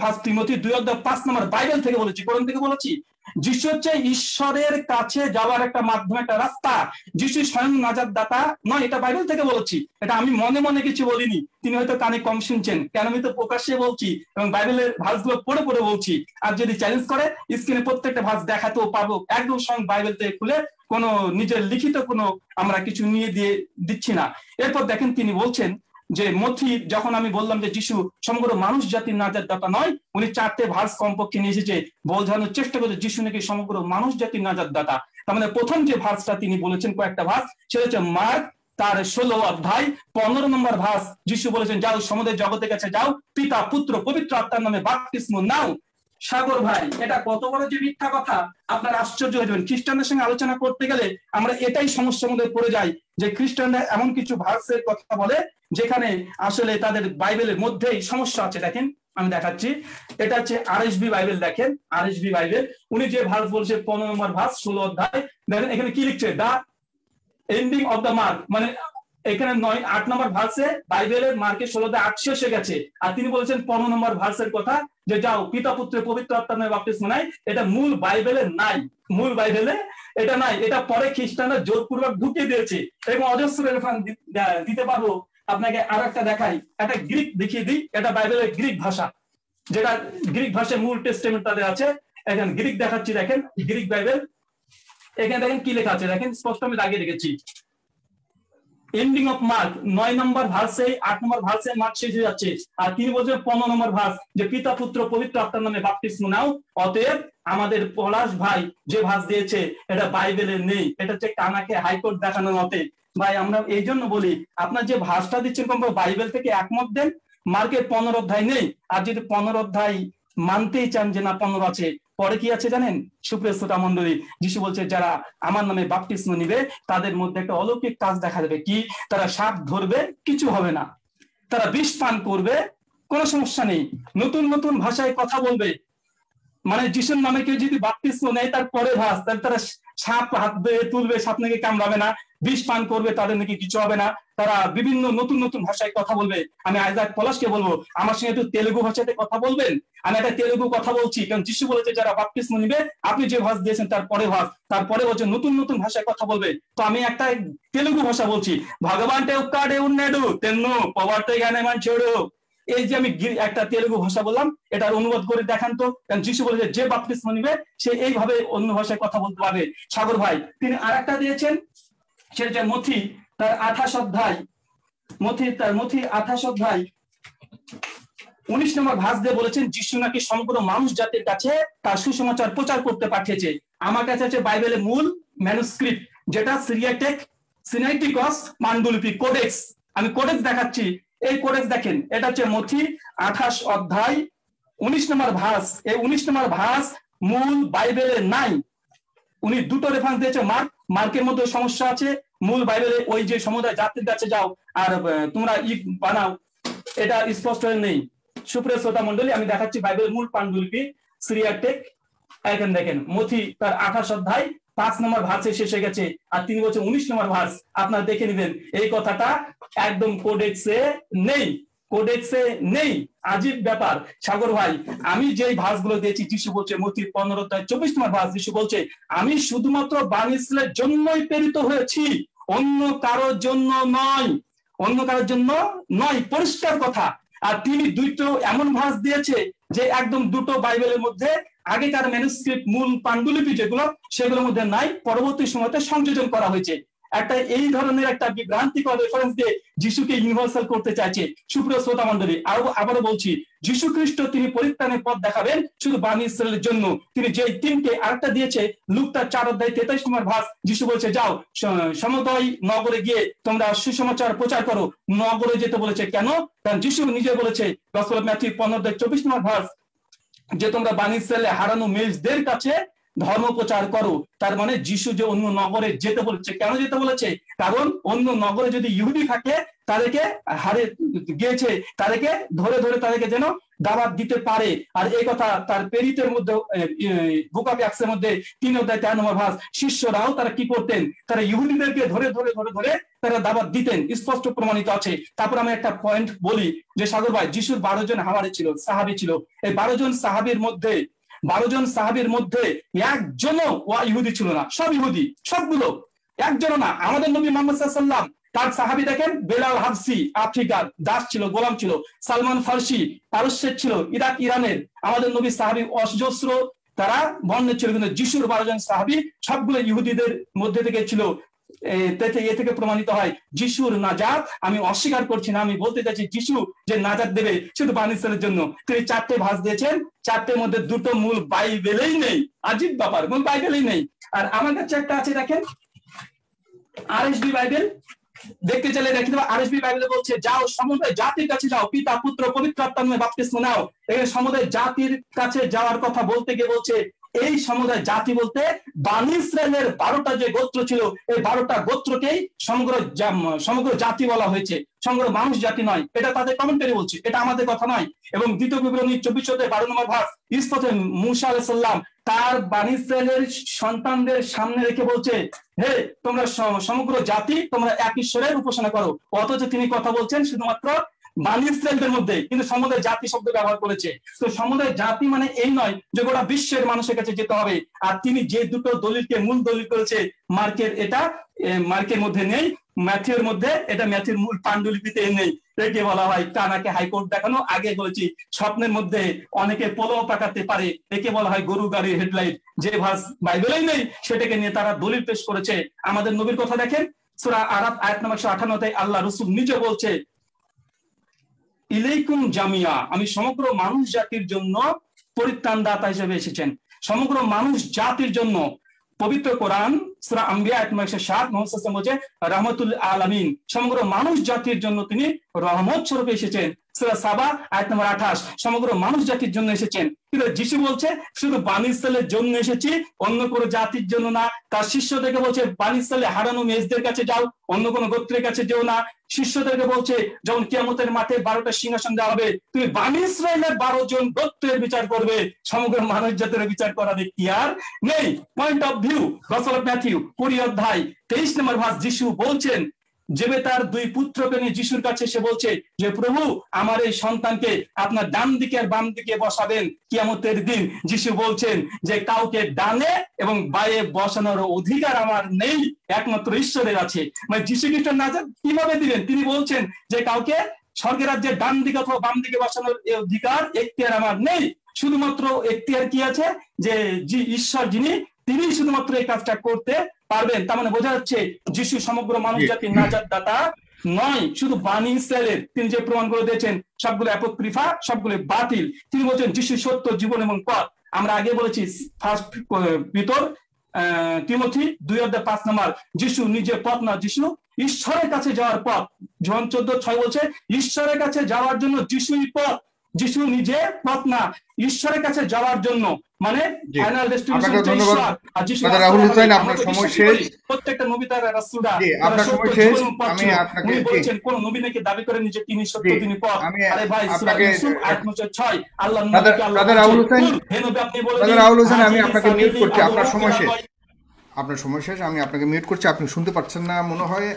ফার্স্ট তিমতি দুই অধ্যায় পাঁচ নম্বর বাইবেল থেকে বলেছি, কোরআন থেকে বলেছি যিশু হচ্ছে ঈশ্বরের কাছে যাওয়ার একটা মাধ্যম, একটা রাস্তা। যিশু স্বয়ং নাজার দাতা নয়, এটা বাইবেল থেকে বলেছি। এটা আমি মনে মনে কিছু বলিনি। তিনি হয়তো কানে কম শুনছেন। কেন আমি তো প্রকাশ্যে বলছি এবং বাইবেলের ভাষগুলো পড়ে পড়ে বলছি। আর যদি চ্যালেঞ্জ করে স্ক্রিনে প্রত্যেকটা ভাষ দেখাতেও পারব একদম স্বয়ং বাইবেল থেকে খুলে কোনো নিজের লিখিত কোনো আমরা কিছু নিয়ে দিয়ে দিচ্ছি না। এরপর দেখেন তিনি বলছেন যে মথি যখন আমি বললাম যে যিশু সমগ্র মানুষ জাতির নাজার দাতা নয়, উনি চারটে ভার্স কমপক্ষে নিয়ে এসেছে বোঝানোর চেষ্টা করছে, যিশু নাকি সমগ্র মানুষ জাতির নাজার দাতা। তার মানে প্রথম যে ভার্সটা তিনি বলেছেন কয়েকটা ভার্স, সেটা হচ্ছে মার্ক, তার ষোলো অধ্যায়, পনেরো নম্বর ভাস যিশু বলেছেন, যাও সমুদ্রের জগতের কাছে যাও, পিতা, পুত্র, পবিত্র আত্মার নামে বাপতিস্ম নাও। সাগর ভাই, এটা কত বড় যে মিথ্যা কথা? আপনার আশ্চর্য হয়ে যাবেন। খ্রিস্টানদের সঙ্গে আলোচনা করতে গেলে আমরা এটাই সমস্যার মধ্যে পড়ে যাই যে খ্রিস্টানরা এমন কিছু ভার্সের কথা বলে যেখানে আসলে তাদের বাইবেলের মধ্যেই সমস্যা আছে। দেখেন, আমি দেখাচ্ছি। এটা হচ্ছে আরএসবি বাইবেল, দেখেন। RSV Bible. উনি যে ভার্স বলছে, পনেরো নম্বর ভার্স ষোলো অধ্যায়। দেখেন, এখানে কি লিখছে? The ending of the Mark মানে এখানে নয়, আট নম্বর ভার্সে বাইবেলের মার্কে ষোলোতে আটশো এসে গেছে। আর তিনি বলেছেন পনেরো নম্বর ভার্সের কথা যে, যাও, পিতা পুত্রের পবিত্র আত্মার নামে বাপতিস্ম নাই। এটা মূল বাইবেলে নাই। মূল বাইবেলে এটা নাই। এটা পরে খ্রিস্টানরা জোরপূর্বক ঢুকিয়ে দিয়েছে। এবং অজস্র দিতে পারব। আপনাকে আর একটা দেখাই। একটা গ্রিক দেখিয়ে দিই। এটা বাইবেলের গ্রিক ভাষা। যেটা গ্রিক ভাষায় মূল টেস্টেমেন্ট তাদের আছে। এখানে গ্রিক দেখাচ্ছি, দেখেন। Greek Bible. এখানে দেখেন কি লেখা আছে? দেখেন, স্পষ্ট আমি লাগিয়ে রেখেছি। এন্ডিং অফ মার্ক নয় নম্বর ভার্সে আট নম্বর ভার্সে মার্ক শেষ হয়ে যাচ্ছে। আর তিনি বলছেন পনেরো নম্বর ভার্স যে পিতা পুত্র পবিত্র আত্মার নামে বাপটিস্ম নাও, অতএব আমাদের পলাশ ভাই যে ভাস দিয়েছে, এটা বাইবেলে নেই। এটা হচ্ছে কানাকে হাইকোর্ট দেখানোর মতে। ভাই, আমরা এই জন্য বলি, আপনার যে ভাষটা দিচ্ছেন বাইবেল থেকে একমত দেন? মার্কের পনেরো অধ্যায় নেই। আর যদি পনেরো অধ্যায় মানতেই চান যে না পনেরো আছে। পরে কি আছে জানেন? সুপ্রিয় শ্রোতা মন্ডলী যিশু বলছে, যারা আমার নামে বাপটিস্ম নিবে, তাদের মধ্যে একটা অলৌকিক কাজ দেখা যাবে। কি? তারা সাপ ধরবে, কিছু হবে না। তারা বিষ পান করবে, কোনো সমস্যা নেই। নতুন নতুন ভাষায় কথা বলবে। মানে যিশুর নামে কেউ যদি বাপটিস্ম নেয়, তার পরে ভাস, তাহলে তারা সাপ হাত দিয়ে তুলবে, সাপ নাকি কামড়াবে না। বিষ পান করবে, তাদের নাকি কিছু হবে না। তারা বিভিন্ন নতুন নতুন ভাষায় কথা বলবে। আমি আইজাক পলাশকে বলব, আমার সঙ্গে একটু তেলুগু ভাষাতে কথা বলবেন? আমি একটা তেলুগু কথা বলছি, কারণ যিশু বলেছে, যারা বাপটিস্ম নিবে, আপনি যে ভাষ দিয়েছেন তারপরে ভাষ তারপরে বলছে, নতুন নতুন ভাষায় কথা বলবে। তো আমি একটা তেলুগু ভাষা বলছি। ভগবান টে উন্নেডু, তেন্নু পবার্তে জ্ঞানে মান ছেড়ো। এই যে আমি একটা তেলুগু ভাষা বললাম, এটার অনুবাদ করে দেখান তো। কারণ যিশু বলেছে, যে বাপটিস্ম নিবে, সে এইভাবে অন্য ভাষায় কথা বলতে পারবে। সাগর ভাই, তিনি আর একটা দিয়েছেন সেটা মথি, তার আঠাশ অধ্যায়। মথি, তার মথি, আঠাশ অধ্যায়। উনিশ নম্বর ভাস দিয়ে বলেছেন, যিশু নাকি সমগ্র মানুষ জাতির কাছে তার সুসমাচার প্রচার করতে পাঠিয়েছে। আমার কাছে আছে বাইবেলের মূল ম্যানুস্ক্রিপ্ট যেটা সিরিয়াটেক, সিনাইটিকস পাণ্ডুলিপি কোডেক্স। আমি কোডেক্স দেখাচ্ছি। এই কোডেক্স দেখেন, এটা হচ্ছে মথি, আঠাশ অধ্যায়। উনিশ নম্বর ভাস, এই উনিশ নম্বর ভাস মূল বাইবেলে নাই। উনি দুটো রেফারেন্স দিয়েছে, মার্ক মার্কের মধ্যে সমস্যা আছে। মূল বাইবেলে ওই যে সমুদায় জাতির কাছে যাও আর তোমরা ই বানাও, এটা স্পষ্ট নেই। সুপ্রিয় শ্রোতা মন্ডলী আমি দেখাচ্ছি বাইবেলের মূল পাণ্ডুলিপি সিরিয়াটেক এখন দেখেন, মথি তার আঠাশ অধ্যায়, পাঁচ নম্বর ভার্সে শেষে গেছে, আর তিনি বলছেন উনিশ নম্বর ভার্স আপনারা দেখে নেবেন, এই কথাটা একদম কোডেক্সে নেই। কোডেক্সে নেই। আজীব ব্যাপার। সাগর ভাই, আমি যেই ভাসগুলো দিয়েছি, যিশু বলছে মতি পনেরো চব্বিশ নম্বর ভাস যিশু বলছে, আমি শুধুমাত্র বানিসলের জন্যই প্রেরিত হয়েছি। অন্য কারোর জন্য নয়। অন্য কারোর জন্য নয়, পরিষ্কার কথা। আর তিনি দুইটো এমন ভাস দিয়েছে যে একদম দুটো বাইবেলের মধ্যে আগেকার ম্যানুস্ক্রিপ্ট মূল পাণ্ডুলিপি যেগুলো, সেগুলোর মধ্যে নাই, পরবর্তী সময়তে সংযোজন করা হয়েছে। একটা এই ধরনের একটা বিভ্রান্তিকর রেফারেন্স দিয়ে যিশুকে ইউনিভার্সাল করতে চাইছে। সুপ্রিয় শ্রোতা মন্ডলী আরও আবারও বলছি যিশু খ্রিস্ট তিনি পরিত্রাণের পথ দেখাবেন শুধু বাণী ইসরায়েলের জন্য। তিনি যে তিনকে আরেকটা দিয়েছে লুকটার চার অধ্যায় তেতাইশ নম্বর ভাস, যিশু বলছে, যাও সমদয় নগরে গিয়ে তোমরা সুসমাচার প্রচার করো। নগরে যেতে বলেছে কেন? কারণ যিশু নিজে বলেছে, গসপল ম্যাথিউ পনেরো অধ্যায় চব্বিশ নম্বর ভাস, যে তোমরা বাণী ইসরায়েলে হারানো মেজদের কাছে ধর্ম প্রচার করো। তার মানে যিশু যে অন্য নগরে যেতে বলেছে, কেন যেতে বলেছে? কারণ অন্য নগরে যদি ইহুদি থাকে, তাদেরকে হারে গিয়েছে, তাদেরকে ধরে ধরে তাদেরকে যেন দাবাত দিতে পারে। আর এই কথা তার পেরিতের মধ্যে বুকাপি অ্যাক্সের মধ্যে তিন অধ্যায় তেরো নম্বর ভাস শিষ্যরাও তারা কি করতেন? তারা ইহুদিদেরকে ধরে ধরে ধরে ধরে তারা দাবাত দিতেন। স্পষ্ট প্রমাণিত আছে। তারপর আমি একটা পয়েন্ট বলি, যে সাগর ভাই, যিশুর বারো জন হাওয়ারি ছিল, সাহাবি ছিল। এই বারো জন সাহাবির মধ্যে বারো জন সাহাবির মধ্যে একজনও ওয়া ইহুদি ছিল না, সব ইহুদি, সবগুলো। একজনও না। আমাদের নবী মোহাম্মদ তার সাহাবি দেখেন, বেলাল হাবসি আফ্রিকার, দাস ছিল, গোলাম ছিল, সালমান ফার্সি, পারস্যের ছিল, ইরাক, ইরানের। আমাদের নবী সাহাবি অজস্র তারা বর্ণের ছিল, কিন্তু যিশুর বারো জন সাহাবি সবগুলো ইহুদিদের মধ্যে থেকে ছিল। এ থেকে প্রমাণিত হয়, যিশুর নাজাত। আমি অস্বীকার করছি না, আমি বলতে চাইছি যিশু যে নাজাত দেবে শুধু বানিসের জন্য। তিনি চারটে ভাস দিয়েছেন, চারটের মধ্যে দুটো মূল বাইবেলেই নেই। আজিব ব্যাপার, মূল বাইবেলেই নেই। আর আমার কাছে একটা আছে, দেখেন। আর এস বি বাইবেল, দেখতে চাইলে দেখতে পাবো আরএসবি বাইবেলে বলছে, যাও সমুদায় জাতির কাছে যাও, পিতা, পুত্র, পবিত্র আত্মার বাপতিস্ম নাও। এখানে সমুদায় জাতির কাছে যাওয়ার কথা বলতে গিয়ে বলছে এই সমুদায় জাতি বলতে বানি ইসরায়েলের বারোটা যে গোত্র ছিল, এই বারোটা গোত্রকেই সমগ্র সমগ্র জাতি বলা হয়েছে। সমগ্র মানুষ জাতি নয়। এটা তাদের কমেন্টারি বলছে। এটা আমাদের কথা নয়। এবং দ্বিতীয় বিবরণী চব্বিশ বারো নম্বর ভাস ইস্পথে মুসা আলাইসাল্লাম তার বানি ইসরায়েলের সন্তানদের সামনে রেখে বলছে, হে, তোমরা সমগ্র জাতি তোমরা এক ঈশ্বরের উপাসনা করো। অথচ তিনি কথা বলছেন শুধুমাত্র ইসরায়েলদের মধ্যে, কিন্তু সমুদায় জাতি শব্দ ব্যবহার করেছে। তো সমুদায় জাতি মানে এই নয় যে গোটা বিশ্বের মানুষের কাছে যেতে হবে। আর তিনি যে দুটো দলিলকে মূল দলিল করেছে, মার্কের এটা মার্কের মধ্যে নেই, ম্যাথিউর মধ্যে, এটা ম্যাথিউর মূল পাণ্ডুলিপিতে নেই। একে বলা হয় কানাকে হাইকোর্ট দেখানো, আগে বলেছি স্বপ্নের মধ্যে অনেকে পোলো পাকাতে পারে। একে বলা হয় গরু গাড়ির হেডলাইট। যে ভাস বাইবেলেই নেই, সেটাকে নিয়ে তারা দলিল পেশ করেছে। আমাদের নবীর কথা দেখেন? সুরা আরাফ, আয়াত নম্বর আঠান্নতে আল্লাহ রসুল নিজে বলছে ইলেকুম জামিয়া, আমি সমগ্র মানুষ জাতির জন্য পরিত্রাণ দাতা হিসেবে এসেছেন। সমগ্র মানুষ জাতির জন্য পবিত্র কোরআন, সুরা আম্বিয়া এক একশো সাত, মোহাম্মদ বলছে, রহমতুল আলমিন। সমগ্র মানুষ জাতির জন্য তিনি রহমত স্বরূপে এসেছেন। সুরা সাবা, আয়াত নম্বর আঠাশ। সমগ্র মানুষ জাতির জন্য এসেছেন। কিন্তু যিশু বলছে, শুধু বানিসালের জন্য এসেছি, অন্য কোনো জাতির জন্য না। তার শিষ্যদেরকে বলছে বানিসালে হারানো মেজদের কাছে যাও, অন্য কোনো গোত্রের কাছে যেও না। শিষ্যদেরকে বলছে, যখন কিয়ামতের মাঠে বারোটা সিংহাসন দেওয়া হবে, তুমি বানি ইসরায়েলের বারো জন গোত্রের বিচার করবে। সমগ্র মানুষ জাতের বিচার করার কি আর নেই। Point of view gospel of Matthew কুড়ি অধ্যায়, তেইশ নম্বর ভাস যিশু বলছেন যেবে তার দুই পুত্রকে নিয়ে যিশুর কাছে সে বলছে যে, প্রভু, আমার এই সন্তানকে আপনার ডান দিকে আর বাম দিকে বসাবেন। কিয়ামতের দিন যিশু বলছেন যে, কাউকে ডানে এবং বায়ে বসানোর অধিকার আমার নেই, একমাত্র ঈশ্বরের আছে। মানে যিশু খ্রিস্ট না কীভাবে দিবেন তিনি বলছেন যে, কাউকে স্বর্গের রাজ্যের ডান দিকে অথবা বাম দিকে বসানোর অধিকার এখতিয়ার আমার নেই। শুধুমাত্র এখতিয়ার কি আছে? যে ঈশ্বর যিনি তিনি শুধুমাত্র এই কাজটা করতে পারবেন। তার মানে বোঝা যাচ্ছে যিশু সমগ্র মানুষ জাতির নাজাত দাতা নয় শুধু বাণী ইসরায়েলের। তিনি যে প্রমাণ করে দিয়েছেন সবগুলো অ্যাপোক্রিফা সবগুলো বাতিল। তিনি বলছেন যিশু সত্য জীবন এবং পথ। আমরা আগে বলেছি ফার্স্ট ভিতর তিমথি দুই অধ্যায় পাঁচ নম্বর যিশু নিজে পথ না যিশু ঈশ্বরের কাছে যাওয়ার পথ। জন চোদ্দ ছয় বলছে ঈশ্বরের কাছে যাওয়ার জন্য যিশুই পথ। যিশু নিজে পথ ঈশ্বরের কাছে যাওয়ার জন্য মানে ফাইনাল ডেস্টিনেশন ঈশ্বর। আর রাহুল হোসেন আপনার সময় শেষ। প্রত্যেকটা নবী তার রাসূলরা আপনার সময় শেষ। আমি আপনাকে বলছেন কোন নবী নাকি দাবি করে নিজে তিনি সত্য তিনি পথ? আরে ভাই সূরা ইউসুফ আয়াত 6 আল্লাহ নবীকে আল্লাহ রাহুল হোসেন হে নবী আপনি বলেন রাহুল হোসেন আমি আপনাকে মিউট করছি। আপনার সময় শেষ। আপনার সময় শেষ আমি আপনাকে মিউট করছি। আপনি শুনতে পাচ্ছেন না মনে হয়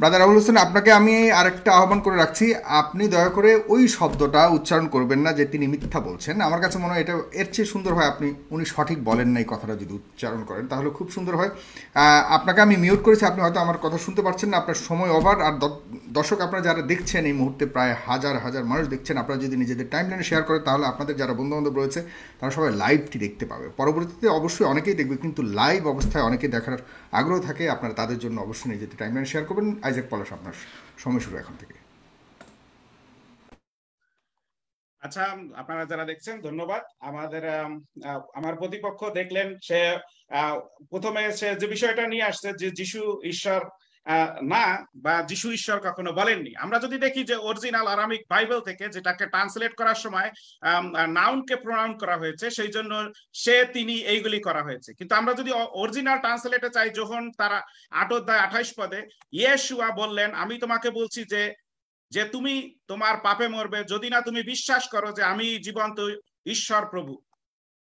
ব্রাদার রাহুল হোসেন আপনাকে আমি আরেকটা আহ্বান করে রাখছি। আপনি দয়া করে ওই শব্দটা উচ্চারণ করবেন না যে তিনি মিথ্যা বলছেন। আমার কাছে মনে হয় এটা এর চেয়ে সুন্দর হয় আপনি, উনি সঠিক বলেন না এই কথাটা যদি উচ্চারণ করেন, তাহলে খুব সুন্দর হয়। আপনাকে আমি মিউট করেছি, আপনি হয়তো আমার কথা শুনতে পারছেন না, আপনার সময় ওভার আর দর্শক আপনারা যারা দেখছেন এই মুহূর্তে প্রায় হাজার হাজার মানুষ দেখছেন, আপনারা যদি নিজেদের টাইম লাইনে শেয়ার করেন, তাহলে আপনাদের যারা বন্ধুবান্ধব রয়েছে তারা সবাই লাইভটি দেখতে পাবে। পরবর্তীতে অবশ্যই অনেকেই দেখবে, কিন্তু লাইভ অবস্থায় অনেকে দেখার আগ্রহ থাকে। আপনারা তাদের জন্য অবশ্যই নিজেদের টাইম লাইনে শেয়ার করবেন। আইজাক পলাশ আপনার সময় শুরু এখন থেকে। আচ্ছা আপনারা যারা দেখছেন, ধন্যবাদ। আমাদের আমার প্রতিপক্ষ দেখলেন সে প্রথমে সে যে বিষয়টা নিয়ে আসছে, যে যিশু ঈশ্বর না বা যিশু ঈশ্বর কখনো বলেননি। আমরা যদি দেখি যে অরিজিনাল আরামিক বাইবেল থেকে যেটাকে ট্রান্সলেট করার সময় নাউনকে প্রোনাউন করা হয়েছে, সেই জন্য সে, তিনি এইগুলি করা হয়েছে। কিন্তু আমরা যদি অরিজিনাল ট্রান্সলেটে চাই, যখন তারা আট অধ্যায় আঠাইশ পদে, ইয়েশুয়া বললেন, আমি তোমাকে বলছি যে যে তুমি তোমার পাপে মরবে, যদি না তুমি বিশ্বাস করো যে আমি জীবন্ত ঈশ্বর প্রভু,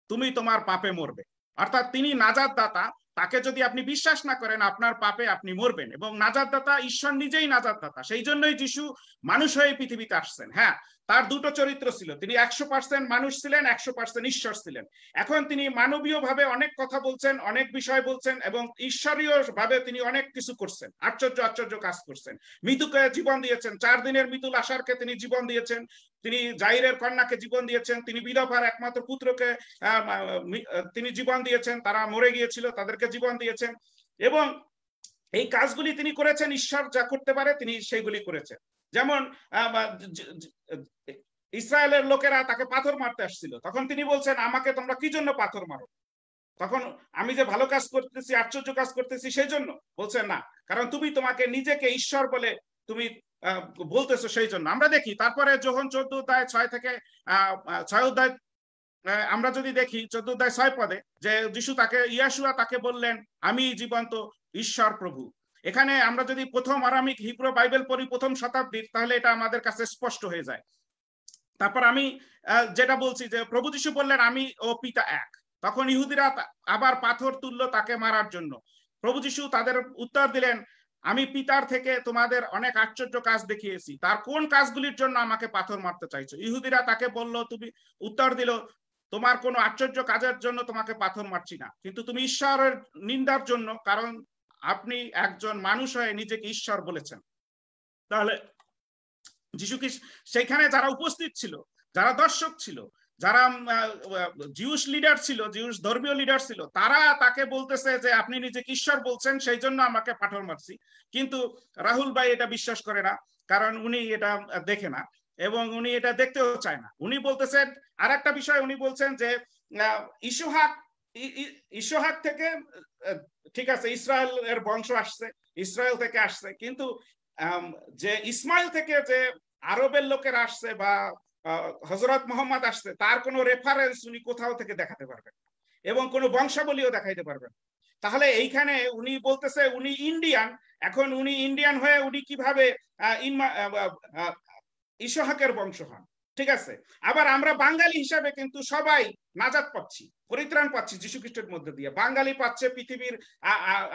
তুমি তোমার পাপে মরবে। অর্থাৎ তিনি নাজাদ দাতা তাকে যদি আপনি বিশ্বাস না করেন, আপনার পাপে আপনি মরবেন এবং নাজাদদাতা ঈশ্বর নিজেই নাজাদদাতা সেই জন্যই যিশু মানুষ হয়ে পৃথিবীতে আসছেন। হ্যাঁ তার দুটো চরিত্র ছিল। তিনি একশো পার্সেন্ট মানুষ ছিলেন, একশো পার্সেন্ট ঈশ্বর ছিলেন। এখন তিনি মানবীয় ভাবে অনেক কথা বলছেন, অনেক বিষয় বলছেন এবং ঈশ্বরীয় ভাবে তিনি অনেক কিছু করছেন। আশ্চর্য আশ্চর্য কাজ করছেন। মৃত্যুকে জীবন দিয়েছেন। চার দিনের মৃত্যু আশারকে তিনি জীবন দিয়েছেন। তিনি জাইরের কন্যাকে জীবন দিয়েছেন, তিনি বিধবার একমাত্র পুত্রকে তিনি জীবন দিয়েছেন, তারা মরে গিয়েছিল, তাদেরকে জীবন দিয়েছেন। এবং এই কাজগুলি তিনি করেছেন, ঈশ্বর যা করতে পারে তিনি সেইগুলি করেছেন। যেমন ইসরায়েলের লোকেরা তাকে পাথর মারতে আসছিল। তখন তিনি বলছেন, আমাকে তোমরা কি জন্য পাথর মারো? তখন, আমি যে ভালো কাজ করতেছি, আশ্চর্য কাজ করতেছি, সেই জন্য। বলছেন না, কারণ তুমি তোমাকে নিজেকে ঈশ্বর বলে তুমি বলতেছো সেই জন্য। আমরা দেখি, তারপরে যখন চোদ্দ অধ্যায় ছয় থেকে ছয় অধ্যায় আমরা যদি দেখি, চোদ্দ অধ্যায় ছয় পদে যে যিশু তাকে ইয়াসুয়া তাকে বললেন, আমি জীবন্ত ঈশ্বর প্রভু। এখানে আমরা যদি প্রথম আরামিক হিব্রো বাইবেল পড়ি প্রথম শতাব্দীর, তাহলে এটা আমাদের কাছে স্পষ্ট হয়ে যায়। তারপর আমি যেটা বলছি যে প্রভু যিশু বললেন, আমি ও পিতা এক। তখন ইহুদিরা আবার পাথর তুললো তাকে মারার জন্য। প্রভু যিশু তাদের উত্তর দিলেন আমি পিতার থেকে তোমাদের অনেক আশ্চর্য কাজ দেখিয়েছি। তার কোন কাজগুলির জন্য আমাকে পাথর মারতে চাইছো? ইহুদিরা তাকে বলল, তুমি উত্তর দিল, তোমার কোনো আশ্চর্য কাজের জন্য তোমাকে পাথর মারছি না। কিন্তু তুমি ঈশ্বরের নিন্দার জন্য, কারণ আপনি একজন মানুষ হয়ে নিজেকে ঈশ্বর বলেছেন। তাহলে যিশু কি সেখানে যারা উপস্থিত ছিল, যারা দর্শক ছিল যারা জিউস লিডার ছিল জিউস ধর্মীয় লিডার ছিল, তারা তাকে বলতেছে যে আপনি নিজেকে ঈশ্বর বলছেন, সেই জন্য আমাকে পাথর মারছি। কিন্তু রাহুল ভাই এটা বিশ্বাস করে না, কারণ উনি এটা দেখে না এবং উনি এটা দেখতেও চায় না। উনি বলতেছেন আর একটা বিষয় উনি বলছেন যে ইসোহাক ইসোহাক থেকে ঠিক আছে ইসরায়েল এর বংশ আসছে, ইসরায়েল থেকে আসছে, কিন্তু যে ইসমাইল থেকে যে আরবের লোকের আসছে বা হজরত মোহাম্মদ আসছে, তার কোনো রেফারেন্স উনি কোথাও থেকে দেখাতে পারবেন এবং কোনো বংশাবলীও দেখাইতে পারবেন তাহলে এইখানে উনি বলতেছে, উনি ইন্ডিয়ান এখন উনি ইন্ডিয়ান হয়ে উনি কীভাবে ইসহাকের বংশ হন? ঠিক আছে? আবার আমরা বাঙালি হিসাবে কিন্তু সবাই নাজাদ পাচ্ছি, পরিত্রাণ পাচ্ছি যীশু খ্রিস্টের মধ্যে দিয়ে। বাঙালি পাচ্ছে, পৃথিবীর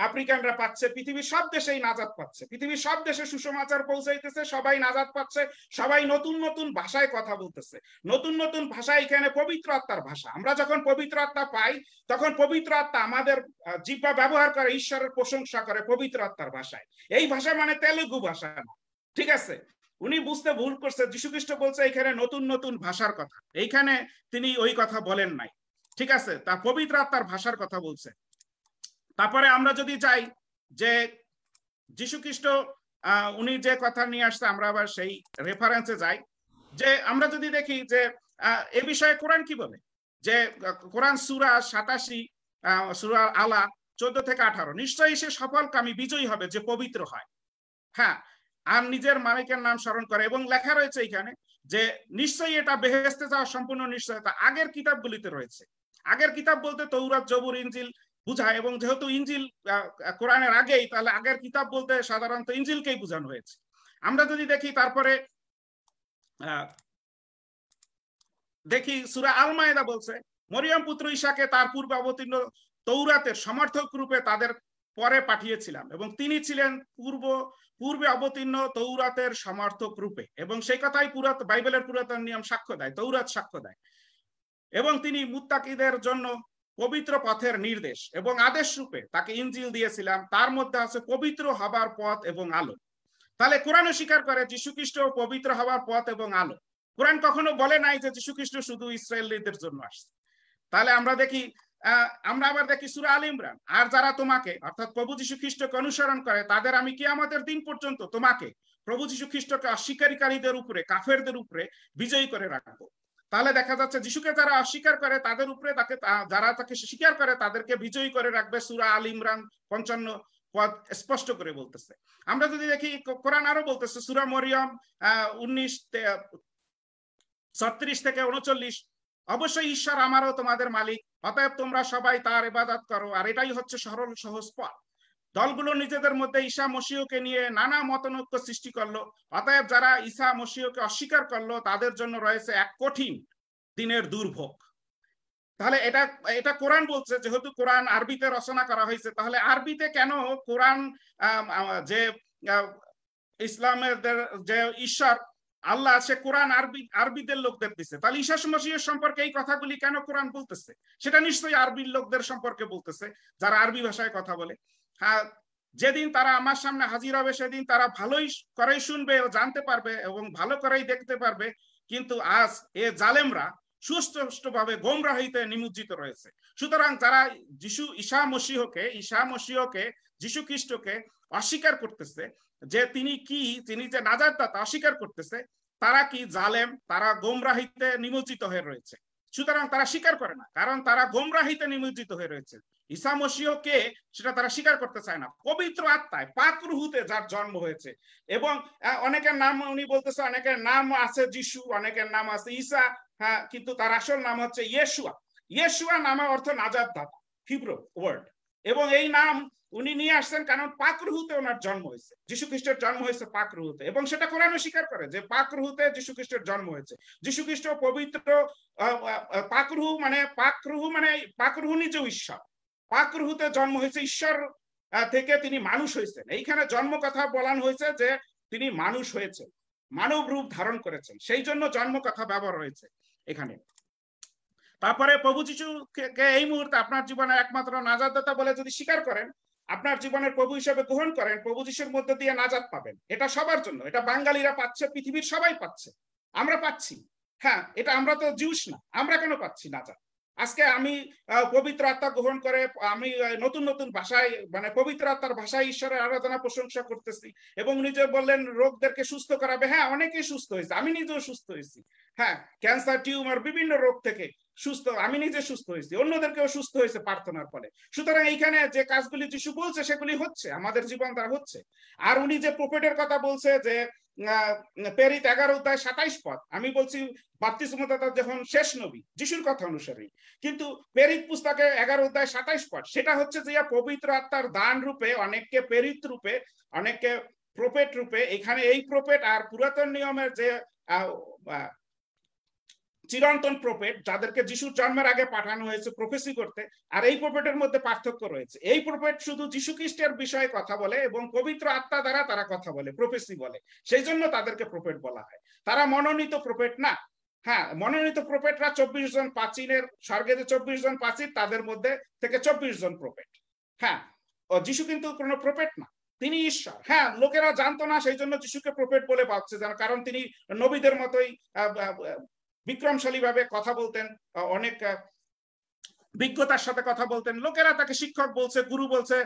আফ্রিকানরা পাচ্ছে, পৃথিবীর সব দেশেই নাজাদ পাচ্ছে। পৃথিবীর সব দেশে সুসমাচার পৌঁছাইতেছে, সবাই নাজাদ পাচ্ছে, সবাই নতুন নতুন ভাষায় কথা বলতেছে। নতুন নতুন ভাষা এখানে পবিত্র আত্মার ভাষা। আমরা যখন পবিত্র আত্মা পাই, তখন পবিত্র আত্মা আমাদের জিব্বা ব্যবহার করে, ঈশ্বরের প্রশংসা করে পবিত্র আত্মার ভাষায়। এই ভাষা মানে তেলুগু ভাষা না, ঠিক আছে? উনি বুঝতে ভুল করছে যীশু খ্রিস্ট বলছে, এখানে নতুন নতুন ভাষার কথা। এইখানে তিনি ওই কথা বলেন নাই। ঠিক আছে? তার পবিত্র আত্মার ভাষার কথা বলছে। তারপরে আমরা যদি যাই যে যীশু খ্রিস্ট উনি যে কথা নিয়ে আসছে, আমরা আবার সেই রেফারেন্সে যাই। যে আমরা যদি দেখি যে এ বিষয়ে কোরআন কি বলে? যে, কোরআন সুরা সাতাশি সুরা আলা চোদ্দ থেকে আঠারো। নিশ্চয়ই সে সফল সফলকামী, বিজয়ী হবে, যে পবিত্র হয়। হ্যাঁ আর নিজের মালিকের নাম স্মরণ করে। এবং লেখা রয়েছে এখানে যে, নিশ্চয়ই এটা বেহেস্তে যাওয়া সম্পূর্ণ নিশ্চয়তা আগের কিতাবগুলিতে রয়েছে। আগের কিতাব বলতে তৌরাত, জবুর ইঞ্জিল বুঝায় এবং যেহেতু ইঞ্জিল কোরআনের আগেই, তাহলে আগের কিতাব বলতে সাধারণত ইঞ্জিলকেই বোঝানো হয়েছে। আমরা যদি দেখি তারপরে দেখি সুরা আলমায়দা বলছে, মরিয়াম পুত্র ঈশাকে তার পূর্বে অবতীর্ণ তৌরাতের সমর্থক রূপে তাদের পরে পাঠিয়েছিলাম এবং তিনি ছিলেন পূর্ব, পূর্বে অবতীর্ণ তৌরাতের সমর্থক রূপে এবং সেই কথাই পুরাত, বাইবেলের পুরাতন নিয়ম সাক্ষ্য দেয়, তৌরাত সাক্ষ্য দেয়। এবং তিনি মুত্তাকিদের জন্য পবিত্র পথের নির্দেশ এবং আদেশ রূপে তাকে ইঞ্জিল দিয়েছিলাম। তার মধ্যে আছে পবিত্র হবার পথ এবং আলো। তাহলে কোরআন স্বীকার করে যীশু খ্রিস্ট পবিত্র হবার পথ এবং আলো। কোরআন কখনো বলে নাই যে যীশুখ্রিস্ট শুধু ইসরায়েলদের জন্য আসছে। তাহলে আমরা দেখি আমরা আবার দেখি সুরা আল ইমরান। আর যারা তোমাকে, অর্থাৎ প্রভু যীশু খ্রিস্টকে অনুসরণ করে, তাদের আমি কি আমাদের দিন পর্যন্ত তোমাকে, প্রভু যীশু খ্রিস্টকে অস্বীকারীকারীদের উপরে, কাফেরদের উপরে বিজয়ী করে রাখব। তাহলে দেখা যাচ্ছে যিশুকে যারা অস্বীকার করে, তাদের উপরে তাকে যারা তাকে স্বীকার করে, তাদেরকে বিজয়ী করে রাখবে সুরা আল ইমরান পঞ্চান্ন পদ স্পষ্ট করে বলতেছে। আমরা যদি দেখি কোরআন আরও বলতেছে, সুরা মরিয়ম উনিশ ছত্রিশ থেকে উনচল্লিশ, অবশ্যই ঈশ্বর আমারও তোমাদের মালিক অতএব তোমরা সবাই তার ইবাদত করো। আর এটাই হচ্ছে সরল, সহজ পথ। দলগুলো নিজেদের মধ্যে ঈশা মসিহকে নিয়ে নানা মতনৈক্য সৃষ্টি করল। অতএব যারা ঈশা মসিহকে অস্বীকার করল, তাদের জন্য রয়েছে এক কঠিন দিনের দুর্ভোগ। তাহলে এটা এটা কোরআন বলছে, যেহেতু কোরআন আরবিতে রচনা করা হয়েছে, তাহলে আরবিতে কেন কোরআন যে ইসলামের যে ঈশ্বর আল্লাহ সে কোরআন আরবি, আরবিদের লোকদের দিছে। তাহলে ঈশা মসিহের সম্পর্কে এই কথাগুলি কেন কোরআন বলতেছে? সেটা নিশ্চয়ই আরবির লোকদের সম্পর্কে বলতেছে, যারা আরবি ভাষায় কথা বলে। হ্যাঁ যেদিন তারা আমার সামনে হাজির হবে, সেদিন তারা ভালোই করেই শুনবে ও জানতে পারবে এবং ভালো করেই দেখতে পারবে। কিন্তু আজ এ জালেমরা সুস্পষ্টভাবে গোমরাহিতে নিমজ্জিত রয়েছে। সুতরাং যারা যিশু, ঈশা মসিহকে ঈশা মসিহকে, যিশু খ্রিস্টকে অস্বীকার করতেছে যে তিনি কি, তিনি যে নাজার দাতা অস্বীকার করতেছে, তারা কি জালেম, তারা গোমরাহিতে নিমজ্জিত হয়ে রয়েছে। সুতরাং তারা স্বীকার করে না, কারণ তারা গোমরাহিতে নিমজ্জিত হয়ে রয়েছে। ঈসা মসিহ কে, সেটা তারা স্বীকার করতে চায় না। পবিত্র আত্মায় পাকরুহুতে যার জন্ম হয়েছে। এবং অনেকের নাম, উনি বলতেছে অনেকের নাম আছে যিশু, অনেকের নাম আছে ঈসা হ্যাঁ কিন্তু তার আসল নাম হচ্ছে ইয়েশুয়া। ইয়েশুয়া নামে অর্থ নাজাদ দাতা হিব্রো ওয়ার্ড। এবং এই নাম উনি নিয়ে আসছেন কারণ পাকরুহুতে ওনার জন্ম হয়েছে। যীশু খ্রিস্টের জন্ম হয়েছে পাকরুহুতে এবং সেটা কোরআন স্বীকার করে যে পাকরুহুতে যীশু খ্রিস্টের জন্ম হয়েছে। যীশু খ্রিস্ট পবিত্র পাকরুহু মানে পাকরুহু মানে পাকরুহু নিজেও ঈশ্বর। পাকরুহুতে জন্ম হয়েছে ঈশ্বর থেকে তিনি মানুষ হয়েছেন। এইখানে জন্ম কথা বলানো হয়েছে যে তিনি মানুষ হয়েছে মানব রূপ ধারণ করেছেন। সেই জন্য জন্ম কথা ব্যবহার হয়েছে এখানে। তারপরে প্রভু যিশুকে এই মুহূর্তে আপনার জীবনে একমাত্র নাজাদাতা বলে যদি স্বীকার করেন আপনার জীবনের প্রভু হিসেবে গ্রহণ করেন, প্রভু যিশুর মধ্যে দিয়ে নাজাদ পাবেন। এটা সবার জন্য। এটা বাঙালিরা পাচ্ছে, পৃথিবীর সবাই পাচ্ছে। আমরা পাচ্ছি। হ্যাঁ এটা আমরা তো জিউস না। আমরা কেন পাচ্ছি নাজাদ আজকে আমি পবিত্র আত্মা গ্রহণ করে, আমি নতুন নতুন ভাষায় মানে পবিত্র আত্মার ভাষায় ঈশ্বরের আরাধনা, প্রশংসা করতেছি এবং নিজে বললেন রোগদেরকে সুস্থ করাবে। হ্যাঁ অনেকেই সুস্থ হয়েছে, আমি নিজেও সুস্থ হয়েছি। হ্যাঁ ক্যান্সার, টিউমার, বিভিন্ন রোগ থেকে সুস্থ, আমি নিজে সুস্থ হয়েছি, অন্যদেরকেও সুস্থ হয়েছে প্রার্থনার ফলে। সুতরাং এইখানে যে কাজগুলি যিশু বলছে, সেগুলি হচ্ছে, আমাদের জীবন তার হচ্ছে। আর উনি যে প্রফেটের কথা বলছে যে পেরিত এগারো অধ্যায় সাতাইশ পদ। আমি বলছি বাপ্তিসমদাতা যখন শেষ নবী, যিশুর কথা অনুসারে। কিন্তু পেরিত পুস্তকে এগারো অধ্যায় সাতাইশ পদ, সেটা হচ্ছে যে পবিত্র আত্মার দান রূপে, অনেককে প্রেরিত রূপে, অনেককে প্রপেট রূপে, এখানে এই প্রপেট আর পুরাতন নিয়মের যে চিরন্তন প্রোপেট যাদেরকে যিশুর জন্মের আগে পাঠানো হয়েছে প্রফেসি করতে, আর এই প্রোপেটের মধ্যে পার্থক্য রয়েছে। এই প্রোপেট শুধু যিশু খ্রিস্টের বিষয়ে কথা বলে এবং পবিত্র আত্মা দ্বারা তারা কথা বলে প্রফেসি বলে। সেই জন্য তাদেরকে প্রোপেট বলা হয়। তারা মনোনীত প্রোপেট না। হ্যাঁ মনোনীত প্রোপেটরা চব্বিশ জন প্রাচীনের, স্বর্গে যে চব্বিশ জন প্রাচীর তাদের মধ্যে থেকে চব্বিশ জন প্রোপেট হ্যাঁ ও যিশু কিন্তু কোনো প্রোপেট না, তিনি ঈশ্বর। হ্যাঁ লোকেরা জানতো না, সেই জন্য যিশুকে প্রোপেট বলে ভাবছে যেন, কারণ তিনি নবীদের মতোই বিক্রমশালী ভাবে কথা বলতেন অনেক বিজ্ঞতার সাথে কথা বলতেন। লোকেরা তাকে শিক্ষক বলছে, গুরু বলছে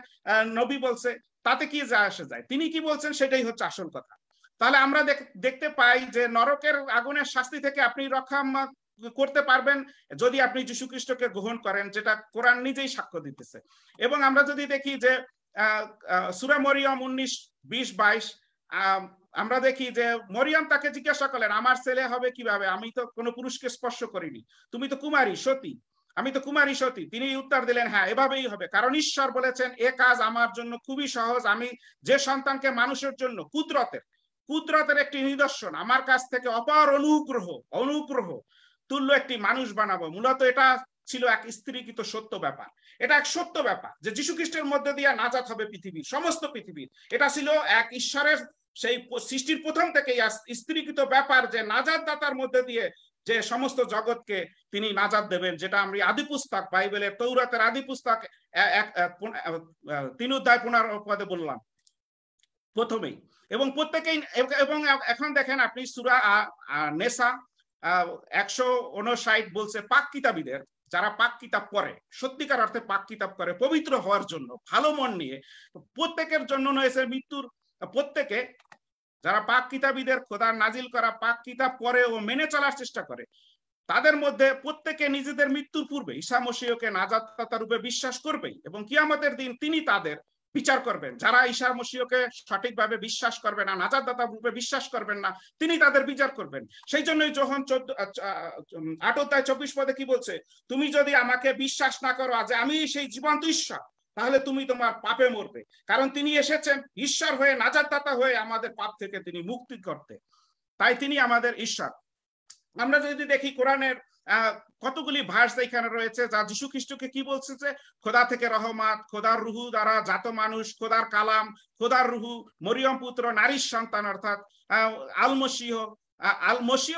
নবী বলছে, তাতে কি যা আসে যায়? তিনি কি বলছেন সেটাই হচ্ছে আসল কথা। তাহলে আমরা দেখতে পাই যে নরকের আগুনের শাস্তি থেকে আপনি রক্ষা করতে পারবেন যদি আপনি যীশু খ্রিস্টকে গ্রহণ করেন, যেটা কোরআন নিজেই সাক্ষ্য দিতেছে। এবং আমরা যদি দেখি যে সুরা মরিয়ম উনিশ, বিশ, বাইশ আমরা দেখি যে মরিয়াম তাকে জিজ্ঞাসা করলেন, আমার ছেলে হবে কীভাবে? আমি তো কোনো পুরুষকে স্পর্শ করিনি। তুমি তো কুমারী, সতী। আমি তো কুমারী, সতী। তিনি উত্তর দিলেন হ্যাঁ এভাবেই হবে। কারণ ঈশ্বর বলেছেন, এ কাজ আমার জন্য খুবই সহজ। আমি যে সন্তানকে মানুষের জন্য, কুদরতের কুদরতের একটি নিদর্শন, আমার কাছ থেকে অপার অনুগ্রহ অনুগ্রহ তুল্য একটি মানুষ বানাবো। মূলত এটা ছিল এক স্ত্রীকৃত সত্য ব্যাপার। এটা এক সত্য ব্যাপার যে যীশু খ্রিস্টের মধ্যে দিয়ে নাজাত হবে পৃথিবীর সমস্ত পৃথিবীর এটা ছিল এক ঈশ্বরের সেই সৃষ্টির প্রথম থেকে স্ত্রীকৃত ব্যাপার যে নাজাদ দাতার মধ্যে দিয়ে যে সমস্ত জগৎকে তিনি নাজাদ দেবেন, যেটা আমি আদি পুস্তক, বাইবেলের তৌরাতের আদি পুস্তক তিন অধ্যায় পুনরপদে বললাম প্রথমেই। এবং প্রত্যেকেই এবং এখন দেখেন আপনি সুরা নেশা একশো উনষাট বলছে পাক কিতাবীদের, যারা পাক কিতাব পড়ে, সত্যিকার অর্থে পাক কিতাব করে, পবিত্র হওয়ার জন্য, ভালো মন নিয়ে, প্রত্যেকের জন্য রয়েছে মৃত্যুর প্রত্যেকে যারা পাক কিতাবীদের খোদার নাজিল করা পাক কিতাব পরে ও মেনে চলার চেষ্টা করে, তাদের মধ্যে প্রত্যেকে নিজেদের মৃত্যুর পূর্বে ঈশা মসিহকে নাজাদাতা রূপে বিশ্বাস করবেই এবং কিয়ামতের দিন তিনি তাদের বিচার করবেন। যারা ঈশা মসিহকে সঠিকভাবে বিশ্বাস করবে না নাজাদাতা রূপে বিশ্বাস করবেন না, তিনি তাদের বিচার করবেন। সেই জন্যই যখন চোদ্দ আট অধ্যায় চব্বিশ পদে কি বলছে, তুমি যদি আমাকে বিশ্বাস না করো যে আমি সেই জীবন্ত ঈশ্বর তাহলে তুমি তোমার পাপে মরবে। কারণ তিনি এসেছেন ঈশ্বর হয়ে নাজারদাতা হয়ে আমাদের পাপ থেকে তিনি মুক্তি করতে। তাই তিনি আমাদের ঈশ্বর। আমরা যদি দেখি কোরআনের কতগুলি ভার্স এখানে রয়েছে যা যিশু খ্রিস্টকে কি বলছে যে খোদা থেকে রহমাত খোদার রুহু দ্বারা জাত মানুষ খোদার কালাম খোদার রুহু মরিয়ম পুত্র নারীর সন্তান অর্থাৎ আহ, আল মসিহ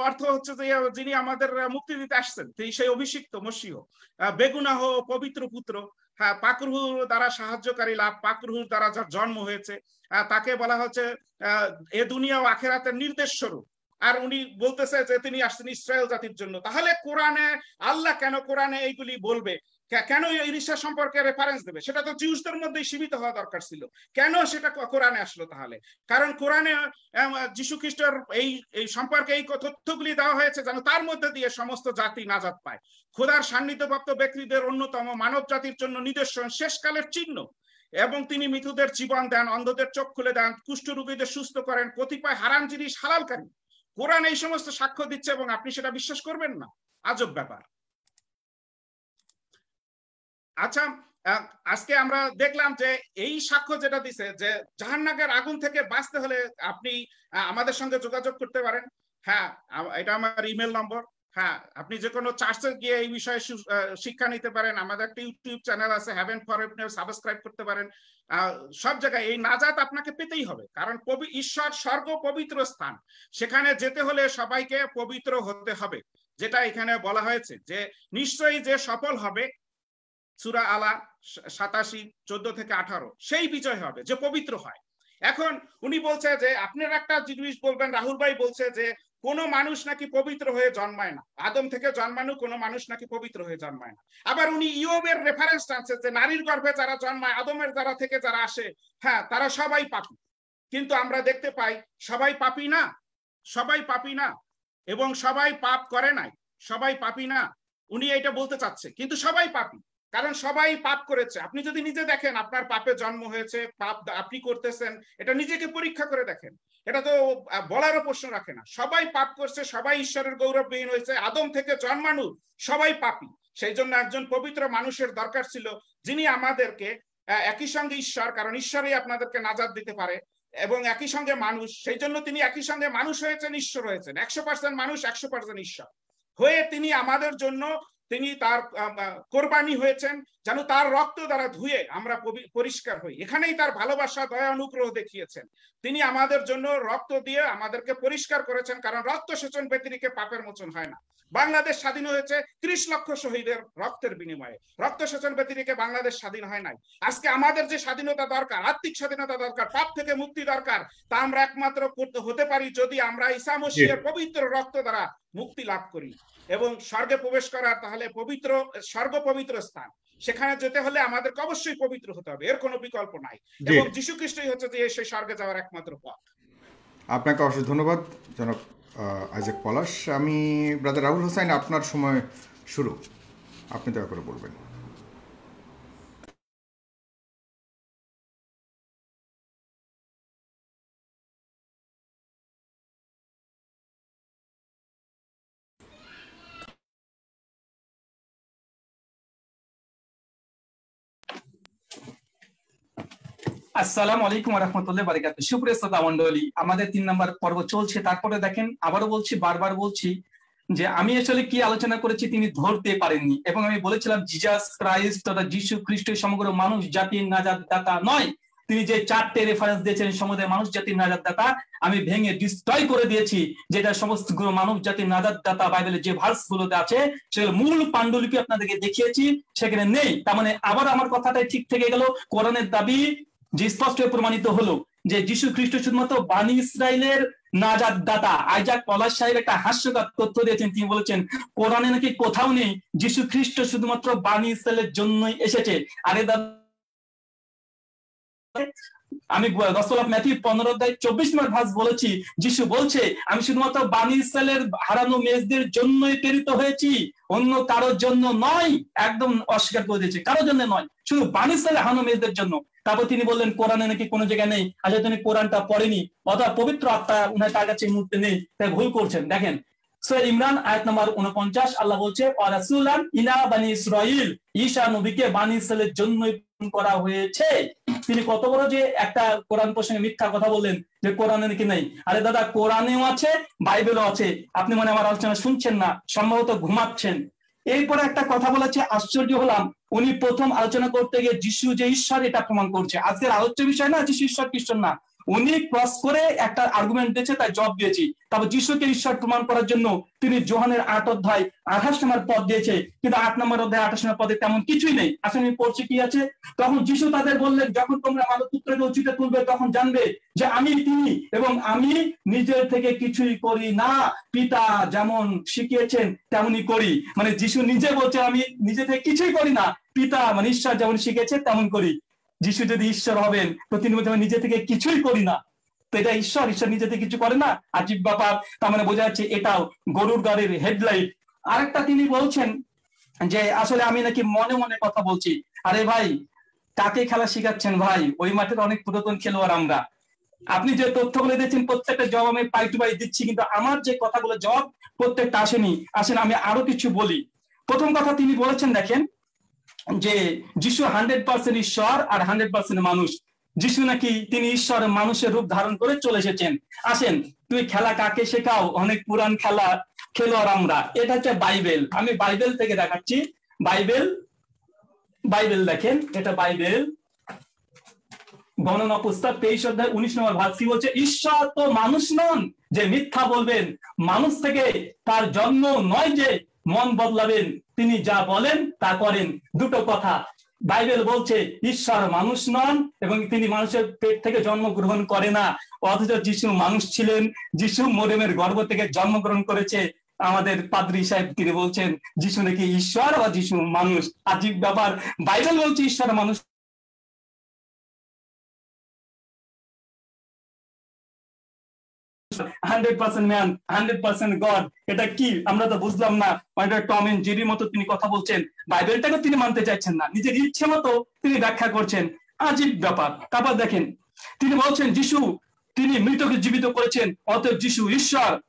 অর্থ হচ্ছে যে যিনি আমাদের মুক্তি দিতে আসছেন সেই অভিষিক্ত মসিহ বেগুনাহ পবিত্র পুত্র হ্যাঁ দ্বারা সাহায্যকারী লাভ পাকরুহুর দ্বারা যার জন্ম হয়েছে তাকে বলা হচ্ছে এ দুনিয়া ও আখেরাতের নির্দেশ স্বরূপ। আর উনি বলতেছে যে তিনি আসছেন ইসরায়েল জাতির জন্য। তাহলে কোরআনে, আল্লাহ কেন কোরআনে এইগুলি বলবে? কেন ইরিশা সম্পর্কে রেফারেন্স দেবে? সেটা তো জিউসদের মধ্যেই সীমিত হওয়া দরকার ছিল। কেন সেটা কোরআনে আসলো তাহলে? কারণ কোরআনে যীশু খ্রিস্টের এই এই সম্পর্কে এই তথ্যগুলি দেওয়া হয়েছে যেন তার মধ্যে দিয়ে সমস্ত জাতি নাজাত পায়। খোদার সান্নিধ্যপ্রাপ্ত ব্যক্তিদের অন্যতম মানব জাতির জন্য নিদর্শন শেষকালের চিহ্ন। এবং তিনি মৃতদের জীবন দেন, অন্ধদের চোখ খুলে দেন, কুষ্ঠরোগীদের সুস্থ করেন, কতিপয় হারাম জিনিস হালালকারী কোরআন এই সমস্ত সাক্ষ্য দিচ্ছে এবং আপনি সেটা বিশ্বাস করবেন না? আজব ব্যাপার। আচ্ছা আজকে আমরা দেখলাম যে এই সাক্ষ্য যেটা দিছে যে জাহান্নাগের আগুন থেকে বাঁচতে হলে আপনি আমাদের সঙ্গে যোগাযোগ করতে পারেন। হ্যাঁ এটা আমার ইমেল নম্বর হ্যাঁ আপনি যে কোনো চার্চে গিয়ে এই বিষয়ে শিক্ষা নিতে পারেন। আমাদের একটা ইউটিউব চ্যানেল আছে হ্যাভেন ফর সাবস্ক্রাইব করতে পারেন। সব জায়গায় এই নাজাত আপনাকে পেতেই হবে। কারণ ঈশ্বর স্বর্গ পবিত্র স্থান। সেখানে যেতে হলে সবাইকে পবিত্র হতে হবে। যেটা এখানে বলা হয়েছে যে, নিশ্চয়ই যে সফল হবে সুরা আলা সাতাশি, চোদ্দ থেকে আঠারো। সেই বিজয় হবে, যে পবিত্র হয়। এখন উনি বলছে যে, আপনার একটা জিনিস বলবেন, রাহুল ভাই বলছে যে, কোনো মানুষ নাকি পবিত্র হয়ে জন্মায় না। আদম থেকে জন্মানো কোনো মানুষ নাকি পবিত্র হয়ে জন্মায় না। আবার উনি ইয়বের রেফারেন্স টানছে যে, নারীর গর্ভে যারা জন্মায়, আদমের যারা থেকে যারা আসে হ্যাঁ তারা সবাই পাপি। কিন্তু আমরা দেখতে পাই, সবাই পাপি না, সবাই পাপি না, এবং সবাই পাপ করে নাই, সবাই পাপি না। উনি এটা বলতে চাচ্ছে, কিন্তু সবাই পাপি। কারণ সবাই পাপ করেছে। আপনি যদি নিজে দেখেন, আপনার পাপে জন্ম হয়েছে, পাপ আপনি করতেছেন, এটা নিজেকে পরীক্ষা করে দেখেন। এটা তো বলারও প্রশ্ন রাখে না। সবাই পাপ করছে, সবাই ঈশ্বরের গৌরববিহীন হয়েছে, আদম থেকে জন্মানো, সবাই পাপি। সেই জন্য একজন পবিত্র মানুষের দরকার ছিল, যিনি আমাদেরকে একই সঙ্গে ঈশ্বর, কারণ ঈশ্বরই আপনাদেরকে নাজাদ দিতে পারে, এবং একই সঙ্গে মানুষ, সেই জন্য তিনি একই সঙ্গে মানুষ হয়েছেন, ঈশ্বর হয়েছেন। একশো পার্সেন্ট মানুষ, একশো পার্সেন্ট ঈশ্বর। হয়ে তিনি আমাদের জন্য তিনি তার কোরবানি হয়েছেন যেন তার রক্ত দ্বারা ধুয়ে আমরা পরিষ্কার হই। এখানেই তার ভালোবাসা দয়া অনুগ্রহ দেখিয়েছেন। তিনি আমাদের জন্য রক্ত দিয়ে আমাদেরকে পরিষ্কার করেছেন কারণ রক্ত সেচন ব্যতিরিকে পাপের মোচন হয় না। বাংলাদেশ স্বাধীন হয়েছে ত্রিশ লক্ষ শহীদের রক্তের বিনিময়ে। রক্ত সেচন ব্যতিরিকে বাংলাদেশ স্বাধীন হয় নাই। আজকে আমাদের যে স্বাধীনতা দরকার আর্থিক স্বাধীনতা দরকার পাপ থেকে মুক্তি দরকার তা আমরা একমাত্র করতে হতে পারি যদি আমরা ঈসা মসিহের পবিত্র রক্ত দ্বারা মুক্তি লাভ করি। এবং স্বর্গে প্রবেশ করা তাহলে পবিত্র স্বর্গ পবিত্র স্থান। সেখানে যেতে হলে আমাদেরকে অবশ্যই পবিত্র হতে হবে এর কোনো বিকল্প নাই। এবং যীশু খ্রিস্টই হচ্ছে যে সেই স্বর্গে যাওয়ার একমাত্র পথ। আপনাকে অশেষ ধন্যবাদ জনাব আহ, আইজাক পলাশ। আমি ব্রাদার রাহুল হোসেন আপনার সময় শুরু। আপনি দয়া করে বলবেন। আসসালামু আলাইকুম রহমতুল্লাহ বারিকাত সুপ্রিয় শ্রোতা মন্ডলী আমাদের তিন নম্বর পর্ব চলছে। তারপরে দেখেন, আবারও বলছি, বারবার বলছি যে আমি আসলে কি আলোচনা করেছি তিনি ধরতে পারেননি। এবং আমি বলেছিলাম, জিজাস ক্রাইস্ট তথা যিশু খ্রিস্ট সমগ্র মানুষ জাতির নাজাদ দাতা নয়। তিনি যে চারটে রেফারেন্স দিয়েছেন সমুদায় মানুষ জাতির নাজাদ দাতা আমি ভেঙে ডিস্ট্রয় করে দিয়েছি। যেটা সমস্ত মানব জাতির নাজাদ দাতা বাইবেলের যে ভার্স গুলোতে আছে, সেগুলো মূল পাণ্ডুলিপি আপনাদেরকে দেখিয়েছি, সেখানে নেই। তার মানে আবার আমার কথাটাই ঠিক থেকে গেল। কোরআনের দাবি যে স্পষ্ট প্রমাণিত হলো যে যিশু খ্রিস্ট শুধুমাত্র বাণী ইসরায়েলের নাজাদ দাতা আইজাক পলাশ সাহেব একটা হাস্যকর তথ্য দিয়েছেন। তিনি বলেছেন, কোরআনে নাকি কোথাও নেই যিশু খ্রিস্ট শুধুমাত্র বাণী ইসরায়েলের জন্যই এসেছে। আরে দাদা আমি গসল অফ ম্যাথিউ পনেরো অধ্যায় চব্বিশ নম্বর ভাস বলেছি, যিশু বলছে, আমি শুধুমাত্র বাণী ইসরায়েলের হারানো মেজদের জন্যই প্রেরিত হয়েছি, অন্য কারোর জন্য নয়। একদম অস্বীকার করে দিয়েছে। কারোর জন্য নয়, শুধু বাণী ইসরায়েলের হারানো মেজদের জন্য। তারপর তিনি বললেন, কোরআনে নাকি কোনো জায়গায় নেই। আচ্ছা তিনি কোরআনটা পড়েনি, অথবা পবিত্র আত্মা উনার তার কাছে মুহূর্তে নেই, তাই ভুল করছেন। দেখেন, সূরা ইমরান, আয়াত নম্বর উনপঞ্চাশ আল্লাহ বলছে ইলা বানি ইসরাইল ঈসা নবীকে বানি ইসরায়েলের জন্যই করা হয়েছে। তিনি কত বড় যে একটা কোরআন প্রসঙ্গে মিথ্যা কথা বললেন যে কোরআনে নাকি নাই। আরে দাদা, কোরআনেও আছে, বাইবেলও আছে। আপনি মানে আমার আলোচনা শুনছেন না, সম্ভবত ঘুমাচ্ছেন। এরপরে একটা কথা বলেছে আশ্চর্য হলাম, উনি প্রথম আলোচনা করতে গিয়ে যিশু যে ঈশ্বর এটা প্রমাণ করছে। আজকের আলোচ্য বিষয় না যিশু ঈশ্বর, খ্রিস্টান না। উনি ক্রস করে একটা আর্গুমেন্ট দিয়েছে, তাই জব দিয়েছি। তারপর যিশুকে ঈশ্বর প্রমাণ করার জন্য তিনি জোহানের আট অধ্যায় আঠাশ নম্বর পদ দিয়েছে। কিন্তু আট নম্বর অধ্যায় আঠাশ নম্বর পদে তেমন কিছুই নেই। আসলে আমি পড়ছি কি আছে? তখন যিশু তাদের বললেন, যখন তোমরা মানব পুত্রকে উচিতে তুলবে, তখন জানবে যে আমি তিনি এবং আমি নিজের থেকে কিছুই করি না। পিতা যেমন শিখিয়েছেন, তেমনই করি। মানে যিশু নিজে বলছে আমি নিজে থেকে কিছুই করি না। পিতা মানে ঈশ্বর যেমন শিখেছে তেমন করি। যিশু যদি ঈশ্বর হবেন তো তিনি বলছেন আমি নিজে থেকে কিছুই করি না। তো এটা ঈশ্বর ঈশ্বর নিজে থেকে কিছু করে না। আজীব ব্যাপার, তার মানে বোঝা যাচ্ছে এটাও গরুর গাড়ির হেডলাইট আরেকটা তিনি বলছেন যে, আসলে আমি নাকি মনে মনে কথা বলছি। আরে ভাই, কাকে খেলা শিখাচ্ছেন ভাই? ওই মাঠের অনেক পুরাতন খেলোয়াড় আমরা। আপনি যে তথ্যগুলো দিচ্ছেন প্রত্যেকটা জবাব আমি পাই টু পাই দিচ্ছি, কিন্তু আমার যে কথাগুলো জবাব প্রত্যেকটা আসেনি। আসেন আমি আরও কিছু বলি। প্রথম কথা তিনি বলেছেন, দেখেন যে যিশু হান্ড্রেড পার্সেন্ট ঈশ্বর আর হান্ড্রেড পার্সেন্ট মানুষ। যিশু নাকি তিনি ঈশ্বর মানুষের রূপ ধারণ করে চলে এসেছেন। আসেন তুই খেলা কাকে শেখাও? অনেক পুরান খেলা, খেলোয়াড় আমরা। এটা হচ্ছে বাইবেল। আমি বাইবেল থেকে দেখাচ্ছি। বাইবেল বাইবেল দেখেন, এটা বাইবেল। গণনা পুস্তক তেইশ অধ্যায় উনিশ নম্বর কি বলছে, ঈশ্বর তো মানুষ নন যে মিথ্যা বলবেন। মানুষ থেকে তার জন্ম নয় যে মন বদলাবেন। তিনি যা বলেন তা করেন। দুটো কথা। বাইবেল বলছে, ঈশ্বর মানুষ নন এবং তিনি মানুষের পেট থেকে জন্মগ্রহণ করে না। অথচ যিশু মানুষ ছিলেন। যিশু মোরেমের গর্ভ থেকে জন্মগ্রহণ করেছে। আমাদের পাদ্রী সাহেব তিনি বলছেন, যিশু নাকি ঈশ্বর বা যিশু মানুষ? আজীব ব্যাপার। বাইবেল বলছে, ঈশ্বর মানুষ hundred percent man hundred percent God এটা কি? আমরা তো বুঝলাম না। টম জেরির মতো তিনি কথা বলছেন। বাইবেলটাকে তিনি মানতে চাইছেন না। নিজের ইচ্ছে মতো তিনি ব্যাখ্যা করছেন। আজীব ব্যাপার। তারপর দেখেন, তিনি বলছেন, যিশু, তিনি মৃতকে জীবিত করেছেন। অতএব যিশু, ঈশ্বর,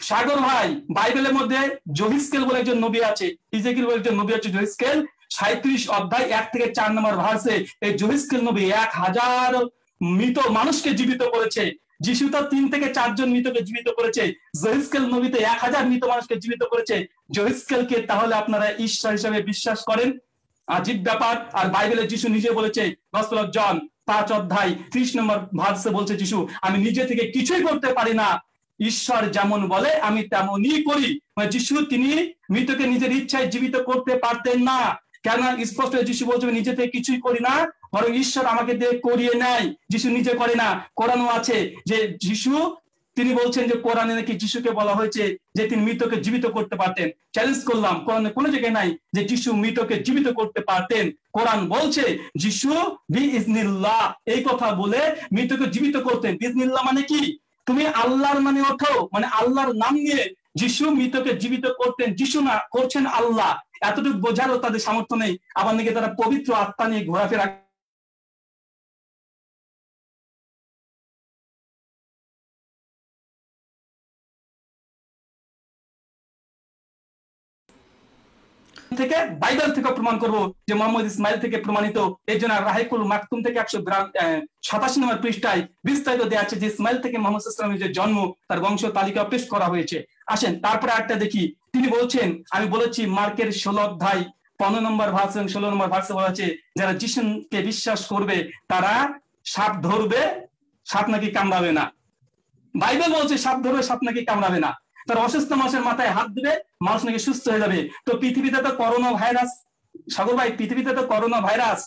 সাগর ভাই, বাইবেলের মধ্যে জহিস্কেল বলে একজন নবী আছে। ইজেকিল বলে একজন নবী আছে, জহিস্কেল। সাঁত্রিশ অধ্যায় এক থেকে চার নম্বর ভার্সে এই জহিস্কেল নবী এক হাজার মৃত মানুষকে জীবিত করেছে। যিশু তো তিন থেকে চারজন মৃতকে জীবিত করেছে, জহিস্কেল নবীতে এক হাজার মৃত মানুষকে জীবিত করেছে। জহিস্কেলকে তাহলে আপনারা ঈশ্বর হিসেবে বিশ্বাস করেন? আজীব ব্যাপার। আর বাইবেলে যিশু নিজে বলেছে, গসপেল জন পাঁচ অধ্যায় ত্রিশ নম্বর ভার্সে বলছে যিশু, আমি নিজে থেকে কিছুই করতে পারি না। ঈশ্বর যেমন বলে, আমি তেমনই করি। মানে যিশু তিনি মৃতকে নিজের ইচ্ছায় জীবিত করতে পারতেন না। কেন স্পষ্ট যিশু বলছে, নিজে থেকে কিছুই করি না, বরং ঈশ্বর আমাকে দিয়ে করিয়ে নেয়। যিশু নিজে করে না, কোরআনও আছে যে যিশু, তিনি বলছেন যে কোরআনে নাকি যিশুকে বলা হয়েছে যে তিনি মৃতকে জীবিত করতে পারতেন। চ্যালেঞ্জ করলাম, কোরআনে কোনো জায়গায় নাই যে যিশু মৃতকে জীবিত করতে পারতেন। কোরআন বলছে, যিশু বি ইসনিল্লাহ এই কথা বলে মৃতকে জীবিত করতেন। ইসনিল্লাহ মানে কি? তুমি আল্লাহর মানে ওঠো মানে আল্লাহর নাম নিয়ে যিশু মৃতকে জীবিত করতেন, যিশু না করছেন আল্লাহ। এতটুকু বোঝারও তাদের সামর্থ্য নেই। আবার নাকি তারা পবিত্র আত্মা নিয়ে ঘোরাফেরা থেকে বাইবেল থেকে প্রমাণ করব যে মোহাম্মদ ইসমাইল থেকে প্রমাণিত। এই জন্য রাহিকুল মাকতুম থেকে একশো সাতাশি নম্বর পৃষ্ঠায় বিস্তারিত দেওয়া আছে যে ইসমাইল থেকে মোহাম্মদ ইসলামের যে জন্ম, তার বংশ তালিকা পেশ করা হয়েছে। আসেন, তারপরে একটা দেখি। তিনি বলছেন, আমি বলেছি মার্কের ষোলো অধ্যায়, পনেরো নম্বর ভার্স এবং ষোলো নম্বর ভার্সে বলা আছে, যারা যিশুকে বিশ্বাস করবে, তারা সাপ ধরবে, সাপ নাকি কামড়াবে না। বাইবেল বলছে, সাপ ধরবে, সাপ নাকি কামড়াবে না। তার অসুস্থ মানুষের মাথায় হাত দিবে মানুষ নাকি সুস্থ হয়ে যাবে। তো পৃথিবীতে তো করোনা ভাইরাস সাগর ভাই, পৃথিবীতে তো করোনা ভাইরাস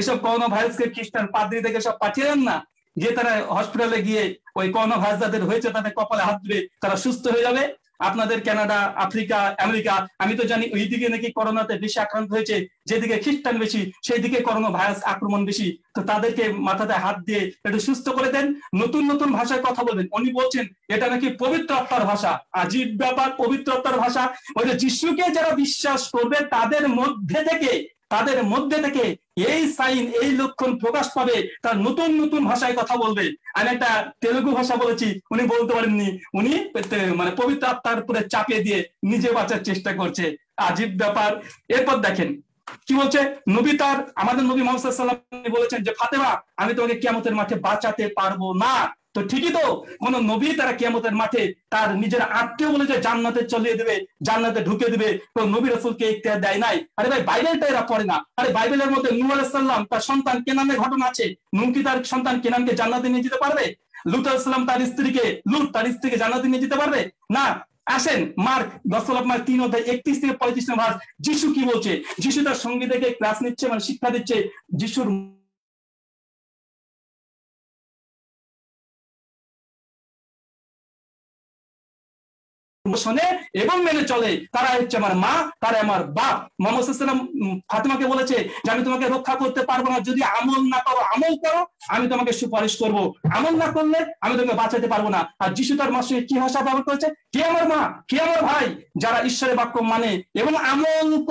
এসব করোনা ভাইরাসকে খ্রিস্টান পাদ্রি থেকে সব পাঠিয়ে দেন না। যে তারা হসপিটালে গিয়ে ওই করোনা ভাইরাস যাদের হয়েছে, তাদের কপালে হাত দিবে, তারা সুস্থ হয়ে যাবে। আপনাদের কানাডা, আফ্রিকা, আমেরিকা, আমি তো জানি ওই দিকে নাকি করোনাতে বেশি আক্রান্ত হয়েছে, যেদিকে খ্রিস্টান বেশি সেই দিকে করোনা ভাইরাস আক্রমণ বেশি। তো তাদেরকে মাথাতে হাত দিয়ে একটু সুস্থ করে দেন, নতুন নতুন ভাষায় কথা বলবেন। উনি বলছেন, এটা নাকি পবিত্র আত্মার ভাষা। আজীব ব্যাপার, পবিত্র আত্মার ভাষা। ওই যে যিশুকে যারা বিশ্বাস করবে, তাদের মধ্যে থেকে তাদের মধ্যে থেকে এই সাইন, এই লক্ষণ প্রকাশ পাবে। তার নতুন নতুন ভাষায় কথা বলবে। আমি একটা তেলুগু ভাষা বলেছি, উনি বলতে পারেননি। উনি মানে পবিত্র আত্মার উপরে চাপিয়ে দিয়ে নিজে বাঁচার চেষ্টা করছে। আজীব ব্যাপার। এরপর দেখেন, কি বলছে? নবী তার, আমাদের নবী মোহাম্মদ বলেছেন যে, ফাতেমা, আমি তোমাকে কিয়ামতের মাঠে বাঁচাতে পারব না। তো ঠিকই তো, কোন নবী তারা কিয়ামতের মাঠে তার নিজের আত্মীয় বলে যে জান্নাতে চলিয়ে দেবে, জান্নাতে ঢুকে দেবে, কোন নবী রাসূলকে ইখতিয়ার দেয় নাই। আরে ভাই, বাইবেলটা এরা পড়ে না। আরে বাইবেলের মধ্যে নূহ আলাইহিস সালাম তার সন্তান কেনানের ঘটনা আছে। নূহ কি তার সন্তান কেনানকে জান্নাতে নিয়ে যেতে পারবে? লুত আলাইহিস সালাম তার স্ত্রীকে লুট তার স্ত্রীকে জান্নাতে নিয়ে যেতে পারবে? না। আসেন, মার্ক অফ মার্ক তিন অধ্যায় একত্রিশ থেকে পঁয়ত্রিশ নম্বর যিশু কি বলছে? যিশু তার সঙ্গী থেকে ক্লাস নিচ্ছে মানে শিক্ষা দিচ্ছে। যিশুর শোনে এবং মেনে চলে। তারা হচ্ছে আমার মা, তারা আমার বাপ। মোহাম্মদ সাল্লাম ফাতেমাকে বলেছে যে, আমি তোমাকে রক্ষা করতে পারব না। যদি আমল না করো, আমল করো, আমি তোমাকে সুপারিশ করব। আমল না করলে আমি তোমাকে বাঁচাতে পারব না। আর যিশু তার মাসে কি ভাষা ব্যবহার করেছে? কে আমার মা? কে আমার ভাই? যারা ঈশ্বরের বাক্য মানে এবং আমল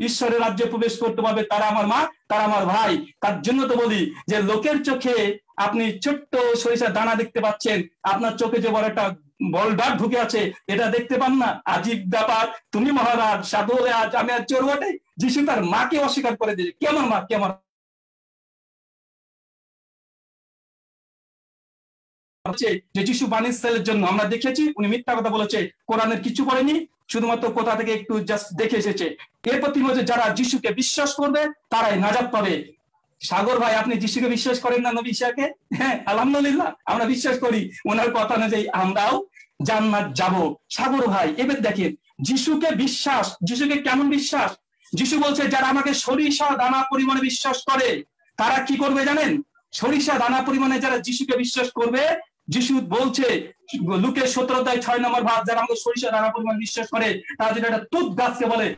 ঈশ্বরের রাজ্যে প্রবেশ করতে পারবে, তারা আমার মা, তারা আমার ভাই। তার জন্য তো বলি যে, লোকের চোখে আপনি ছোট্ট সরিষার দানা দেখতে পাচ্ছেন। আপনার চোখে যে বড় একটা বলডার ঢুকে আছে, এটা দেখতে পান না? আজীব ব্যাপার। তুমি মহারাজ সাধু হলে আজ আমি আর চোর বটে যিশু তার মাকে অস্বীকার করে দিয়েছে। কে আমার মা? কে আমার যে যিশু বানিসেলের জন্য আমরা দেখেছি, উনি মিথ্যা কথা বলেছে, কোরআনের কিছু পড়েনি শুধুমাত্র কোথা থেকে একটু জাস্ট দেখে এসেছে। এরপর তিনি বলছে যারা যিশুকে বিশ্বাস করবে, তারাই নাজাত পাবে। সাগর ভাই, আপনি যিশুকে বিশ্বাস করেন না নবী হ্যাঁ আলহামদুলিল্লাহ, আমরা বিশ্বাস করি। ওনার কথা অনুযায়ী আমরাও জান্নাত যাব। সাগর ভাই, এবার দেখেন, যিশুকে বিশ্বাস, যিশুকে কেমন বিশ্বাস? যিশু বলছে, যারা আমাকে সরিষা দানা পরিমাণে বিশ্বাস করে, তারা কি করবে জানেন? সরিষা দানা পরিমাণে যারা যিশুকে বিশ্বাস করবে, যিশু বলছে, লুকের সতেরো ছয় নম্বর ভাগ, যারা আমাকে সরিষা দানা পরিমাণে বিশ্বাস করে, তারা যেটা একটা তুত গাছকে বলে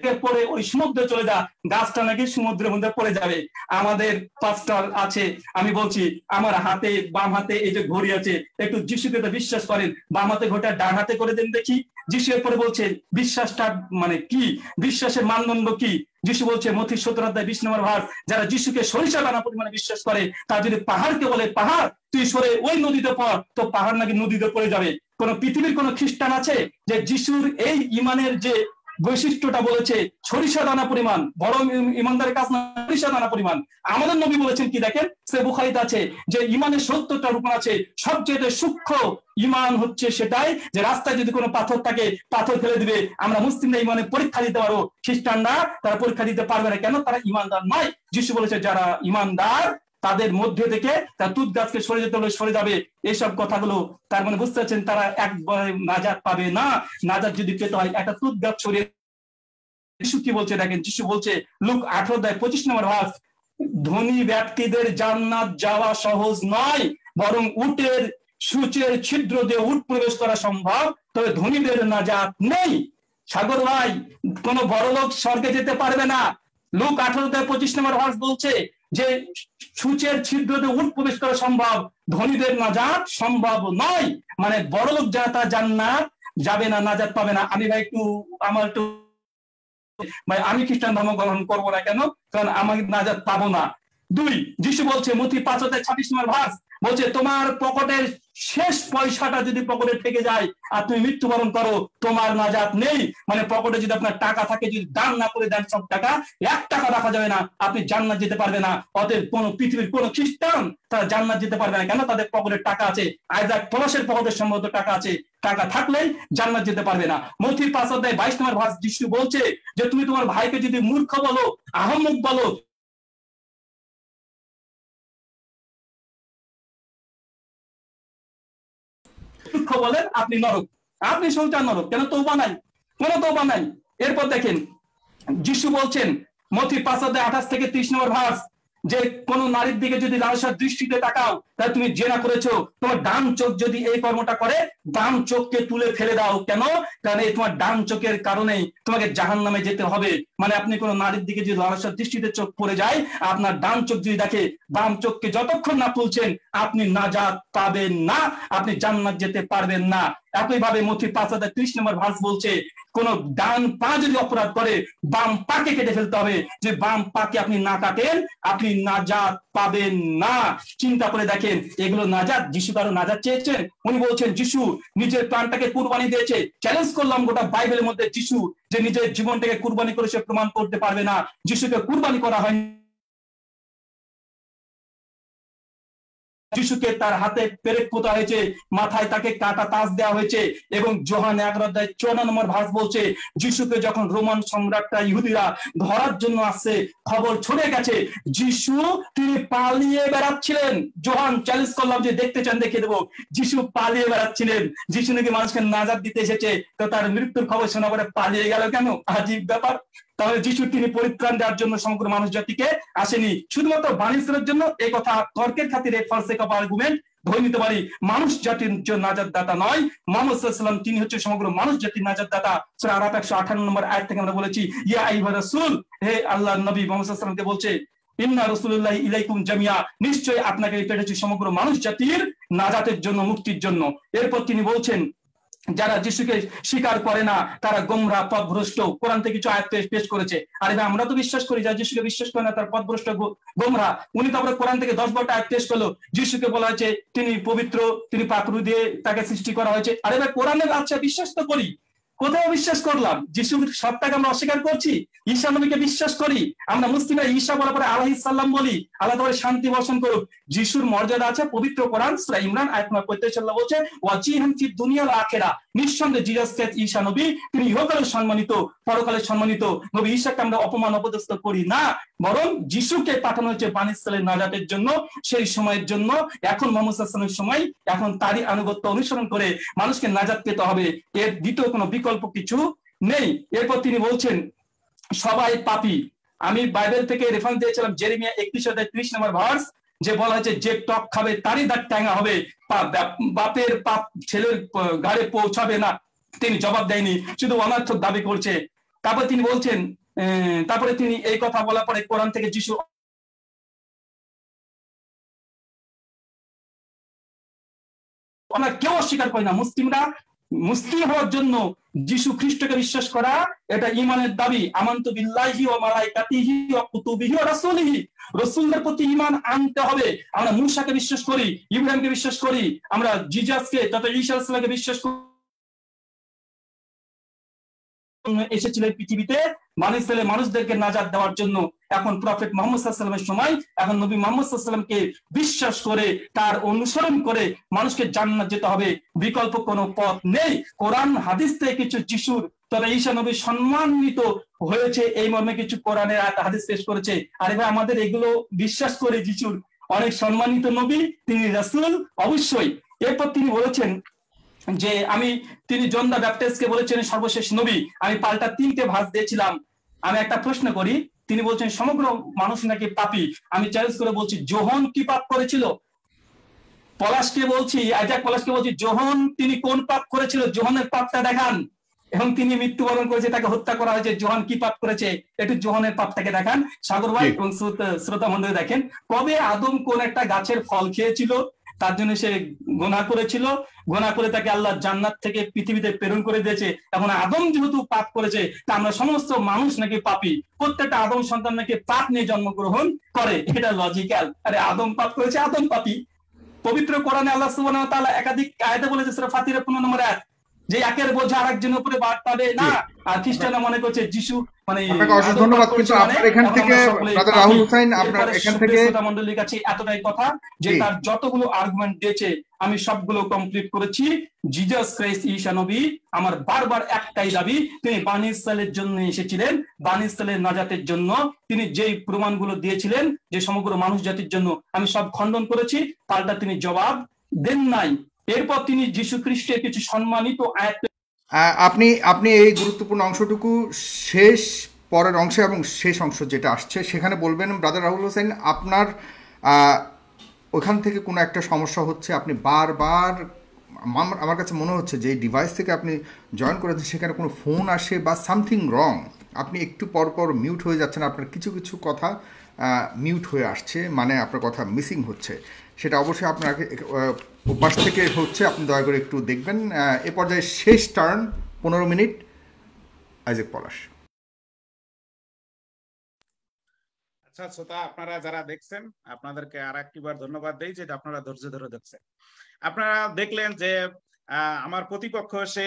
পরে ওই সমুদ্রে চলে যা, গাছটা নাকি সমুদ্রের মধ্যে পড়ে যাবে। আমাদের পাঁচটার আছে, আমি বলছি, আমার হাতে, বাম হাতে এই যে ঘড়ি আছে, একটু যিশুকে তো বিশ্বাস করেন, বাম হাতে ঘড়িটা ডান হাতে করে দেন দেখি। যিশু এরপরে বলছে, বিশ্বাসটা মানে কি? বিশ্বাসের মানদণ্ড কি? যিশু বলছে মথি অধ্যায় বিশ নম্বর ভাগ যারা যিশুকে সরিষা দানা পরিমাণে বিশ্বাস করে তা যদি পাহাড়কে বলে, পাহাড়, তুই সরে ওই নদীতে পড় তো পাহাড় নাকি নদীতে পড়ে যাবে। কোন পৃথিবীর কোন খ্রিস্টান আছে যে যিশুর এই ইমানের যে বৈশিষ্ট্যটা বলেছে সরিষা দানা পরিমাণ, বড় ইমানদারের কাজ না, সরিষা দানা পরিমাণ। আমাদের নবী বলেছেন কি দেখেন? সে বুখারিতে আছে যে ইমানের সত্যটা রূপণ আছে, সবচেয়ে সূক্ষ্ম ইমান হচ্ছে সেটাই যে রাস্তায় যদি কোনো পাথর থাকে, পাথর ফেলে দিবে। আমরা মুসলিমরা ইমানে পরীক্ষা দিতে পারব। খ্রিস্টানরা তারা পরীক্ষা দিতে পারবে না। কেন? তারা ইমানদার নয়। যিশু বলেছে, যারা ইমানদার তাদের মধ্যে থেকে তার তুত গাছকে সরে যেতে হলে সরে যাবে। এইসব কথাগুলো তার মানে বুঝতে পারছেন, তারা একবারে নাজাত পাবে না। নাজাত যদি পেতে হয়, একটা তুত গাছ সরিয়ে যিশু কি বলছে দেখেন, যিশু বলছে, লুক, আঠারো দেয় পঁচিশ নম্বর ভাস ধনী ব্যক্তিদের জান্নাত যাওয়া সহজ নয়, বরং উটের সূচের ছিদ্র দিয়ে উট প্রবেশ করা সম্ভব। তবে ধনীদের নাজাত নেই। সাগর ভাই, কোন বড় লোক স্বর্গে যেতে পারবে না। লোক, আঠারো দেয় পঁচিশ নম্বর ভাস বলছে যে সূচের দিয়ে উট প্রবেশ করা সম্ভব, ধনীদের নাজাত সম্ভব নয়। মানে বড় লোক যারা যান না যাবে না, নাজাত পাবে না। আমি ভাই একটু, আমার একটু, ভাই আমি খ্রিস্টান ধর্ম গ্রহণ করব না কেন? কারণ আমি নাজাত পাবো না। দুই, যিশু বলছে, মতি পাঁচ হাজার ছাব্বিশ নম্বর ভাস বলছে, তোমার পকেটের শেষ পয়সাটা যদি পকেটে থেকে যায়, আর তুমি মৃত্যুবরণ করো, তোমার নাজাত নেই। মানে পকেটে যদি আপনার টাকা থাকে, যদি দান না করে দেন সব টাকা, এক টাকা রাখা যাবে না, আপনি জান্নাত যেতে পারবে না। অতএব কোন পৃথিবীর কোন খ্রিস্টান তারা জান্নাত যেতে পারবে না। কেন? তাদের পকেটের টাকা আছে। আইজাক পলাশের পকেটের সম্ভবত টাকা আছে। টাকা থাকলেই জান্নাত যেতে পারবে না। মথির পাঁচ অধ্যায় বাইশ নম্বর ভাস যিশু বলছে যে, তুমি তোমার ভাইকে যদি মূর্খ বলো, আহম্মক বলো মূর্খ বলেন, আপনি নরক। আপনি সংসার নরক, কেন তৌবা নাই? কোন তৌবা নাই? এরপর দেখেন, যিশু বলছেন মথি পাঁচ আঠাশ থেকে ত্রিশ নম্বর ভাস যে কোন নারীর দিকে যদি লালসার দৃষ্টিতে তাকাও, তাহলে তুমি জেনা করেছ, তোমার ডান চোখ যদি এই কর্মটা করে ডান চোখকে তুলে ফেলে দাও। কেন? কারণ এই তোমার ডান চোখের কারণেই তোমাকে জাহান নামে যেতে হবে। মানে আপনি কোন নারীর দিকে যদি লালসার দৃষ্টিতে চোখ পড়ে যায়, আপনার ডান চোখ যদি দেখে, বাম চোখকে যতক্ষণ না তুলছেন, আপনি নাজাত পাবেন না, আপনি জান্নাত যেতে পারবেন না। একইভাবে মথি পাঁচ হাজার ত্রিশ নম্বর ভার্স বলছে, কোন ডান পা যদি অপরাধ করে, বাম পাকে কেটে ফেলতে হবে। যে বাম পাকে আপনি না কাটেন, আপনি নাজাত পাবেন না। চিন্তা করে দেখেন, এগুলো নাজাত, যিশু কারও নাজাত চেয়েছেন? উনি বলছেন, যিশু নিজের প্রাণটাকে কুরবানি দিয়েছে। চ্যালেঞ্জ করলাম গোটা বাইবেলের মধ্যে যিশু, যে নিজের জীবনটাকে কুরবানি করে সে প্রমাণ করতে পারবে না। যিশুকে কুরবানি করা হয়নি। যিশুকে তার হাতে পেরেক পোতা হয়েছে, মাথায় তাকে কাটা তাজ দেওয়া হয়েছে এবং জোহান এক অধ্যায় চৌন্ন নম্বর ভাস বলছে, যিশুকে যখন রোমান সম্রাটরা ইহুদিরা ধরার জন্য আসছে, খবর ছড়ে গেছে, যিশু তিনি পালিয়ে বেড়াচ্ছিলেন। জোহান চ্যালেঞ্জ করলাম যে দেখতে চান দেখে দেবো। যিশু পালিয়ে বেড়াচ্ছিলেন। যিশু নাকি মানুষকে নাজাদ দিতে এসেছে, তো তার মৃত্যুর খবর শোনা পরে পালিয়ে গেল কেন? আজীব ব্যাপার। তাহলে যিশু তিনি পরিত্রাণ দেওয়ার জন্য সমগ্র মানুষ জাতিকে আসেনি। শুধুমাত্র বাণিজ্যের জন্য এই কথা তর্কের খাতিরে ফার্সেক অফ আর্গুমেন্ট ধরে নিতে পারি, মানুষ জাতির নাজাদ দাতা নয়, মোহাম্মদ সাল্লাম তিনি হচ্ছে সমগ্র মানুষ জাতির নাজাদ দাতা সেটা একশো আঠান্ন নম্বর থেকে আমরা বলেছি, ইয়া হে আল্লাহ নবী মোহাম্মদ সাল্লামকে বলছে, ইন্না রসুল্লাহ ইলাইকুম জামিয়া, নিশ্চয়ই আপনাকে পেটেছি সমগ্র মানুষ জাতির নাজাতের জন্য, মুক্তির জন্য। এরপর তিনি বলছেন যারা যিশুকে স্বীকার করে না, তারা গোমরা, পথভ্রষ্ট। কোরআন থেকে কিছু আয়ত্ত পেশ করেছে। আরে এবার আমরা তো বিশ্বাস করি, যারা যিশুকে বিশ্বাস করে না, তার পথভ্রষ্ট গোমরা। উনি তো আমরা কোরআন থেকে দশ বারটা আয়াত পেশ করল। যিশুকে বলা হয়েছে, তিনি পবিত্র, তিনি পাকরু দিয়ে তাকে সৃষ্টি করা হয়েছে। আরে এবার কোরআনের আচ্ছা বিশ্বাস তো করি। কোথাও বিশ্বাস করলাম, যিশুর সত্তাকে আমরা অস্বীকার করছি, ঈশা নবীকে বিশ্বাস করি, আমরা মুসলিমরা ঈশা বলার পরে আল্লাহ ইসাল্লাম বলি, আল্লাহ তোমার শান্তি বর্ষণ করুক। যিশুর মর্যাদা আছে, পবিত্র কোরআন, সুরা ইমরান, আয়াত নম্বর পঁয়তাল্লিশ আল্লাহ বলছে, ওয়াজিহান ফি দুনিয়াল আখেরা নিঃসন্দেহে জিজাস ক্যাথ ঈশা নবী, তিনি ইহকালে সম্মানিত, পরকালে সম্মানিত। নবী ঈশাকে আমরা অপমান, অপদস্থ করি না, বরং যিশুকে পাঠানো হয়েছে বানিসালের নাজাতের জন্য, সেই সময়ের জন্য, এখন মোহাম্মদ সময়, এখন তারই আনুগত্য অনুসরণ করে মানুষকে নাজাত পেতে হবে। এর দ্বিতীয় কোনো বিকল্প কিছু নেই। এরপর তিনি বলছেন, সবাই পাপি। আমি বাইবেল থেকে রেফারেন্স দিয়েছিলাম জেরিমিয়া একত্রিশ অধ্যায় ত্রিশ নম্বর ভার্স যে বলা হয়েছে, যে টক খাবে, তারই দাঁত ট্যাঙ্গা হবে। বাপের পাপ ছেলের ঘাড়ে পৌঁছাবে না। তিনি জবাব দেয়নি, শুধু অনার্থক দাবি করছে। তারপর তিনি বলছেন তারপরে তিনি এই কথা বলার পরে কোরআন থেকে যিশু আমরা কেউ অস্বীকার করি না, মুসলিমরা মুসলিম হওয়ার জন্য যিশু খ্রিস্টকে বিশ্বাস করা এটা ইমানের দাবি। আমান্ত বিল্লাহি ও মালাইকাতিহি ও কুতুবিহি ও রাসূলিহি। রাসূলদের প্রতি ঈমান আনতে হবে। আমরা মূসাকে বিশ্বাস করি, ইব্রাহিমকে বিশ্বাস করি, আমরা জিজাসকে, তথা ঈসা আলাইহিস বিশ্বাস করি। এসেছিলেন পৃথিবীতে মানুষ ছেলে মানুষদেরকে নাজাদ দেওয়ার জন্য। এখন প্রফেট মোহাম্মদ সাল্লামের সময়, এখন নবী মোহাম্মদ সাল্লামকে বিশ্বাস করে, তার অনুসরণ করে মানুষকে জান্নাত যেতে হবে। বিকল্প কোনো পথ নেই। কোরআন, হাদিস থেকে কিছু যিশুর তবে ঈশা নবী সম্মানিত হয়েছে। এই মর্মে কিছু কোরআনের হাদিস পেশ করেছে। আর এবার আমাদের এগুলো বিশ্বাস করে যিশুর। অনেক সম্মানিত নবী, তিনি রাসুল, অবশ্যই। এরপর তিনি বলেছেন যে, আমি, তিনি জন্দা ব্যাপটেসকে বলেছেন সর্বশেষ নবী। আমি পাল্টা তিনটে ভাস দিয়েছিলাম। আমি একটা প্রশ্ন করি তিনি বলছেন সমগ্র মানুষ নাকি পাপি। আমি চ্যালেঞ্জ করে বলছি জোহন কি পাপ করেছিল? পলাশকে বলছি আজাক পলাশকে বলছি জোহন তিনি কোন পাপ করেছিল? জোহনের পাপটা দেখান। এবং তিনি মৃত্যুবরণ করেছে তাকে হত্যা করা হয়েছে। জোহান কি পাপ করেছে? একটু জোহানের পাপটাকে দেখান। সাগর ভাই এবং শ্রোতা মন্ডলী দেখেন কবে আদম কোন একটা গাছের ফল খেয়েছিল? তার জন্য সে গোনা করেছিল। গোনা করে তাকে আল্লাহ জান্নাত থেকে পৃথিবীতে প্রেরণ করে দিয়েছে। এখন আদম যেহেতু পাপ করেছে, তা আমরা সমস্ত মানুষ নাকি পাপি। প্রত্যেকটা আদম সন্তান নাকি পাপ নিয়ে জন্মগ্রহণ করে। এটা লজিক্যাল আরে আদম পাপ করেছে, আদম পাপি। পবিত্র কোরআনে আল্লাহ তাআলা একাধিক আয়াতে বলেছে, সূরা ফাতিরে 15 নম্বর আয়াত। যে একের বোঝা আরেকজনের উপরে বাদ পাবে না আর খ্রিস্টানরা মনে করছে যিশু মানে অসংখ্য ধন্যবাদ কিন্তু আপনার এখান থেকে রাহুল হোসেন আপনার এখান থেকে মণ্ডলীর কাছে এতটাই কথা যে তার যতগুলো আর্গুমেন্ট দিয়েছে আমি সবগুলো কমপ্লিট করেছি। জিজাস ক্রাইস্ট ঈশা নবী আমার বারবার একটাই দাবি তিনি বানিসালের জন্য এসেছিলেন বানিসালের নাজাতের জন্য। তিনি যেই প্রমাণগুলো দিয়েছিলেন যে সমগ্র মানুষ জাতির জন্য আমি সব খণ্ডন করেছি পাল্টা তিনি জবাব দেন নাই। এরপর তিনি যীশু খ্রিস্টের কিছু সম্মানিত আয়াত আপনি আপনি এই গুরুত্বপূর্ণ অংশটুকু শেষ পরের অংশে এবং শেষ অংশ যেটা আসছে, সেখানে বলবেন, ব্রাদার রাহুল হোসেন, আপনার ওখান থেকে কোনো একটা সমস্যা হচ্ছে, আপনি বারবার, আমার কাছে মনে হচ্ছে যে ডিভাইস থেকে আপনি জয়েন করেছেন, সেখানে কোনো ফোন আসে বা সামথিং রং আপনি একটু পর পর মিউট হয়ে যাচ্ছেন, আপনার কিছু কিছু কথা মিউট হয়ে আসছে মানে আপনার কথা মিসিং হচ্ছে। সেটা অবশ্যই আপনাকে আহ, থেকে হচ্ছে আপনি দয়া করে একটু দেখবেন। এ পর্যায়ে শেষ টার্ন পনেরো মিনিট আইজেক পলাশ আচ্ছা শ্রোতা আপনারা যারা দেখছেন আপনাদেরকে আর ধন্যবাদ দেই যে আপনারা ধৈর্য ধরে দেখছেন। আপনারা দেখলেন যে আমার প্রতিপক্ষ সে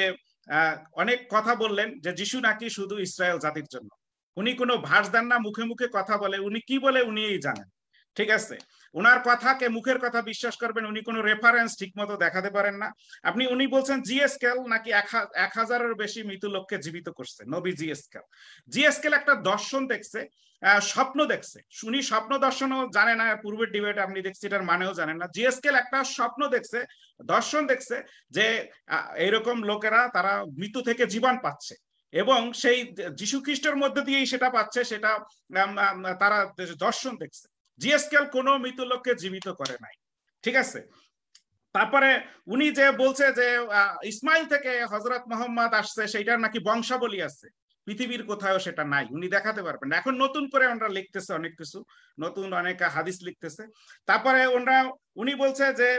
অনেক কথা বললেন যে যিশু নাকি শুধু ইসরায়েল জাতির জন্য। উনি কোনো ভাস দেন না মুখে মুখে কথা বলে উনি কি বলে উনিই জানেন। ঠিক আছে? ওনার কথাকে মুখের কথা বিশ্বাস করবেন উনি কোনো রেফারেন্স ঠিক মতো দেখাতে পারেন না। আপনি উনি বলছেন জিএসকেল নাকি এক হাজারের বেশি মৃত লোককে জীবিত করছে নবী জিএসকেল জিএসকেল একটা দর্শন দেখছে স্বপ্ন দেখছে। উনি স্বপ্ন দর্শনও জানে না পূর্বের ডিবেট আপনি দেখছি এটার মানেও জানেন না। জিএসকেল একটা স্বপ্ন দেখছে দর্শন দেখছে যে আহ, এইরকম লোকেরা তারা মৃত্যু থেকে জীবন পাচ্ছে এবং সেই যীশু খ্রিস্টের মধ্যে দিয়েই সেটা পাচ্ছে সেটা তারা দর্শন দেখছে। জিএসকেল কোনো মৃত লোককে জীবিত করে নাই। ঠিক আছে? তারপরে উনি যে বলছে যে ইসমাইল থেকে হজরত মোহাম্মদ আসছে, সেইটার নাকি বংশাবলী আছে। পৃথিবীর কোথাও সেটা নাই। উনি দেখাতে পারবেন এখন নতুন করে ওনারা লিখতেছে অনেক কিছু। নতুন অনেক হাদিস লিখতেছে। তারপরে ওনারা, উনি বলছে যে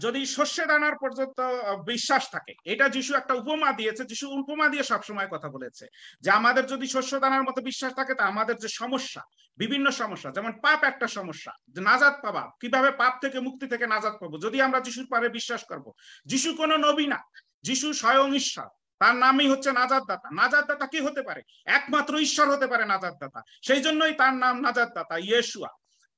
যদি শস্যে দানার পর্যন্ত বিশ্বাস থাকে, এটা যিশু একটা উপমা দিয়েছে, যিশু উপমা দিয়ে সবসময় কথা বলেছে, যে আমাদের যদি শস্য দানার মতো বিশ্বাস থাকে, তা আমাদের যে সমস্যা, বিভিন্ন সমস্যা, যেমন পাপ একটা সমস্যা, যে নাজাত পাবা, কীভাবে পাপ থেকে মুক্তি থেকে নাজাদ পাবো, যদি আমরা যিশুর পারে বিশ্বাস করব, যিশু কোনো নবী না, যিশু স্বয়ং ঈশ্বর, তার নামই হচ্ছে নাজাদ দাতা নাজাদ দাতা কি হতে পারে? একমাত্র ঈশ্বর হতে পারে নাজাদ দাতা সেই জন্যই তার নাম নাজাদ দাতা ইয়েশুয়া,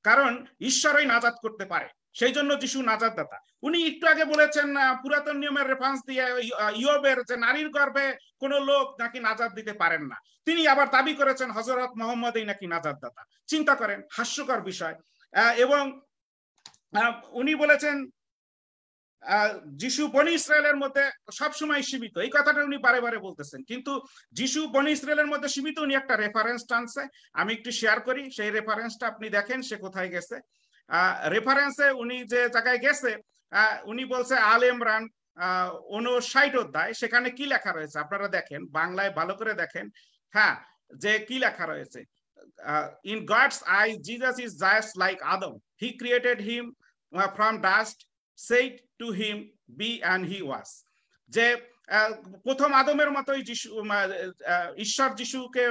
কারণ ঈশ্বরই নাজাদ করতে পারে। সেই জন্য যিশু নাজাত দাতা উনি একটু আগে বলেছেন আহ, পুরাতন নিয়মের রেফারেন্স দিয়ে আহ, ইয়োবের যে নারীর গর্ভে কোন লোক নাকি নাজাত দিতে পারেন না। তিনি আবার দাবি করেছেন হজরত মোহাম্মদই নাকি নাজাত দাতা চিন্তা করেন হাস্যকর বিষয়। এবং উনি বলেছেন আহ, যিশু বনি ইসরায়েলের মধ্যে সবসময় সীমিত। এই কথাটা উনি বারে বারে বলতেছেন। কিন্তু যিশু বনি ইসরায়েলের মধ্যে সীমিত উনি একটা রেফারেন্স টানছে। আমি একটু শেয়ার করি। সেই রেফারেন্সটা আপনি দেখেন সে কোথায় গেছে। রেফারেন্সে উনি যে জায়গায় গেছে উনি বলছে আল ইমরান ষাট অধ্যায়, সেখানে কি লেখা রয়েছে? আপনারা দেখেন, বাংলায় ভালো করে দেখেন হ্যাঁ যে কি লেখা রয়েছে? In God's eye Jesus is just like Adam he created him from dust said to him be and he was যে প্রথম আদমের মতোই যিশু ঈশ্বর যিশুকে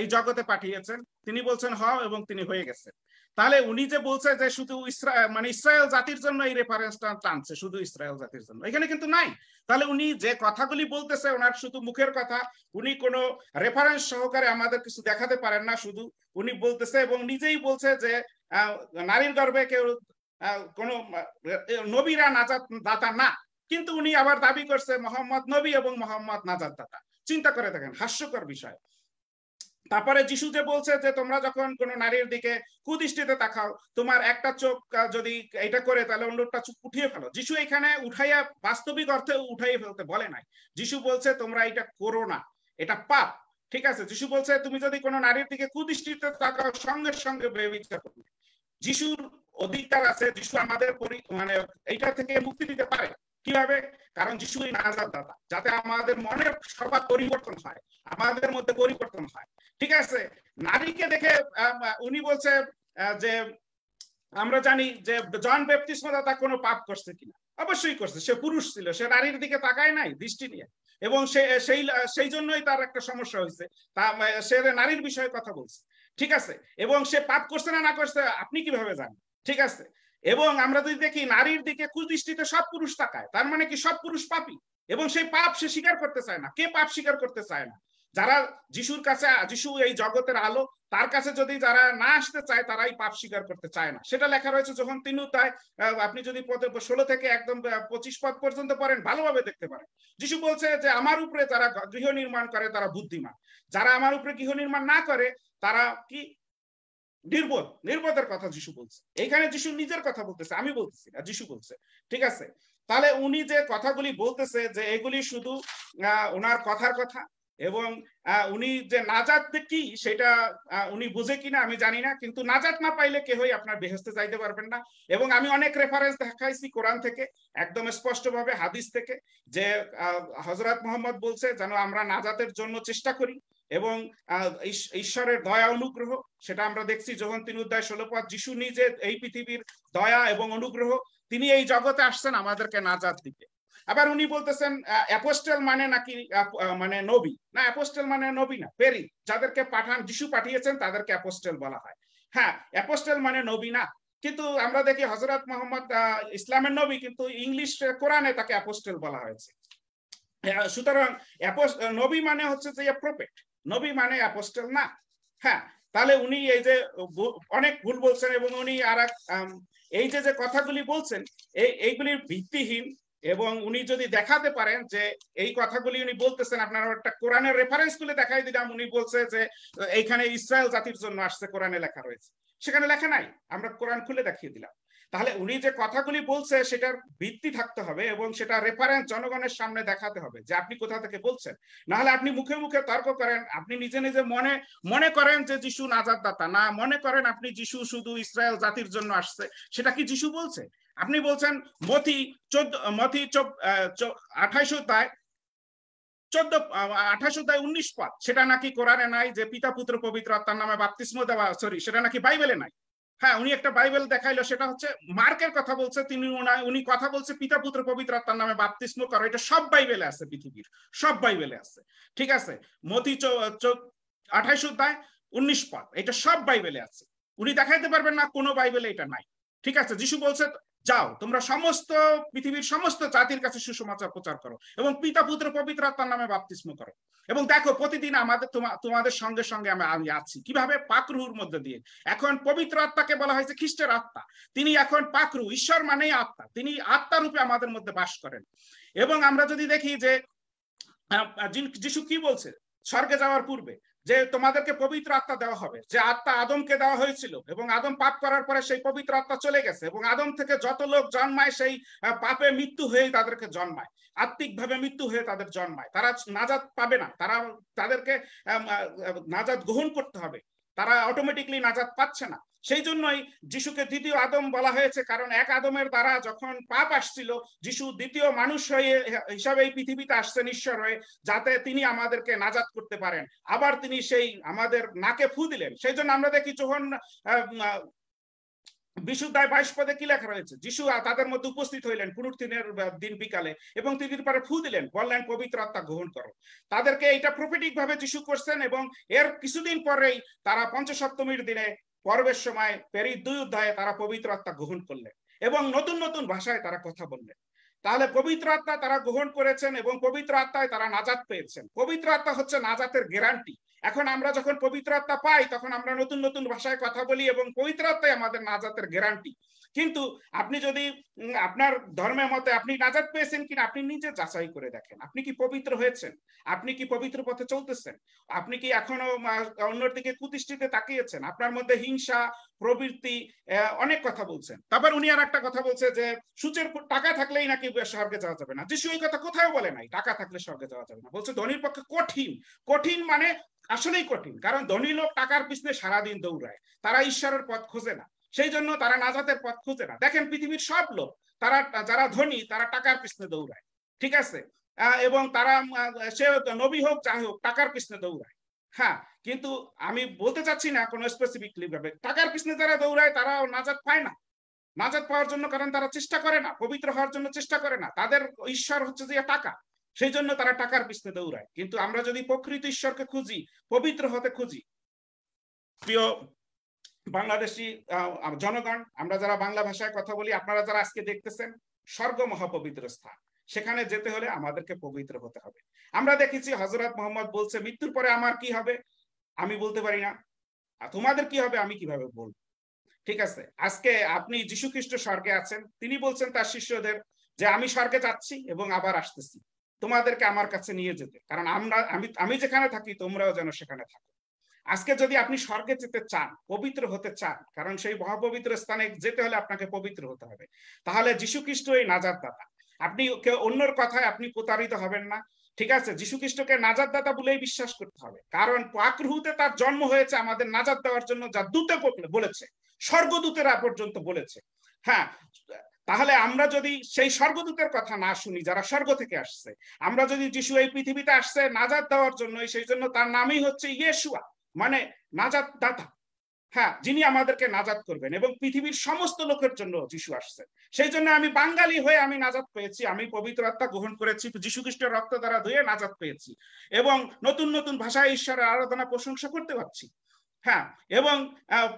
এই জগতে পাঠিয়েছেন, তিনি বলছেন হও এবং তিনি হয়ে গেছেন। তাহলে উনি যে বলছে যে শুধু মানে ইসরায়েল জাতির জন্য এই রেফারেন্সটা টানছে, শুধু ইসরায়েল জাতির জন্য, এখানে কিন্তু নাই। তাহলে উনি যে কথাগুলি বলতেছে ওনার শুধু মুখের কথা, উনি কোনো রেফারেন্স সহকারে আমাদের কিছু দেখাতে পারেন না, শুধু উনি বলতেছে এবং নিজেই বলছে যে নারীর গর্ভে কেউ কোনো নবীরা নাজাত দাতা না। কিন্তু উনি আবার দাবি করছে মোহাম্মদ নবী এবং মোহাম্মদ নাজাত দাতা চিন্তা করে দেখেন, হাস্যকর বিষয়। তারপরে যিশু যে বলছে যে, তোমরা যখন কোন নারীর দিকে কুদৃষ্টিতে তাকাও, তোমার একটা চোখ যদি এটা করে, তাহলে অন্যটা চোখ উঠিয়ে ফেলো। যিশু এখানে উঠাইয়া বাস্তবিক অর্থে উঠাইয়ে ফেলতে বলে নাই। যিশু বলছে, তোমরা এটা করো না, এটা পাপ। ঠিক আছে? যিশু বলছে, তুমি যদি কোনো নারীর দিকে কুদৃষ্টিতে তাকাও, সঙ্গে সঙ্গে বেবিচার করবে। যিশুর অধিকার আছে, যিশু আমাদের মানে এইটা থেকে মুক্তি দিতে পারে। কীভাবে? কারণ যিশুই নাজাত দাতা যাতে আমাদের মনের সবার পরিবর্তন হয়, আমাদের মধ্যে পরিবর্তন হয়। ঠিক আছে? নারীকে দেখে উনি বলছে যে আমরা জানি যে জন বেপ্তিস্মদাতা কোনো পাপ করছে কিনা। অবশ্যই করছে। সে পুরুষ ছিল, সে নারীর দিকে তাকায় নাই দৃষ্টি নিয়ে। এবং সে, সেই সেই জন্যই তার একটা সমস্যা হয়েছে। তা সে নারীর বিষয়ে কথা বলছে। ঠিক আছে? এবং সে পাপ করছে না না করছে, আপনি কীভাবে জানেন? ঠিক আছে? এবং আমরা যদি দেখি, নারীর দিকে কুদৃষ্টিতে সব পুরুষ তাকায়। তার মানে কি সব পুরুষ পাপী? এবং সেই পাপ সে স্বীকার করতে চায় না। কে পাপ স্বীকার করতে চায় না? যারা যিশুর কাছে, যিশু এই জগতের আলো, তার কাছে যদি যারা না আসতে চায়, তারাই পাপ স্বীকার করতে চায় না। সেটা লেখা রয়েছে যখন তিনি তাই আপনি যদি ষোলো থেকে একদম পঁচিশ পদ পর্যন্ত পড়েন, ভালোভাবে দেখতে পারেন। যিশু বলছে যে, আমার উপরে যারা গৃহ নির্মাণ করে, তারা বুদ্ধিমান। যারা আমার উপরে গৃহ নির্মাণ না করে, তারা কি? নির্বোধ। নির্বোধের কথা যিশু বলছে। এইখানে যিশু নিজের কথা বলতেছে, আমি বলতেছি না, যিশু বলছে। ঠিক আছে? তাহলে উনি যে কথাগুলি বলতেছে, যে এগুলি শুধু ওনার কথার কথা এবং উনি যে নাজাত কি সেটা উনি বুঝে কিনা আমি জানি না, কিন্তু নাজাত না পাইলে কেহই আপনার বেহেস্তে যাইতে পারবেন না। এবং আমি অনেক রেফারেন্স দেখাইছি কোরআন থেকে, একদম স্পষ্টভাবে হাদিস থেকে, যে হজরত মোহাম্মদ বলছে যেন আমরা নাজাতের জন্য চেষ্টা করি এবং ঈশ্বরের দয়া অনুগ্রহ, সেটা আমরা দেখছি যখন তিনি উদ্যায় ষোলপথ যিশু নিজে এই পৃথিবীর দয়া এবং অনুগ্রহ, তিনি এই জগতে আসছেন আমাদেরকে নাজাদ দিতে। আবার উনি বলতেছেন অ্যাপোস্টেল মানে নাকি মানে নবী? না অ্যাপোস্টেল মানে নবী না পেরি যাদেরকে পাঠান, যিশু পাঠিয়েছেন, তাদেরকে অ্যাপোস্টেল বলা হয়। হ্যাঁ অ্যাপোস্টেল মানে নবী না, কিন্তু আমরা দেখি হজরত মোহাম্মদ ইসলামের নবী, কিন্তু ইংলিশ কোরআনে তাকে অ্যাপোস্টেল বলা হয়েছে। সুতরাং নবী মানে হচ্ছে যে প্রফেট নবী মানে অ্যাপোস্টেল না। হ্যাঁ তাহলে উনি এই যে অনেক ভুল বলছেন এবং উনি আর এই যে যে কথাগুলি বলছেন, এই, এইগুলির ভিত্তিহীন এবং উনি যদি দেখাতে পারেন যে এই কথাগুলি উনি বলতেছেন, আপনারা একটা কোরআনের রেফারেন্সগুলো দেখাই দিলাম। উনি বলছে যে, এইখানে ইসরায়েল জাতির জন্য আসছে, কোরআনে লেখা রয়েছে। সেখানে লেখা নাই, আমরা কোরআন খুলে দেখিয়ে দিলাম। তাহলে উনি যে কথাগুলি বলছে, সেটার ভিত্তি থাকতে হবে এবং সেটা রেফারেন্স জনগণের সামনে দেখাতে হবে যে আপনি কোথা থেকে বলছেন। না হলে আপনি মুখে মুখে তর্ক করেন, আপনি নিজে নিজে মনে মনে করেন যে যিশু নাজাদ দাতা না, মনে করেন আপনি যিশু শুধু ইসরায়েল জাতির জন্য আসছে। সেটা কি যিশু বলছে? আপনি বলছেন মথি চোদ্দ মথি আঠাইশ অধ্যায় চোদ্দ আঠাশ অধ্যায় উনিশ পদ। সেটা নাকি কোরআনে নাই যে পিতা, পুত্র, পবিত্র নামে দেওয়া সরি সেটা নাকি বাইবেলে নাই? হ্যাঁ উনি একটা বাইবেল দেখাইলো, সেটা হচ্ছে মার্কের কথা বলছে তিনি উনি কথা বলছে পিতা, পুত্র, পবিত্র আত্মার নামে বাপ্তিস্ম করো। এটা সব বাইবেলে আছে পৃথিবীর, সব বাইবেলে আছে। ঠিক আছে? মতি আঠাইশ অধ্যায় উনিশ পদ। এটা সব বাইবেলে আছে। উনি দেখাইতে পারবেন না, কোনো বাইবেলে এটা নাই। ঠিক আছে? যিশু বলছে যাও, তোমরা সমস্ত পৃথিবীর সমস্ত জাতির কাছে সুসমাচার প্রচার করো এবং পিতা, পুত্র, পবিত্র আত্মার নামে বাপ্তিস্ম করো। এবং দেখো, প্রতিদিন আমাদের তোমাদের সঙ্গে সঙ্গে আমি আমি আছি। কীভাবে? পাকরুর মধ্যে দিয়ে। এখন পবিত্র আত্মাকে বলা হয়েছে খ্রিস্টের আত্মা। তিনি এখন পাকরু ঈশ্বর মানেই আত্মা। তিনি আত্মা রূপে আমাদের মধ্যে বাস করেন। এবং আমরা যদি দেখি যে যিশু কি বলছে? স্বর্গে যাওয়ার পূর্বে। যে তোমাদেরকে পবিত্র আত্মা দেওয়া হবে, যে আত্মা আদমকে দেওয়া হয়েছিল এবং আদম পাপ করার পরে সেই পবিত্র আত্মা চলে গেছে এবং আদম থেকে যত লোক জন্মায় সেই পাপে মৃত্যু হয়ে তাদেরকে জন্মায় আত্মিক ভাবে মৃত্যু হয়ে তাদের জন্মায়। তারা নাজাত পাবে না, তারা তাদেরকে নাজাত গ্রহণ করতে হবে। তারা অটোমেটিকলি নাজাদ পাচ্ছে না। সেই জন্যই যিশুকে দ্বিতীয় আদম বলা হয়েছে, কারণ এক আদমের দ্বারা যখন পাপ আসছিল, যিশু দ্বিতীয় মানুষ হয়ে হিসাবে এই পৃথিবীতে আসছেন ঈশ্বর হয়ে, যাতে তিনি আমাদেরকে নাজাদ করতে পারেন। আবার তিনি সেই আমাদের নাকে ফু দিলেন। সেই জন্য আমরা দেখি যখন বিশুদ্ধায় বাইশ পদে কি লেখা রয়েছে? যিশু তাদের মধ্যে উপস্থিত হইলেন পুনর্থিনের দিন বিকালে এবং তিনির পরে ফু দিলেন, বললেন, পবিত্র আত্মা গ্রহণ করো। তাদেরকে এটা প্রফেটিক ভাবে যিশু করছেন এবং এর কিছুদিন পরেই তারা পঞ্চসপ্তমীর দিনে পর্বের সময় পেরি দুই অধ্যায়ে তারা পবিত্র আত্মা গ্রহণ করলেন এবং নতুন নতুন ভাষায় তারা কথা বললেন। তাহলে পবিত্র আত্মা তারা গ্রহণ করেছেন এবং পবিত্র আত্মায় তারা নাজাত পেয়েছেন। পবিত্র আত্মা হচ্ছে নাজাতের গ্যারান্টি এখন আমরা যখন পবিত্র আত্মা পাই, তখন আমরা নতুন নতুন ভাষায় কথা বলি এবং পবিত্র আত্মাই আমাদের নাজাতের গ্যারান্টি কিন্তু আপনি যদি আপনার ধর্মের মতে আপনি নাজাদ পেয়েছেন কিনা, আপনি নিজে যাচাই করে দেখেন। আপনি কি পবিত্র হয়েছেন? আপনি কি পবিত্র পথে চলতেছেন? আপনি কি এখনও অন্যর দিকে কুতিষ্ঠিতে তাকিয়েছেন? আপনার মধ্যে হিংসা, প্রবৃত্তি অনেক কথা বলছেন। তারপর উনি আর একটা কথা বলছে যে, সূচের টাকা থাকলেই নাকি স্বর্গে যাওয়া যাবে না। যিশু এই কথা কোথাও বলে নাই, টাকা থাকলে স্বর্গে যাওয়া যাবে না। বলছে ধনির পক্ষে কঠিন। কঠিন মানে আসলেই কঠিন, কারণ ধনী লোক টাকার পিছনে সারাদিন দৌড়ায়। তারা ঈশ্বরের পথ খোঁজে না। সেই জন্য তারা নাজাতের পথ খুঁজে না। দেখেন পৃথিবীর সব লোক, তারা, যারা ধনী, তারা টাকার পিছনে দৌড়ায়। ঠিক আছে? এবং তারা সে নবী হোক, যাই হোক, টাকার পিছনে দৌড়ায়। হ্যাঁ কিন্তু আমি বলতে চাচ্ছি না কোনো স্পেসিফিকলি ভাবে। টাকার পিছনে যারা দৌড়ায় তারা নাজাত পায় না। নাজাত পাওয়ার জন্য কারণ তারা চেষ্টা করে না। পবিত্র হওয়ার জন্য চেষ্টা করে না। তাদের ঈশ্বর হচ্ছে যে টাকা। সেই জন্য তারা টাকার পিছনে দৌড়ায়। কিন্তু আমরা যদি প্রকৃত ঈশ্বরকে খুঁজি, পবিত্র হতে খুঁজি, প্রিয় বাংলাদেশি জনগণ, আমরা যারা বাংলা ভাষায় কথা বলি, আপনারা যারা আজকে দেখতেছেন, স্বর্গ মহাপবিত্র স্থান। সেখানে যেতে হলে আমাদেরকে পবিত্র হতে হবে। আমরা দেখেছি হজরত মোহাম্মদ বলছে, মৃত্যুর পরে আমার কি হবে? আমি বলতে পারি না। তোমাদের কি হবে, আমি কীভাবে বলব? ঠিক আছে? আজকে আপনি যীশু খ্রিস্ট স্বর্গে আছেন। তিনি বলছেন তার শিষ্যদের যে, আমি স্বর্গে যাচ্ছি এবং আবার আসতেছি। তোমাদেরকে আমার কাছে নিয়ে যেতে। কারণ আমরা, আমি আমি যেখানে থাকি, তোমরাও যেন সেখানে থাকো। আজকে যদি আপনি স্বর্গে যেতে চান, পবিত্র হতে চান, কারণ সেই মহাপবিত্র স্থানে যেতে হলে আপনাকে পবিত্র হতে হবে। তাহলে যীশু খ্রিস্ট এই নাজার দাতা আপনি কেউ অন্যর কথায় আপনি প্রতারিত হবেন না। ঠিক আছে? যীশু খ্রিস্টকে নাজাদ দাতা বলেই বিশ্বাস করতে হবে। কারণ পাকরুহুতে তার জন্ম হয়েছে আমাদের নাজাদ দেওয়ার জন্য যা দূতে বলেছে। স্বর্গদূতেরা পর্যন্ত বলেছে। হ্যাঁ তাহলে আমরা যদি সেই স্বর্গদূতের কথা না শুনি, যারা স্বর্গ থেকে আসছে, আমরা যদি যিশু এই পৃথিবীতে আসছে নাজাদ দেওয়ার জন্য, সেই জন্য তার নামই হচ্ছে ইয়েশুয়া। মানে নাজাদ দাতা হ্যাঁ যিনি আমাদেরকে নাজাদ করবেন এবং পৃথিবীর সমস্ত লোকের জন্য যিশু আসছেন সেই জন্য আমি বাঙালি হয়ে আমি নাজাদ পেয়েছি। আমি পবিত্র আত্মা গ্রহণ করেছি, যিশু খ্রিস্টের রক্ত দ্বারা ধুয়ে নাজাদ পেয়েছি এবং নতুন নতুন ভাষায় ঈশ্বরের আরাধনা প্রশংসা করতে পারছি। হ্যাঁ এবং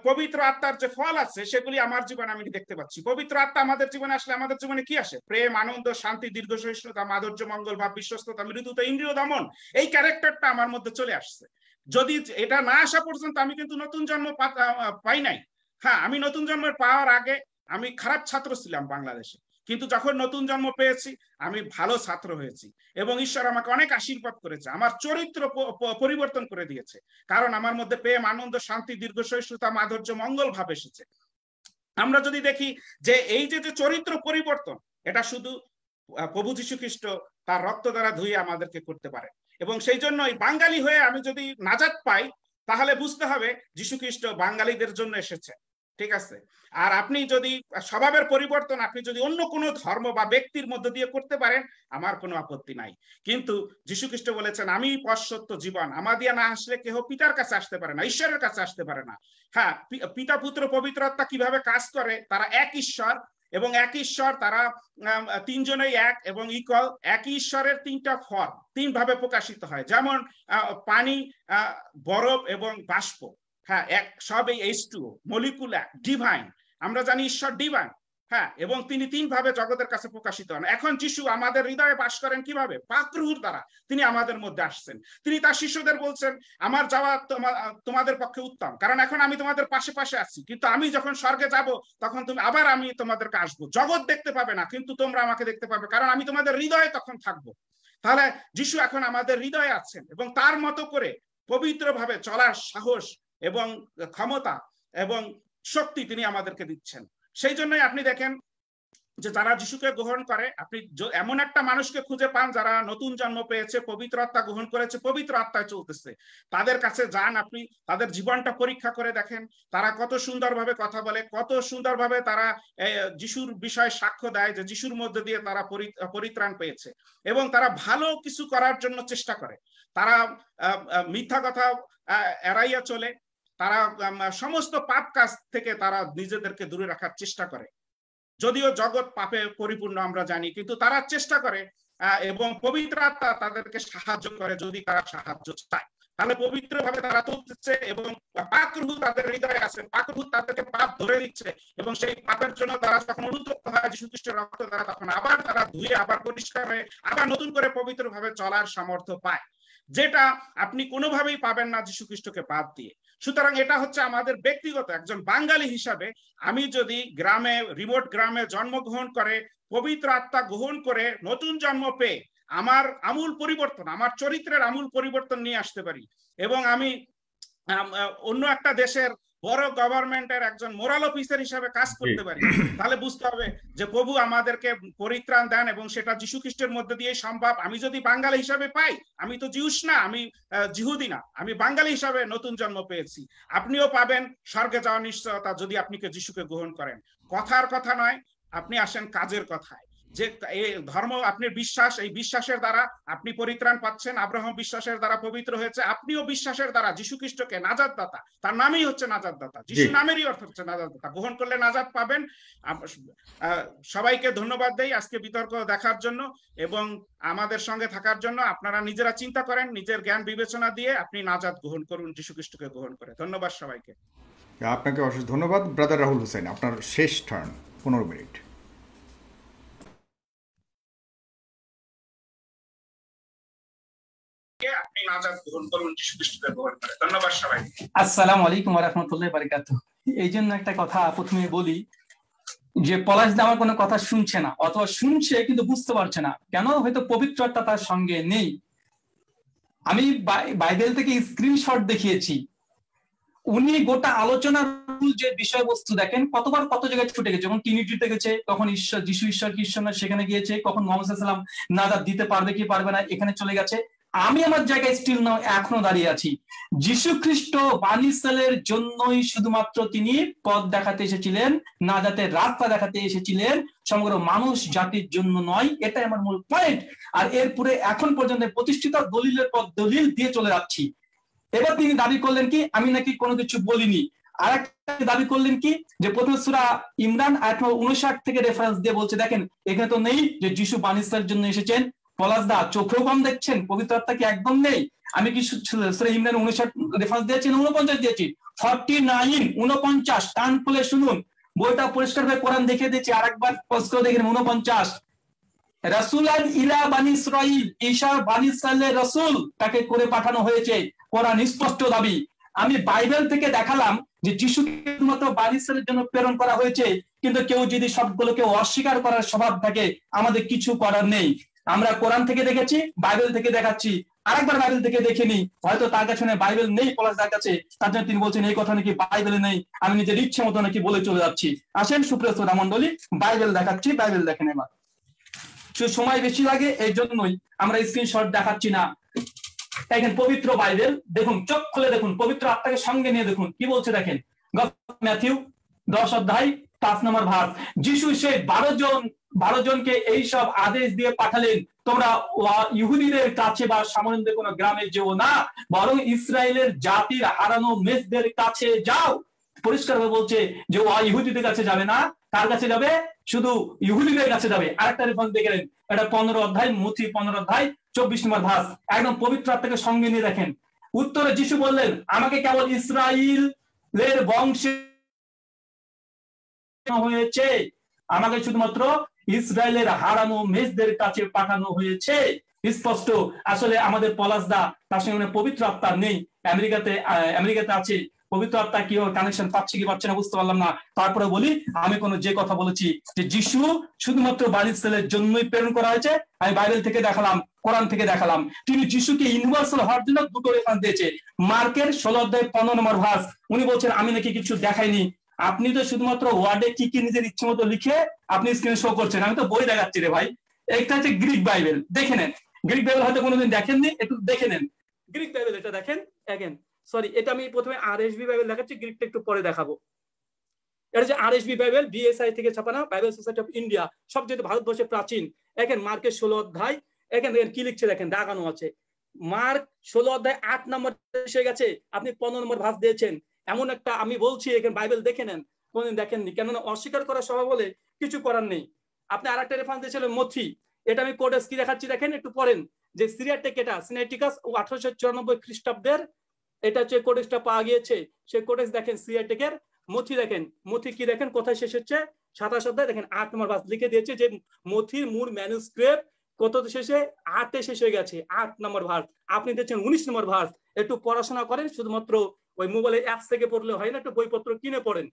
পবিত্র আত্মার যে ফল আছে, সেগুলি আমার জীবনে আমি দেখতে পাচ্ছি। পবিত্র আত্মা আমাদের জীবনে আসলে আমাদের জীবনে কি আসে? প্রেম, আনন্দ, শান্তি, দীর্ঘ সহিষ্ণুতা, মাধুর্য, মঙ্গল ভাব, বিশ্বস্ততা মৃদুতা ইন্দ্রিয় দমন। এই ক্যারেক্টারটা আমার মধ্যে চলে আসছে। যদি এটা না আসা পর্যন্ত আমি কিন্তু নতুন জন্ম পাই নাই। হ্যাঁ আমি নতুন জন্মের পাওয়ার আগে আমি খারাপ ছাত্র ছিলাম বাংলাদেশে। কিন্তু যখন নতুন জন্ম পেয়েছি, আমি ভালো ছাত্র হয়েছি এবং ঈশ্বর আমাকে অনেক আশীর্বাদ করেছে, আমার চরিত্র পরিবর্তন করে দিয়েছে। কারণ আমার মধ্যে প্রেম, আনন্দ, শান্তি দীর্ঘ সহিষ্ণুতা মাধুর্য মঙ্গল ভাব এসেছে। আমরা যদি দেখি যে এই যে যে চরিত্র পরিবর্তন, এটা শুধু প্রভু যীশু খ্রিস্ট তার রক্ত দ্বারা ধুয়ে আমাদেরকে করতে পারে। এবং সেই জন্য বাঙালি হয়ে আমি যদি নাজাত পাই, তাহলে বুঝতে হবে যীশু খ্রিস্ট বাঙালিদের জন্য এসেছে। ঠিক আছে? আর আপনি যদি স্বভাবের পরিবর্তন আপনি যদি অন্য কোনো ধর্ম বা ব্যক্তির মধ্যে দিয়ে করতে পারেন, আমার কোনো আপত্তি নাই। কিন্তু যীশু খ্রিস্ট বলেছেন, আমি পশ্বত্ব জীবন, আমাদিয়া না আসলে কেহ পিতার কাছে আসতে পারে না, ঈশ্বরের কাছে আসতে পারে না। হ্যাঁ পিতা, পুত্র পবিত্রতা কীভাবে কাজ করে? তারা এক ঈশ্বর এবং এক ঈশ্বর তারা তিনজনেই এক এবং ইকুয়াল একই ঈশ্বরের তিনটা ফর্ম তিন ভাবে প্রকাশিত হয়। যেমন পানি বরফ এবং বাষ্প। হ্যাঁ এক সব এই এইচ টু মলিকুলা ডিভাইন আমরা জানি ঈশ্বর ডিভাইন হ্যাঁ এবং তিনি তিন ভাবে জগতের কাছে প্রকাশিত হন। এখন যিশু আমাদের হৃদয়ে বাস করেন কীভাবে? পাকরুহুর দ্বারা। তিনি আমাদের মধ্যে আসছেন। তিনি তার শিষ্যদের বলছেন, আমার যাওয়া তোমাদের পক্ষে উত্তম। কারণ এখন আমি তোমাদের পাশে পাশে আছি। কিন্তু আমি যখন স্বর্গে যাব, তখন তুমি, আবার আমি তোমাদেরকে আসব। জগৎ দেখতে পাবে না, কিন্তু তোমরা আমাকে দেখতে পাবে। কারণ আমি তোমাদের হৃদয়ে তখন থাকব। তাহলে যিশু এখন আমাদের হৃদয়ে আছেন এবং তার মতো করে পবিত্রভাবে চলার সাহস এবং ক্ষমতা এবং শক্তি তিনি আমাদেরকে দিচ্ছেন। সেই জন্যই আপনি দেখেন যে যারা যিশুকে গ্রহণ করে, আপনি এমন একটা মানুষকে খুঁজে পান যারা নতুন জন্ম পেয়েছে, পবিত্র আত্মা গ্রহণ করেছে, পবিত্র আত্মায় চলতেছে। তাদের কাছে যান আপনি, তাদের জীবনটা পরীক্ষা করে দেখেন, তারা কত সুন্দরভাবে কথা বলে, কত সুন্দরভাবে তারা যিশুর বিষয়ে সাক্ষ্য দেয় যে যিশুর মধ্যে দিয়ে তারা পরিত্রাণ পেয়েছে। এবং তারা ভালো কিছু করার জন্য চেষ্টা করে। তারা মিথ্যা কথা এড়াইয়া চলে তারা সমস্ত পাপ কাজ থেকে তারা নিজেদেরকে দূরে রাখার চেষ্টা করে। যদিও জগৎ পাপে পরিপূর্ণ আমরা জানি, কিন্তু তারা চেষ্টা করে এবং পবিত্র আত্মা তাদেরকে সাহায্য করে যদি তারা সাহায্য চায়। তাহলে পবিত্র ভাবে তারা তুলছে এবং পাকরুহু তাদের হৃদয়ে আছে পাকরুহু তাদেরকে পাপ ধরে দিচ্ছে এবং সেই পাপের জন্য তারা যখন অনুতপ্ত হয় যীশু খ্রিস্টের রক্ত দ্বারা, তখন আবার তারা ধুয়ে, আবার পরিষ্কার হয়ে, আবার নতুন করে পবিত্র ভাবে চলার সামর্থ্য পায়। যেটা আপনি কোনোভাবেই পাবেন না যীশু খ্রিস্টকে বাদ দিয়ে। সুতরাং এটা হচ্ছে আমাদের ব্যক্তিগত, একজন বাঙালি হিসাবে আমি যদি গ্রামে, রিমোট গ্রামে জন্মগ্রহণ করে, পবিত্র আত্মা গ্রহণ করে নতুন জন্ম পেয়ে আমার আমূল পরিবর্তন, আমার চরিত্রের আমূল পরিবর্তন নিয়ে আসতে পারি এবং আমি অন্য একটা দেশের বড় গভর্নমেন্টের একজন মোরাল অফিসার হিসাবে কাজ করতে পারি। তাহলে বুঝতে হবে যে প্রভু আমাদেরকে পরিত্রাণ দেন এবং সেটা যীশু খ্রিস্টের মধ্যে দিয়ে সম্ভব। আমি যদি বাঙালি হিসাবে পাই আমি তো জিউস না আমি জিহুদি না। আমি বাঙালি হিসাবে নতুন জন্ম পেয়েছি। আপনিও পাবেন স্বর্গে যাওয়ার নিশ্চয়তা যদি আপনি যিশুকে গ্রহণ করেন। কথার কথা নয় আপনি আসেন কাজের কথায়। যে এই ধর্ম আপনি বিশ্বাস এই বিশ্বাসের দ্বারা আপনি পরিত্রাণ পাচ্ছেন আব্রাহম বিশ্বাসের দ্বারা পবিত্র হয়েছে আপনিও বিশ্বাসের দ্বারা যীশু খ্রিস্টকে নাজাদ দাতা তার নামই হচ্ছে নাজাদ দাতা যিশু নামেরই অর্থ হচ্ছে নাজাদ দাতা গ্রহণ করলে নাজাদ পাবেন। সবাইকে ধন্যবাদ দেই আজকে বিতর্ক দেখার জন্য এবং আমাদের সঙ্গে থাকার জন্য। আপনারা নিজেরা চিন্তা করেন নিজের জ্ঞান বিবেচনা দিয়ে আপনি নাজাদ গ্রহণ করুন যীশু খ্রিস্টকে গ্রহণ করে। ধন্যবাদ সবাইকে। আপনাকে অশেষ ধন্যবাদ। ব্রাদার রাহুল হোসেন আপনার শেষ টার্ন পনেরো মিনিট। আলাইকুম এই জন্য একটা কথা প্রথমে বলি যে পলাশ দা আমার কোনো কথা শুনছে না, অথবা শুনছে কিন্তু বুঝতে পারছে না। কেন? হয়তো পবিত্রতা তার সঙ্গে নেই। আমি বাইবেল থেকে স্ক্রিনশট দেখিয়েছি। উনি গোটা আলোচনার যে বিষয়বস্তু দেখেন, কতবার কত জায়গায় ছুটে গেছে। যখন টিনিটিতে গেছে, তখন ঈশ্বর, যিশু ঈশ্বর কি ঈশ্বর সেখানে গিয়েছে, কখন মোহাম্মদ সাল্লাম নাজাদ দিতে পারবে কি পারবে না, এখানে চলে গেছে। আমি আমার জায়গায় স্টিল নাও এখনও দাঁড়িয়ে আছি। যিশু খ্রিস্ট বানিসালের জন্যই শুধুমাত্র তিনি পথ দেখাতে এসেছিলেন, না যাতে রাস্তা দেখাতে এসেছিলেন, সমগ্র মানুষ জাতির জন্য নয়, এটাই আমার মূল পয়েন্ট আর এরপরে এখন পর্যন্ত প্রতিষ্ঠিত দলিলের পর দলিল দিয়ে চলে যাচ্ছি। এবার তিনি দাবি করলেন কি, আমি নাকি কোনো কিছু বলিনি। আর একটা দাবি করলেন কি, যে প্রথম সুরা ইমরান, আয়াত উনষাট থেকে রেফারেন্স দিয়ে বলছে, দেখেন, এখানে তো নেই যে যিশু বানিসার জন্য এসেছেন পলাশদা চোখেও কম দেখছেন পবিত্র আত্মা কি একদম নেই? আমি কি ইমরান উনষাট রেফারেন্স দিয়েছি উনপঞ্চাশ দিয়েছি। ফর্টি নাইন উনপঞ্চাশ খুলে শুনুন। বইটা পরিষ্কার ভাবে কোরআন দেখে দিয়েছি, আরেকবার পোস্ট করে দেখেন উনপঞ্চাশ। ইলা বানি ইসরাইল ঈশা বানি তাকে করে পাঠানো হয়েছে কোরআন স্পষ্ট দাবি। আমি বাইবেল থেকে দেখালাম যে যিশু শুধুমাত্র বানি ইসরাইলের জন্য প্রেরণ করা হয়েছে, কিন্তু কেউ যদি সবগুলোকে অস্বীকার করার স্বভাব থাকে, আমাদের কিছু করার নেই। আমরা কোরআন থেকে দেখেছি, বাইবেল থেকে দেখাচ্ছি, আরেকবার বাইবেল থেকে দেখিনি। হয়তো তার কাছে বাইবেল নেই, পলাশ তার কাছে। তার জন্য তিনি বলছেন, এই কথা নাকি বাইবেলে নেই, আমি নিজের ইচ্ছে মতো নাকি বলে চলে যাচ্ছি। আসেন সুপ্রিয় শ্রোতা মন্ডলী বাইবেল দেখাচ্ছি, বাইবেল দেখেন এবার। সময় বেশি লাগে, এই জন্যই আমরা স্ক্রিনশট দেখাচ্ছি না। দেখেন, পবিত্র বাইবেল, দেখুন, চোখ খুলে দেখুন, পবিত্র আত্মাকে সঙ্গে নিয়ে দেখুন। কি বলছে দেখেন? ম্যাথিউ, দশ অধ্যায়, পাঁচ নম্বর ভাগ যিশু সেই বারো জন বারো জনকে এই সব আদেশ দিয়ে পাঠালেন। তোমরা ইহুদিদের কাছে বা সামনে কোনো গ্রামে যেও না, বরং ইসরায়েলের জাতির হারানো মেসদের কাছে যাও। পরিষ্কার ভাবে বলছে যে ও ইহুদিদের কাছে যাবে না, কার কাছে যাবে? শুধু ইহুদিদের কাছে যাবে। আরেকটা রেফারেন্স দেখে নেন। এটা পনেরো অধ্যায়, মুথি পনেরো অধ্যায়, চব্বিশ নম্বর ভাস। একদম পবিত্র আত্মাকে সঙ্গে নিয়ে দেখেন। উত্তরে যিশু বললেন, আমাকে কেবল ইসরায়েলের বংশে হয়েছে। আমাকে শুধুমাত্র ইসরায়েলের হারানো মেজদের কাছে পাঠানো হয়েছে। স্পষ্ট, আসলে আমাদের পলাশদা, তার সঙ্গে পবিত্র আত্মা নেই। আমেরিকাতে আমেরিকাতে আছে। পবিত্র আত্মা কি কানেকশন পাচ্ছে কি পাচ্ছে না বুঝতে পারলাম না। তারপরে বলি, আমি কোন যে কথা বলেছি, যে যিশু শুধুমাত্র বাড়ির ছেলের জন্যই প্রেরণ করা হয়েছে, আমি বাইবেল থেকে দেখালাম, কোরআন থেকে দেখালাম। তিনি যিশুকে ইউনিভার্সাল হওয়ার জন্য দুটো রেফারেন্স দিয়েছে। মার্কের ষোলো অধ্যায় পনেরো নম্বর ভাস উনি বলছেন, আমি নাকি কিছু দেখাইনি আপনি তো শুধুমাত্র ওয়ার্ডে কি কি নিজের ইচ্ছে মতো লিখে আপনি স্ক্রিনে শো করছেন। আমি তো বই দেখাচ্ছি রে ভাই। একটা হচ্ছে গ্রিক বাইবেল দেখে নেন। গ্রিক বাইবেল হয়তো কোনোদিন দেখেননি, একটু দেখে নেন। গ্রিক বাইবেল এটা দেখেন দেখেন সরি এটা আমি প্রথমে আর এস বি বাইবেল দেখাচ্ছি গ্রিকটা একটু পরে দেখাবো। এটা যে R S V Bible BSI থেকে ছাপানো বাইবেল সোসাইটি অফ ইন্ডিয়া সবচেয়ে ভারতবর্ষে প্রাচীন। এখানে মার্কের ষোলো অধ্যায়। এখানে কি লিখছে, দেখেন দাগানো আছে। মার্ক ষোলো অধ্যায় আট নম্বর এসে গেছে। আপনি পনেরো নম্বর ভাস দিয়েছেন। এমন একটা আমি বলছি, এখানে বাইবেল দেখে নেন, কোনদিন দেখেননি। কেননা অস্বীকার করার স্বভাব বলে কিছু করার নেই। আপনি আর একটা রেফারেন্স দিয়েছিলেন মথি। এটা আমি কোডেস কি দেখাচ্ছি, দেখেন, একটু পড়েন। যে সিরিয়াটেক এটা, সিনেটিকাস আঠারোশো চুরানব্বই খ্রিস্টাব্দের, এটা হচ্ছে কোডেক্সটা পাওয়া গিয়েছে। সেই কোডেক্স দেখেন সিরিয়াটেকের মথি দেখেন, মথি কি দেখেন, কোথায় শেষ হচ্ছে? সাতাশ অধ্যায়, দেখেন, আট নম্বর বাস লিখে দিয়েছে যে মথির মূল ম্যানুস্ক্রিপ্ট কত শেষে? আটে শেষ হয়ে গেছে, আট নম্বর ভার্স আপনি দেখছেন উনিশ নম্বর ভার্স একটু পড়াশোনা করেন, শুধুমাত্র ওই মোবাইলে অ্যাপস থেকে পড়লে হয় না? একটু বইপত্র কিনে পড়েন।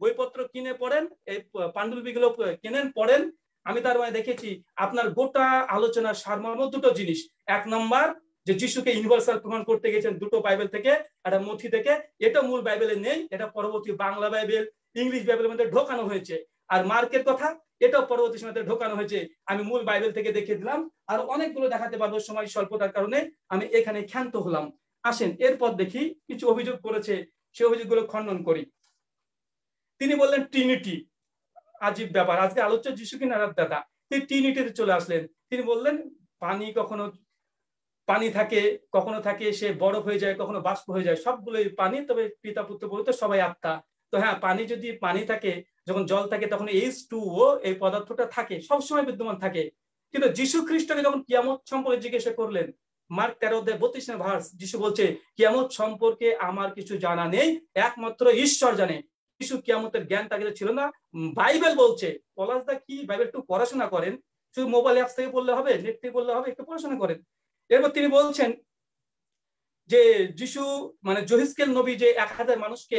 বইপত্র কিনে পড়েন, এই পাণ্ডুলিপিগুলো কেনেন, পড়েন। আমি তার মানে দেখেছি, আপনার গোটা আলোচনার সারমর্ম দুটো জিনিস। এক নম্বর, যে যিশুকে ইউনিভার্সাল প্রমাণ করতে গেছেন দুটো বাইবেল থেকে, একটা মথি থেকে। এটা মূল বাইবেলে নেই, এটা পরবর্তী বাংলা বাইবেল, ইংলিশ বাইবেলের মধ্যে ঢোকানো হয়েছে। আর মার্কের কথা, এটাও পরবর্তী সময় ঢোকানো হয়েছে। আমি মূল বাইবেল থেকে দেখে দিলাম। আর অনেকগুলো দেখাতে পারব সময় স্বল্পতার কারণে। আমি এখানে ক্ষান্ত হলাম। আসেন, এরপর দেখি কিছু অভিযোগ করেছে, সে অভিযোগগুলো খণ্ডন করি। তিনি বললেন ট্রিনিটি আজীব ব্যাপার। আজকে আলোচ্য যিশু কিনার দাদা? তিনি ট্রিনিটিতে চলে আসলেন। তিনি বললেন, পানি কখনো, পানি থাকে, কখনো থাকে, সে বরফ হয়ে যায়, কখনো বাষ্প হয়ে যায়, সবগুলোই পানি। তবে পিতা, পুত্র বলতে সবাই আত্মা। তো হ্যাঁ পানি যদি পানি থাকে, যখন জল থাকে, তখন এইচ টু ও এই পদার্থটা থাকে, সবসময় বিদ্যমান থাকে। কিন্তু যিশু খ্রিস্টকে যখন কিয়ামত সম্পর্কে জিজ্ঞাসা করলেন মার্ক তেরো অধ্যায় বত্রিশ ভার্স, যিশু বলছে, কিয়ামত সম্পর্কে আমার কিছু জানা নেই, একমাত্র ঈশ্বর জানে। যিশু কিয়ামতের জ্ঞান তাকে ছিল না। বাইবেল বলছে পলাশদা কি বাইবেল একটু পড়াশোনা করেন? শুধু মোবাইল অ্যাপস থেকে বললে হবে নেট থেকে বললে হবে, একটু পড়াশোনা করেন। এরপর তিনি বলছেন যে, যিশু মানে জহিসকেল নবী যে এক হাজার মানুষকে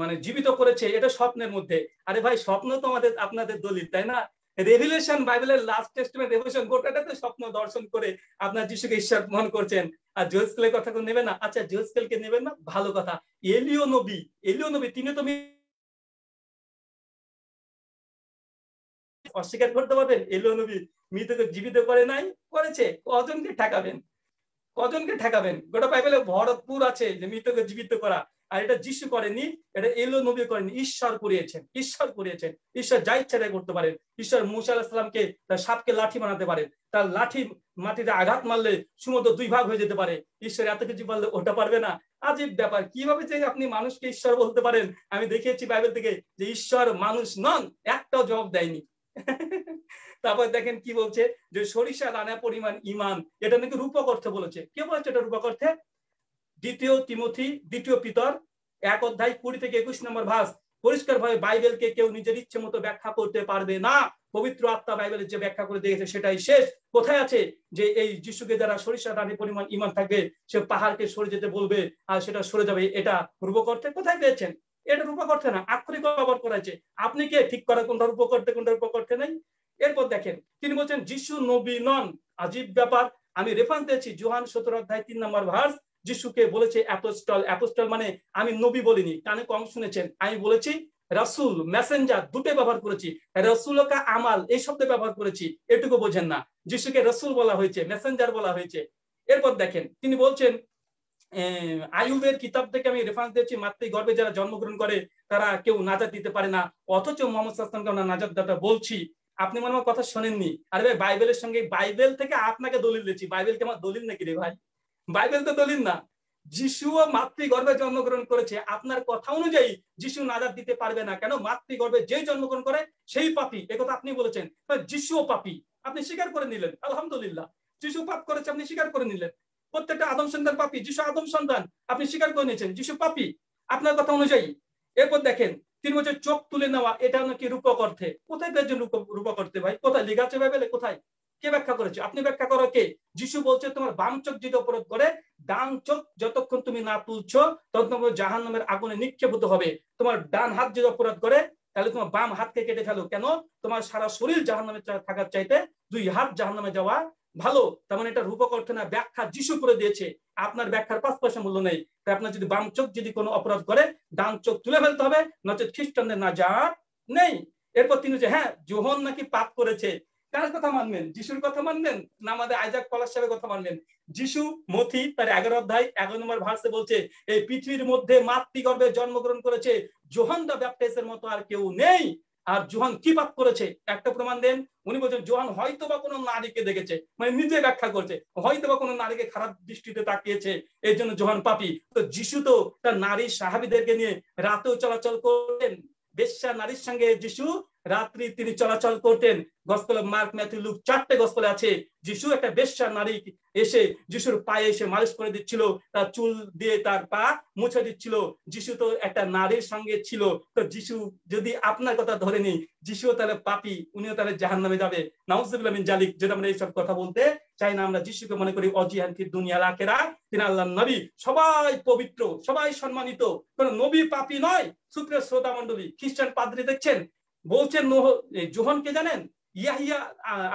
মানে জীবিত করেছে, এটা স্বপ্নের মধ্যে। আরে ভাই, স্বপ্ন তো আমাদের, আপনাদের দলিল, তাই না? রেভিলেশন বাইবেলের লাস্ট টেস্টমেন্ট রেভিলেশন গোটাটাতে স্বপ্ন দর্শন করে আপনার যিশুকে ঈশ্বর মনে করছেন। আর জোসকেলের কথা তো নেবেন না? আচ্ছা জোসকেলকে নেবেন না? ভালো কথা। এলিও নবী এলিও নবী তিনি তো অস্বীকার করতে পারবেন? এলিও নবী মৃতকে জীবিত করে নাই, করেছে। কজনকে ঠেকাবেন? কজনকে ঠেকাবেন? গোটা বাইবেলে ভরতপুর আছে যে মৃতকে জীবিত করা। আর এটা যিশু করেনি এটা এলো নবী করেনি ঈশ্বর করিয়েছেন ঈশ্বর করিয়েছেন, ঈশ্বর যা ইচ্ছা তাই করতে পারেন। ঈশ্বর মুসা আলাহিসামকে তার সাপকে লাঠি বানাতে পারেন তার লাঠি মাটিতে আঘাত মারলে সমুদ্র দুই ভাগ হয়ে যেতে পারে। ঈশ্বর এত কিছু বললে ওটা পারবে না। আজীব ব্যাপার, কীভাবে যে আপনি মানুষকে ঈশ্বর বলতে পারেন? আমি দেখিয়েছি বাইবেল থেকে যে ঈশ্বর মানুষ নন, একটাও জবাব দেয়নি। তারপর দেখেন কি বলছে, যে সরিষা দানা পরিমাণ ইমান, এটা নাকি রূপক অর্থে বলেছে। কে বলেছে এটা রূপক অর্থে? দ্বিতীয় তিমথি, দ্বিতীয় পিতর, এক অধ্যায় কুড়ি থেকে একুশ নম্বর ভাস। পরিষ্কার ভাবে বাইবেলকে কেউ নিজের ইচ্ছে মতো ব্যাখ্যা করতে পারবে না। পবিত্র আত্মা বাইবেলের যে ব্যাখ্যা করে দিয়েছে সেটাই শেষ। কোথায় আছে যে এই যিশুকে যারা সরিষা দানি পরিমাণ ইমান থাকবে, সে পাহাড়কে সরে যেতে বলবে আর সেটা সরে যাবে, এটা রূপক কোথায় পেয়েছেন? এটা রূপক অর্থে না, আক্ষরিক ব্যবহার করেছে আপনি কে? ঠিক করা কোনটা রূপক অর্থে কোনটা রূপক অর্থে নেই? এরপর দেখেন, তিনি বলছেন, যিশু নবী নন। আজীব ব্যাপার। আমি রেফারেন্স দিয়েছি, জোহান সতেরো অধ্যায় তিন নম্বর ভার্স যিশুকে বলেছে অ্যাপোস্টল অ্যাপোস্টল মানে আমি নবী বলিনি, কানে কম শুনেছেন, আমি বলেছি রাসুল, মেসেঞ্জার দুটো ব্যবহার করেছি, রসুলকা আমাল, এই শব্দ ব্যবহার করেছি, এটুকু বোঝেন না, যিশুকে রসুল বলা হয়েছে, মেসেঞ্জার বলা হয়েছে। এরপর দেখেন, তিনি বলছেন আয়ুবের কিতাব থেকে আমি রেফারেন্স দিয়েছি, মাতৃ গর্বে যারা জন্মগ্রহণ করে, তারা কেউ নাজাত দিতে পারে না, অথচ মোহাম্মদ সাল্লামকে আমরা নাজাত দাতা বলছি। আপনি মনে আমার কথা শোনেননি? আরে ভাই, বাইবেলের সঙ্গে বাইবেল থেকে আপনাকে দলিল দিচ্ছি বাইবেলকে আমার দলিল নাকি রে ভাই? বাইবেল তো দলিল না। যিশুও মাতৃগর্ভে জন্মগ্রহণ করেছে। আপনার কথা অনুযায়ী যিশু নাজাত দিতে পারবে না। কেন? মাতৃগর্ভে যে জন্মগ্রহণ করে, সেই পাপি। একথা আপনি বলেছেন। যিশুও পাপি। আপনি স্বীকার করে নিলেন। আলহামদুলিল্লাহ। যিশু পাপ করেছে, আপনি স্বীকার করে নিলেন। প্রত্যেকটা আদম সন্তান পাপি। যিশু আদম সন্তান, আপনি স্বীকার করে নিয়েছেন। যিশু পাপি। আপনার কথা অনুযায়ী। এরপর দেখেন, তিন বছর চোখ তুলে নেওয়া, এটা নাকি রূপক অর্থে। কোথায় রূপক অর্থে ভাই? কোথায়? লিগাছে বাইবেলে? কোথায়? কে ব্যাখ্যা করেছে? আপনি ব্যাখ্যা করো কে? যিশু বলছে, তোমার বাম চোখ যদি অপরাধ করে, ডান চোখ যতক্ষণ তুমি না তুলছো, ততক্ষণ জাহান নামের আগুনে নিক্ষেপিত হবে। তোমার ডান হাত যদি অপরাধ করে, তাহলে তোমার বাম হাতকে কেটে ফেলো। কেন? তোমার সারা শরীর জাহান নামে থাকার চাইতে দুই হাত জাহান নামে যাওয়া ভালো। তেমন এটা রূপক অর্থে না, ব্যাখ্যা যিশু করে দিয়েছে। আপনার ব্যাখ্যার পাঁচ পয়সা মূল্য নেই। তাই আপনার যদি বাম চোখ যদি কোনো অপরাধ করে, ডান চোখ তুলে ফেলতে হবে, নচেত খ্রিস্টানদের না যা নেই। এরপর তিনি যে হ্যাঁ জোহন নাকি পাপ করেছে। কার কথা মানবেন? যিশুর কথা মানবেন না আমাদের আইজাক পলাশ সাহেবের কথা মানবেন? যিশু মথি তার এগারো অধ্যায়, এগারো নম্বর ভার্সে বলছে, এই পৃথিবীর মধ্যে মাতৃগর্ভে জন্মগ্রহণ করেছে জোহান দা ব্যাপটাইজের মতো আর কেউ নেই। আর জোহান কি পাপ করেছে? একটা প্রমাণ দেন। উনি বলছেন, জোহান হয়তো বা কোনো নারীকে দেখেছে। মানে নিজে ব্যাখ্যা করছে হয়তো বা কোনো নারীকে খারাপ দৃষ্টিতে তাকিয়েছে এই জন্য জোহান পাপি। তো যিশু তো তার নারী সাহাবিদেরকে নিয়ে রাতেও চলাচল করলেন। বেশ্যা নারীর সঙ্গে যিশু রাত্রি তিনি চলাচল করতেন। গসপেল, মার্ক ম্যাথিউ, লুক, চারটে গসপেলে আছে। যিশু একটা বেশ্যা নারী এসে যিশুর পায়ে এসে মালিশ করে দিচ্ছিল, তার চুল দিয়ে তার পা মুছে দিচ্ছিল। যিশু তো একটা নারীর সঙ্গে ছিল। তো যিশু, যদি আপনার কথা ধরে নি যিশুও তাহলে পাপি, উনিও তাহলে জাহান নামে যাবে। নাউজুবিল্লাহ মিন জালিক, যেটা আমরা এইসব কথা বলতে চাই না, আমরা যিশুকে মনে করি অজিহান কি দুনিয়া লাখেরা তিনি আল্লাহ নবী, সবাই পবিত্র, সবাই সম্মানিত। কোন নবী পাপি নয়। সুপ্রিয় শ্রোতা মন্ডলী খ্রিস্টান পাদ্রী দেখছেন? বলছেন জোহনকে জানেন? ইয়াহিয়া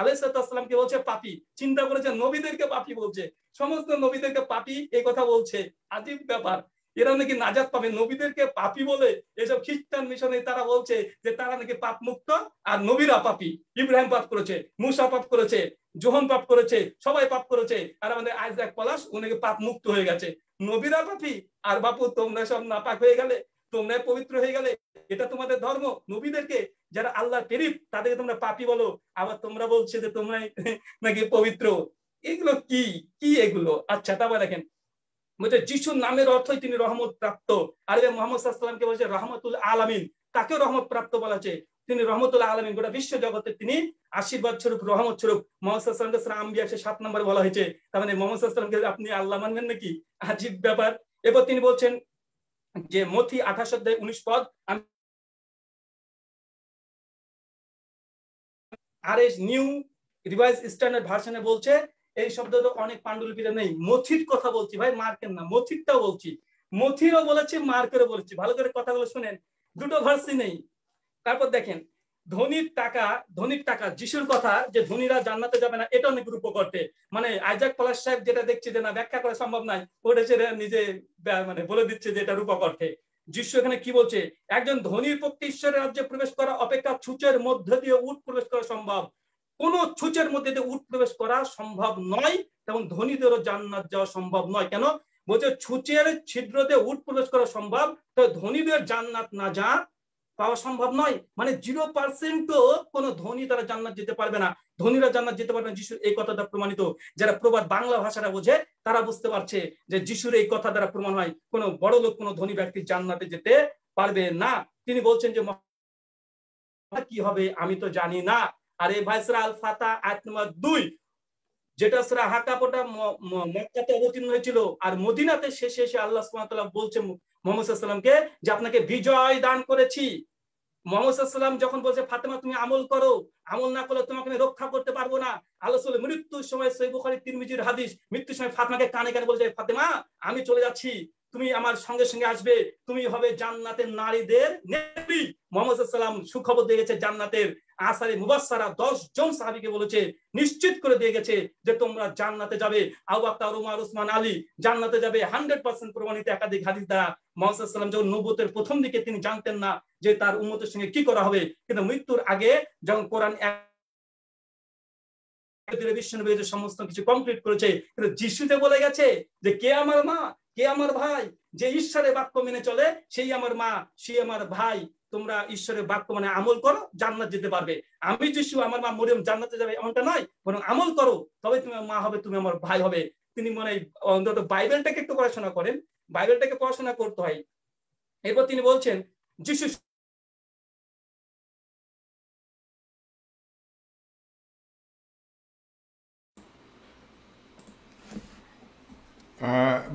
আলাইসালামকে বলছে পাপি। চিন্তা করেছে নবীদেরকে পাপি বলছে। সমস্ত নবীদেরকে পাপি এই কথা বলছে। আজীব ব্যাপার। এরা নাকি নাজাত পাবে। নবীদেরকে পাপি বলে এসব খ্রিস্টান মিশনে তারা বলছে যে তারা নাকি পাপ মুক্ত আর নবীরা পাপি। ইব্রাহিম পাপ করেছে, মুসা পাপ করেছে, জোহন পাপ করেছে, সবাই পাপ করেছে। আর আমাদের আইজাক পলাশ উনাকে পাপ মুক্ত হয়ে গেছে। নবীরা পাপি? আর বাপু, তোমরা সব নাপাক হয়ে গেলে? তোমরা পবিত্র হয়ে গেলে, এটা তোমাদের ধর্ম। নবীদেরকে যারা আল্লাহ তেরিফ তাদেরকে তোমরা পাপি বলো। আবার তোমরা বলছে যে তোমরা [laughs] নাকি পবিত্র। এগুলো কি? কি এগুলো? আচ্ছা তারপর দেখেন। বলছে, যিশুর নামের অর্থই তিনি রহমত প্রাপ্ত আর মোহাম্মদ সাল্লামকে বলছে, রহমতুল আলামিন। তাকেও রহমত প্রাপ্ত বলা আছে তিনি রহমতুল্লাহ আলমিন। গোটা বিশ্ব জগতে তিনি আশীর্বাদ স্বরূপ, রহমত স্বরূপ। মোহাম্মদ সাল্লামকে একশো সাত নম্বরে বলা হয়েছে। তার মানে মোহাম্মদ সাল্লামকে আপনি আল্লাহ মানবেন নাকি? আজীব ব্যাপার। এবার তিনি বলছেন যে মথি আঠাশ অধ্যায় উনিশ পদ R S new revised standard ভার্সনে বলছে, এই শব্দ তো অনেক পাণ্ডুলিপিতে নেই, মথির কথা বলছি ভাই, মার্কের না, মথিরটাও বলছি। মথিরও বলেছি, মার্কেরও বলছি। ভালো করে কথাগুলো শুনেন, দুটো ভার্সি নেই। তারপর দেখেন ধনির টাকা ধনির টাকা, যিশুর কথা যে ধনীরা জান্নাতে যাবে না, এটা অনেক রূপ করতে মানে আইজাক পলাশ সাহেব যেটা দেখছে যে না, ব্যাখ্যা করা সম্ভব নয়, ওটা সেটা নিজে মানে বলে দিচ্ছে যে এটা রূপক অর্থে যিশু এখানে কি বলছে? একজন ধনীর পক্ষে ঈশ্বরের রাজ্যে প্রবেশ করা অপেক্ষা ছুচের মধ্য দিয়ে উঠ প্রবেশ করা সম্ভব। কোন ছুচের মধ্যে দিয়ে উঠ প্রবেশ করা সম্ভব নয় এবং ধনীদেরও জান্নাত যাওয়া সম্ভব নয়। কেন? বলছে ছুচের ছিদ্রতে উট প্রবেশ করা সম্ভব, তো ধনীদের জান্নাত না যা পাওয়া সম্ভব নয়। মানে জিরো পার্সেন্টও কোনো ধনী তারা জান্নাত যেতে পারবে না। ধনীরা জান্নাত যেতে পারবে না, যিশুর এই কথাটা প্রমাণিত। যারা প্রবাদ বাংলা ভাষাটা বোঝে, তারা বুঝতে পারছে যে যিশুর এই কথা দ্বারা প্রমাণ হয়, কোনো বড় লোক, কোনো ধনী ব্যক্তি জান্নাতে যেতে পারবে না। তিনি বলছেন যে কি হবে আমি তো জানি না। আর এই ভাইসরা আল ফাতা আয়াত নম্বর দুই। যেটা সেরা হাকাপোটা মক্কাতে অবতীর্ণ হয়েছিল। আর মদিনাতে শেষে এসে আল্লাহ সুমাতাল্লাহ বলছে মোহাম্মদ সাল্লামকে যে আপনাকে বিজয় দান করেছি। মোহাম্মদ সাল্লাম যখন বলছে, ফাতেমা, তুমি আমল করো। আমল না করলে তোমাকে আমি রক্ষা করতে পারব না। আল্লাহ মৃত্যুর সময় সৈবুখারি বুখারী তিরমিজির হাদিস, মৃত্যুর সময় ফাতেমাকে কানে কানে বলছে ফাতেমা, আমি চলে যাচ্ছি। তুমি আমার সঙ্গে সঙ্গে আসবে। তুমি হবে জান্নাতের নারীদের নেত্রী মোহাম্মদ সাল্লাম সুখবর দিয়ে গেছে জান্নাতের আসারে মুবাসারা দশ জন সাহাবিকে বলেছে, নিশ্চিত করে দিয়ে গেছে যে তোমরা জান্নাতে যাবে। আবাক্তার উমার, উসমান, আলী জান্নাতে যাবে। হান্ড্রেড পার্সেন্ট প্রমাণিত একাধিক হাদিস দ্বারা মোহাম্মদ সাল্লাম যখন নবতের প্রথম দিকে তিনি জানতেন না যে তার উম্মতের সঙ্গে কি করা হবে, কিন্তু মৃত্যুর আগে যখন কোরআন সমস্ত কিছু কমপ্লিট করেছে, কিন্তু যিশুতে বলে গেছে যে, কে আমার মা? কে আমার ভাই? যে ঈশ্বরের বাক্য মেনে চলে, সেই আমার মা, সেই আমার ভাই। তোমরা ঈশ্বরের বাক্য মানে আমল করো, জান্নাত যেতে পারবে। আমি যিশু, আমার মা মরিয়ম, জান্নাতে যাবে এমনটা নয়, বরং আমল করো। তবে তুমি মা হবে, তুমি আমার ভাই হবে। তিনি মানে অন্তত বাইবেলটাকে একটু পড়াশোনা করেন। বাইবেলটাকে পড়াশোনা করতে হয়। এরপর তিনি বলছেন, যিশু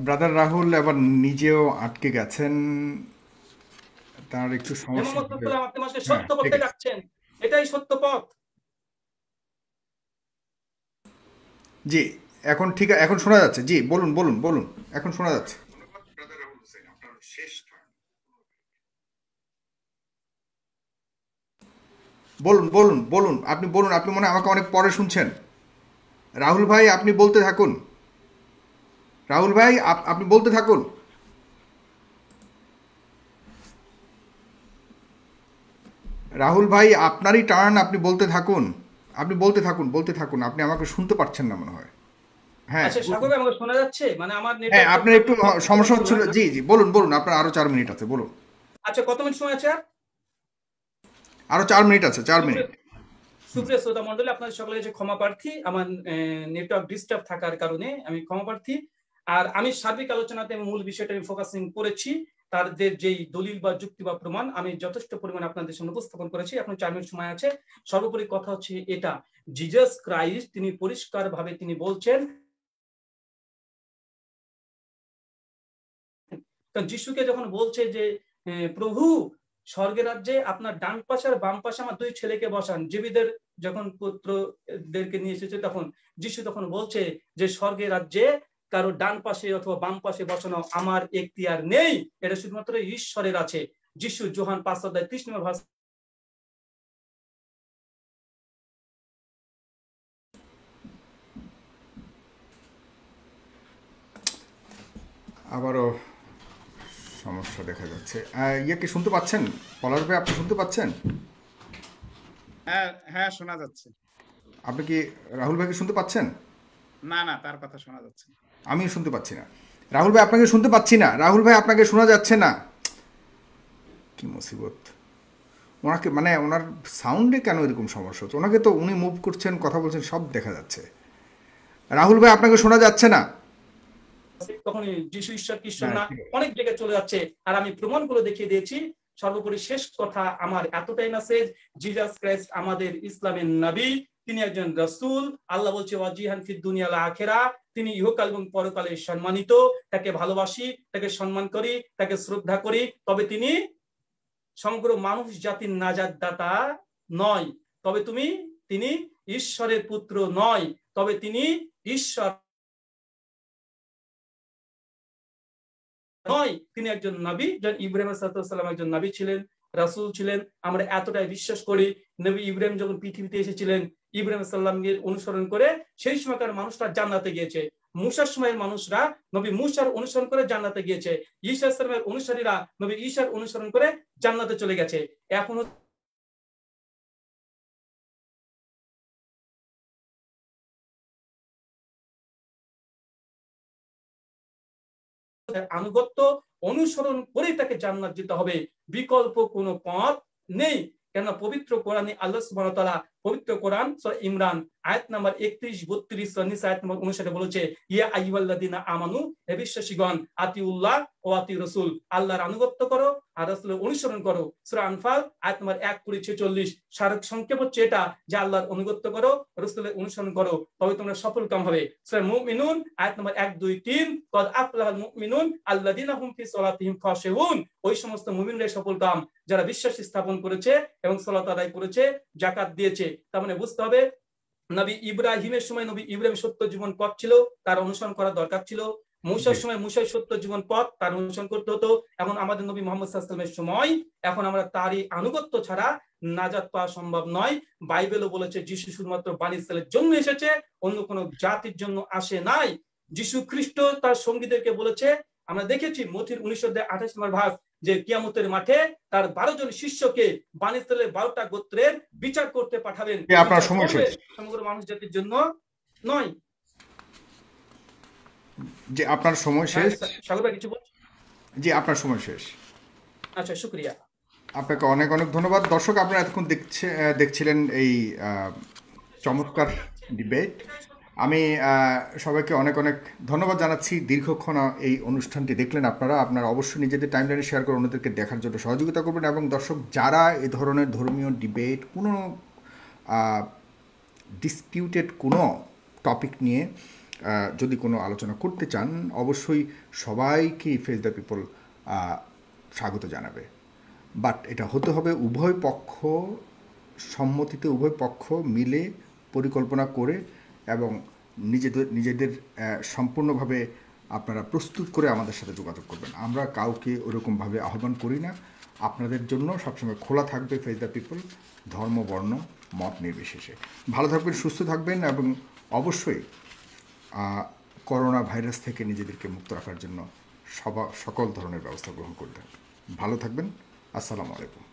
ব্রাদার রাহুল এবার নিজেও আটকে গেছেন। তার একটু সমস্যা সত্য পথে যাচ্ছেন। এটাই সত্য পথ। জি এখন ঠিক এখন শোনা যাচ্ছে। জি বলুন বলুন বলুন এখন শোনা যাচ্ছে। বলুন বলুন বলুন আপনি বলুন আপনি মনে আমাকে অনেক পরে শুনছেন। রাহুল ভাই আপনি বলতে থাকুন। রাহুল ভাই আপনি বলতে থাকুন। রাহুল ভাই আপনারই টার্ন আপনি বলতে থাকুন। আপনি বলতে থাকুন বলতে থাকুন। আপনি আমাকে শুনতে পারছেন না মনে হয়। হ্যাঁ। আচ্ছা আমাকে শোনা যাচ্ছে? মানে আমার হ্যাঁ আপনার একটু সমস্যা হচ্ছিল। জি জি বলুন বলুন আপনার আরও চার মিনিট আছে বলুন। আচ্ছা কত মিনিট সময় আছে আরও? চার মিনিট আছে চার মিনিট। সুপ্রিয় শ্রোতা মন্ডলী আপনাদের সকলে যে ক্ষমা প্রার্থী। আমার নেটওয়ার্ক ডিস্টার্ব থাকার কারণে আমি ক্ষমা প্রার্থী। আর আমি সার্বিক আলোচনাতে মূল বিষয়টা আমি ফোকাসিং করেছি। তাদের যেই দলিল বা যুক্তি বা প্রমাণ আমি যথেষ্ট পরিমাণ আপনাদের সামনে উপস্থাপন করেছি। এখন চার মিনিট সময় আছে। সর্বোপরি কথা হচ্ছে এটা। জিজাস ক্রাইস্ট তিনি পরিষ্কার ভাবে তিনি বলছেন যিশুকে যখন বলছে যে প্রভু, স্বর্গের রাজ্যে আপনার ডান পাশে আর বাম পাশে আমার দুই ছেলেকে বসান, জীবীদের যখন পুত্রদেরকে নিয়ে এসেছে তখন, যিশু তখন বলছে যে, স্বর্গের রাজ্যে কারও ডান পাশে অথবা বাম পাশে বসানো আমার এখতিয়ার নেই এটা শুধুমাত্র ঈশ্বরের আছে। যিশু জোহান পাঁচ অধ্যায় ত্রিশ নম্বর ভাষ আবারও সমস্যা দেখা যাচ্ছে। ইয়ে কি শুনতে পাচ্ছেন? পলাশ ভাই আপনি শুনতে পাচ্ছেন? হ্যাঁ হ্যাঁ শোনা যাচ্ছে। আপনি কি রাহুল ভাইকে শুনতে পাচ্ছেন? না না তার কথা শোনা যাচ্ছে আমি শুনতে পাচ্ছি না। রাহুল ভাই আপনাকে শুনতে পাচ্ছি না। রাহুল ভাই আপনাকে শোনা যাচ্ছে না। কি মুসিবত। ওনাকে মানে ওনার সাউন্ডে কেন এরকম সমস্যা হচ্ছে? ওনাকে তো উনি মুভ করছেন কথা বলছেন সব দেখা যাচ্ছে। রাহুল ভাই আপনাকে শোনা যাচ্ছে না? তখন যিশু ঈশ্বর কৃষ্ণ না অনেক জায়গায় চলে যাচ্ছে। আর আমি প্রমাণ করে দেখিয়ে দিয়েছি। সর্বোপরি শেষ কথা আমার এতটাই মেসেজ জিজাস ক্রাইস্ট আমাদের ইসলামের নবী। তিনি একজন রসুল। আল্লাহ বলছে, ওয়াজিহান ফিদ দুনিয়া আখেরা। তিনি ইহকাল এবং পরকালে সম্মানিত। তাকে ভালোবাসি, তাকে সম্মান করি, তাকে শ্রদ্ধা করি। তবে তিনি সমগ্র মানুষ জাতির নাজাদ দাতা নয়। তবে তুমি, তিনি ঈশ্বরের পুত্র নয়। তবে তিনি ঈশ্বর নয়। তিনি একজন নবী যেন ইব্রাহিম সাল্লাম একজন নবী ছিলেন, রাসুল ছিলেন। আমরা এতটাই বিশ্বাস করি, নবী ইব্রাহিম যখন পৃথিবীতে এসেছিলেন ইব্রাহিম সাল্লামকে অনুসরণ করে সেই সময়কার মানুষরা জান্নাতে গিয়েছে। মুসার সময়ের মানুষরা নবী মুসার অনুসরণ করে জান্নাতে গিয়েছে। ঈশা সালামের অনুসারীরা নবী ঈশার অনুসরণ করে জান্নাতে চলে গেছে। এখনও আনুগত্য অনুসরণ করেই তাকে জান্নাত যেতে হবে। বিকল্প কোনো পথ নেই। কেননা পবিত্র কোরআনে আল্লাহ তাআলা পবিত্র কোরআন ইমরান, আয়াত নাম্বার 31 32 সূরা নিসা আয়াত নাম্বার 59 বলেছে, ইয়া আইয়ুহাল্লাযিনা আমানু, হে বিশ্বাসীগণ, আতিউল্লাহ ও আতি রাসূল আল্লাহর আনুগত্য করো আর রাসূলের অনুসরণ করো। সূরা আনফাল, আয়াত নাম্বার 1 কুড়ি 46 সারক সংক্ষেপ হচ্ছে এটা যে আল্লাহর অনুগত্য করো, রাসূলের অনুসরণ করো তবে তোমরা সফল কাম হবে। সূরা মুমিনুন, আয়াত নাম্বার 1 2 3 কদ আফলাহাল মুমিনুন আল্লাযিনা হুম ফি সালাতিহিম খাশিউন ওই সমস্ত মুমিনরাই সফল কাম। যারা বিশ্বাস স্থাপন করেছে এবং সালাত আদায় করেছে জাকাত দিয়েছে তার মানে বুঝতে হবে নবী ইব্রাহিমের সময় নবী ইব্রাহিম সত্য জীবন পথ ছিল তার অনুসরণ করা দরকার ছিল। মুসার সময় মুসাই সত্য জীবন পথ তার অনুসরণ করতে হতো। এখন আমাদের নবী মোহাম্মদ সাল্লামের সময় এখন আমরা তারই আনুগত্য ছাড়া নাজাত পাওয়া সম্ভব নয়। বাইবেলও বলেছে যিশু শুধুমাত্র বাণী ইসরায়েলের জন্য এসেছে অন্য কোনো জাতির জন্য আসে নাই। যিশু খ্রিস্ট তার সঙ্গীদেরকে বলেছে আমরা দেখেছি মথির উনিশ অধ্যায় আঠাশ নম্বর ভাগ যে কিয়ামতের মাঠে তার বারো জন শিষ্যকে বানিস্তালের বারোটা গোত্রের বিচার করতে পাঠাবেন। আপনার সময় সমগ্র মানুষ জাতির জন্য। নয়। যে আপনার সময় শেষ। সাগর কিছু বল জি আপনার সময় শেষ। আচ্ছা শুক্রিয়া। আপনাকে অনেক অনেক ধন্যবাদ। দর্শক আপনারা এতক্ষণ দেখছে দেখছিলেন এই চমৎকার ডিবেট আমি সবাইকে অনেক অনেক ধন্যবাদ জানাচ্ছি। দীর্ঘক্ষণ এই অনুষ্ঠানটি দেখলেন আপনারা। আপনারা অবশ্যই নিজেদের টাইমলাইনে শেয়ার করে অন্যদেরকে দেখার জন্য সহযোগিতা করবেন এবং দর্শক যারা এ ধরনের ধর্মীয় ডিবেট কোনো ডিসপিউটেড কোনো টপিক নিয়ে যদি কোনো আলোচনা করতে চান, অবশ্যই সবাইকেই ফেস দ্য পিপল স্বাগত জানাবে। বাট এটা হতে হবে উভয় পক্ষ, সম্মতিতে উভয় পক্ষ মিলে পরিকল্পনা করে এবং নিজেদের নিজেদের সম্পূর্ণভাবে আপনারা প্রস্তুত করে আমাদের সাথে যোগাযোগ করবেন। আমরা কাউকে ওরকমভাবে আহ্বান করি না। আপনাদের জন্য সবসময় খোলা থাকবে ফেস দ্য পিপল, ধর্ম, বর্ণ, মত নির্বিশেষে। ভালো থাকবেন, সুস্থ থাকবেন এবং অবশ্যই করোনা ভাইরাস থেকে নিজেদেরকে মুক্ত রাখার জন্য সবা, সকল ধরনের ব্যবস্থা গ্রহণ করবেন। ভালো থাকবেন। আসসালামু আলাইকুম।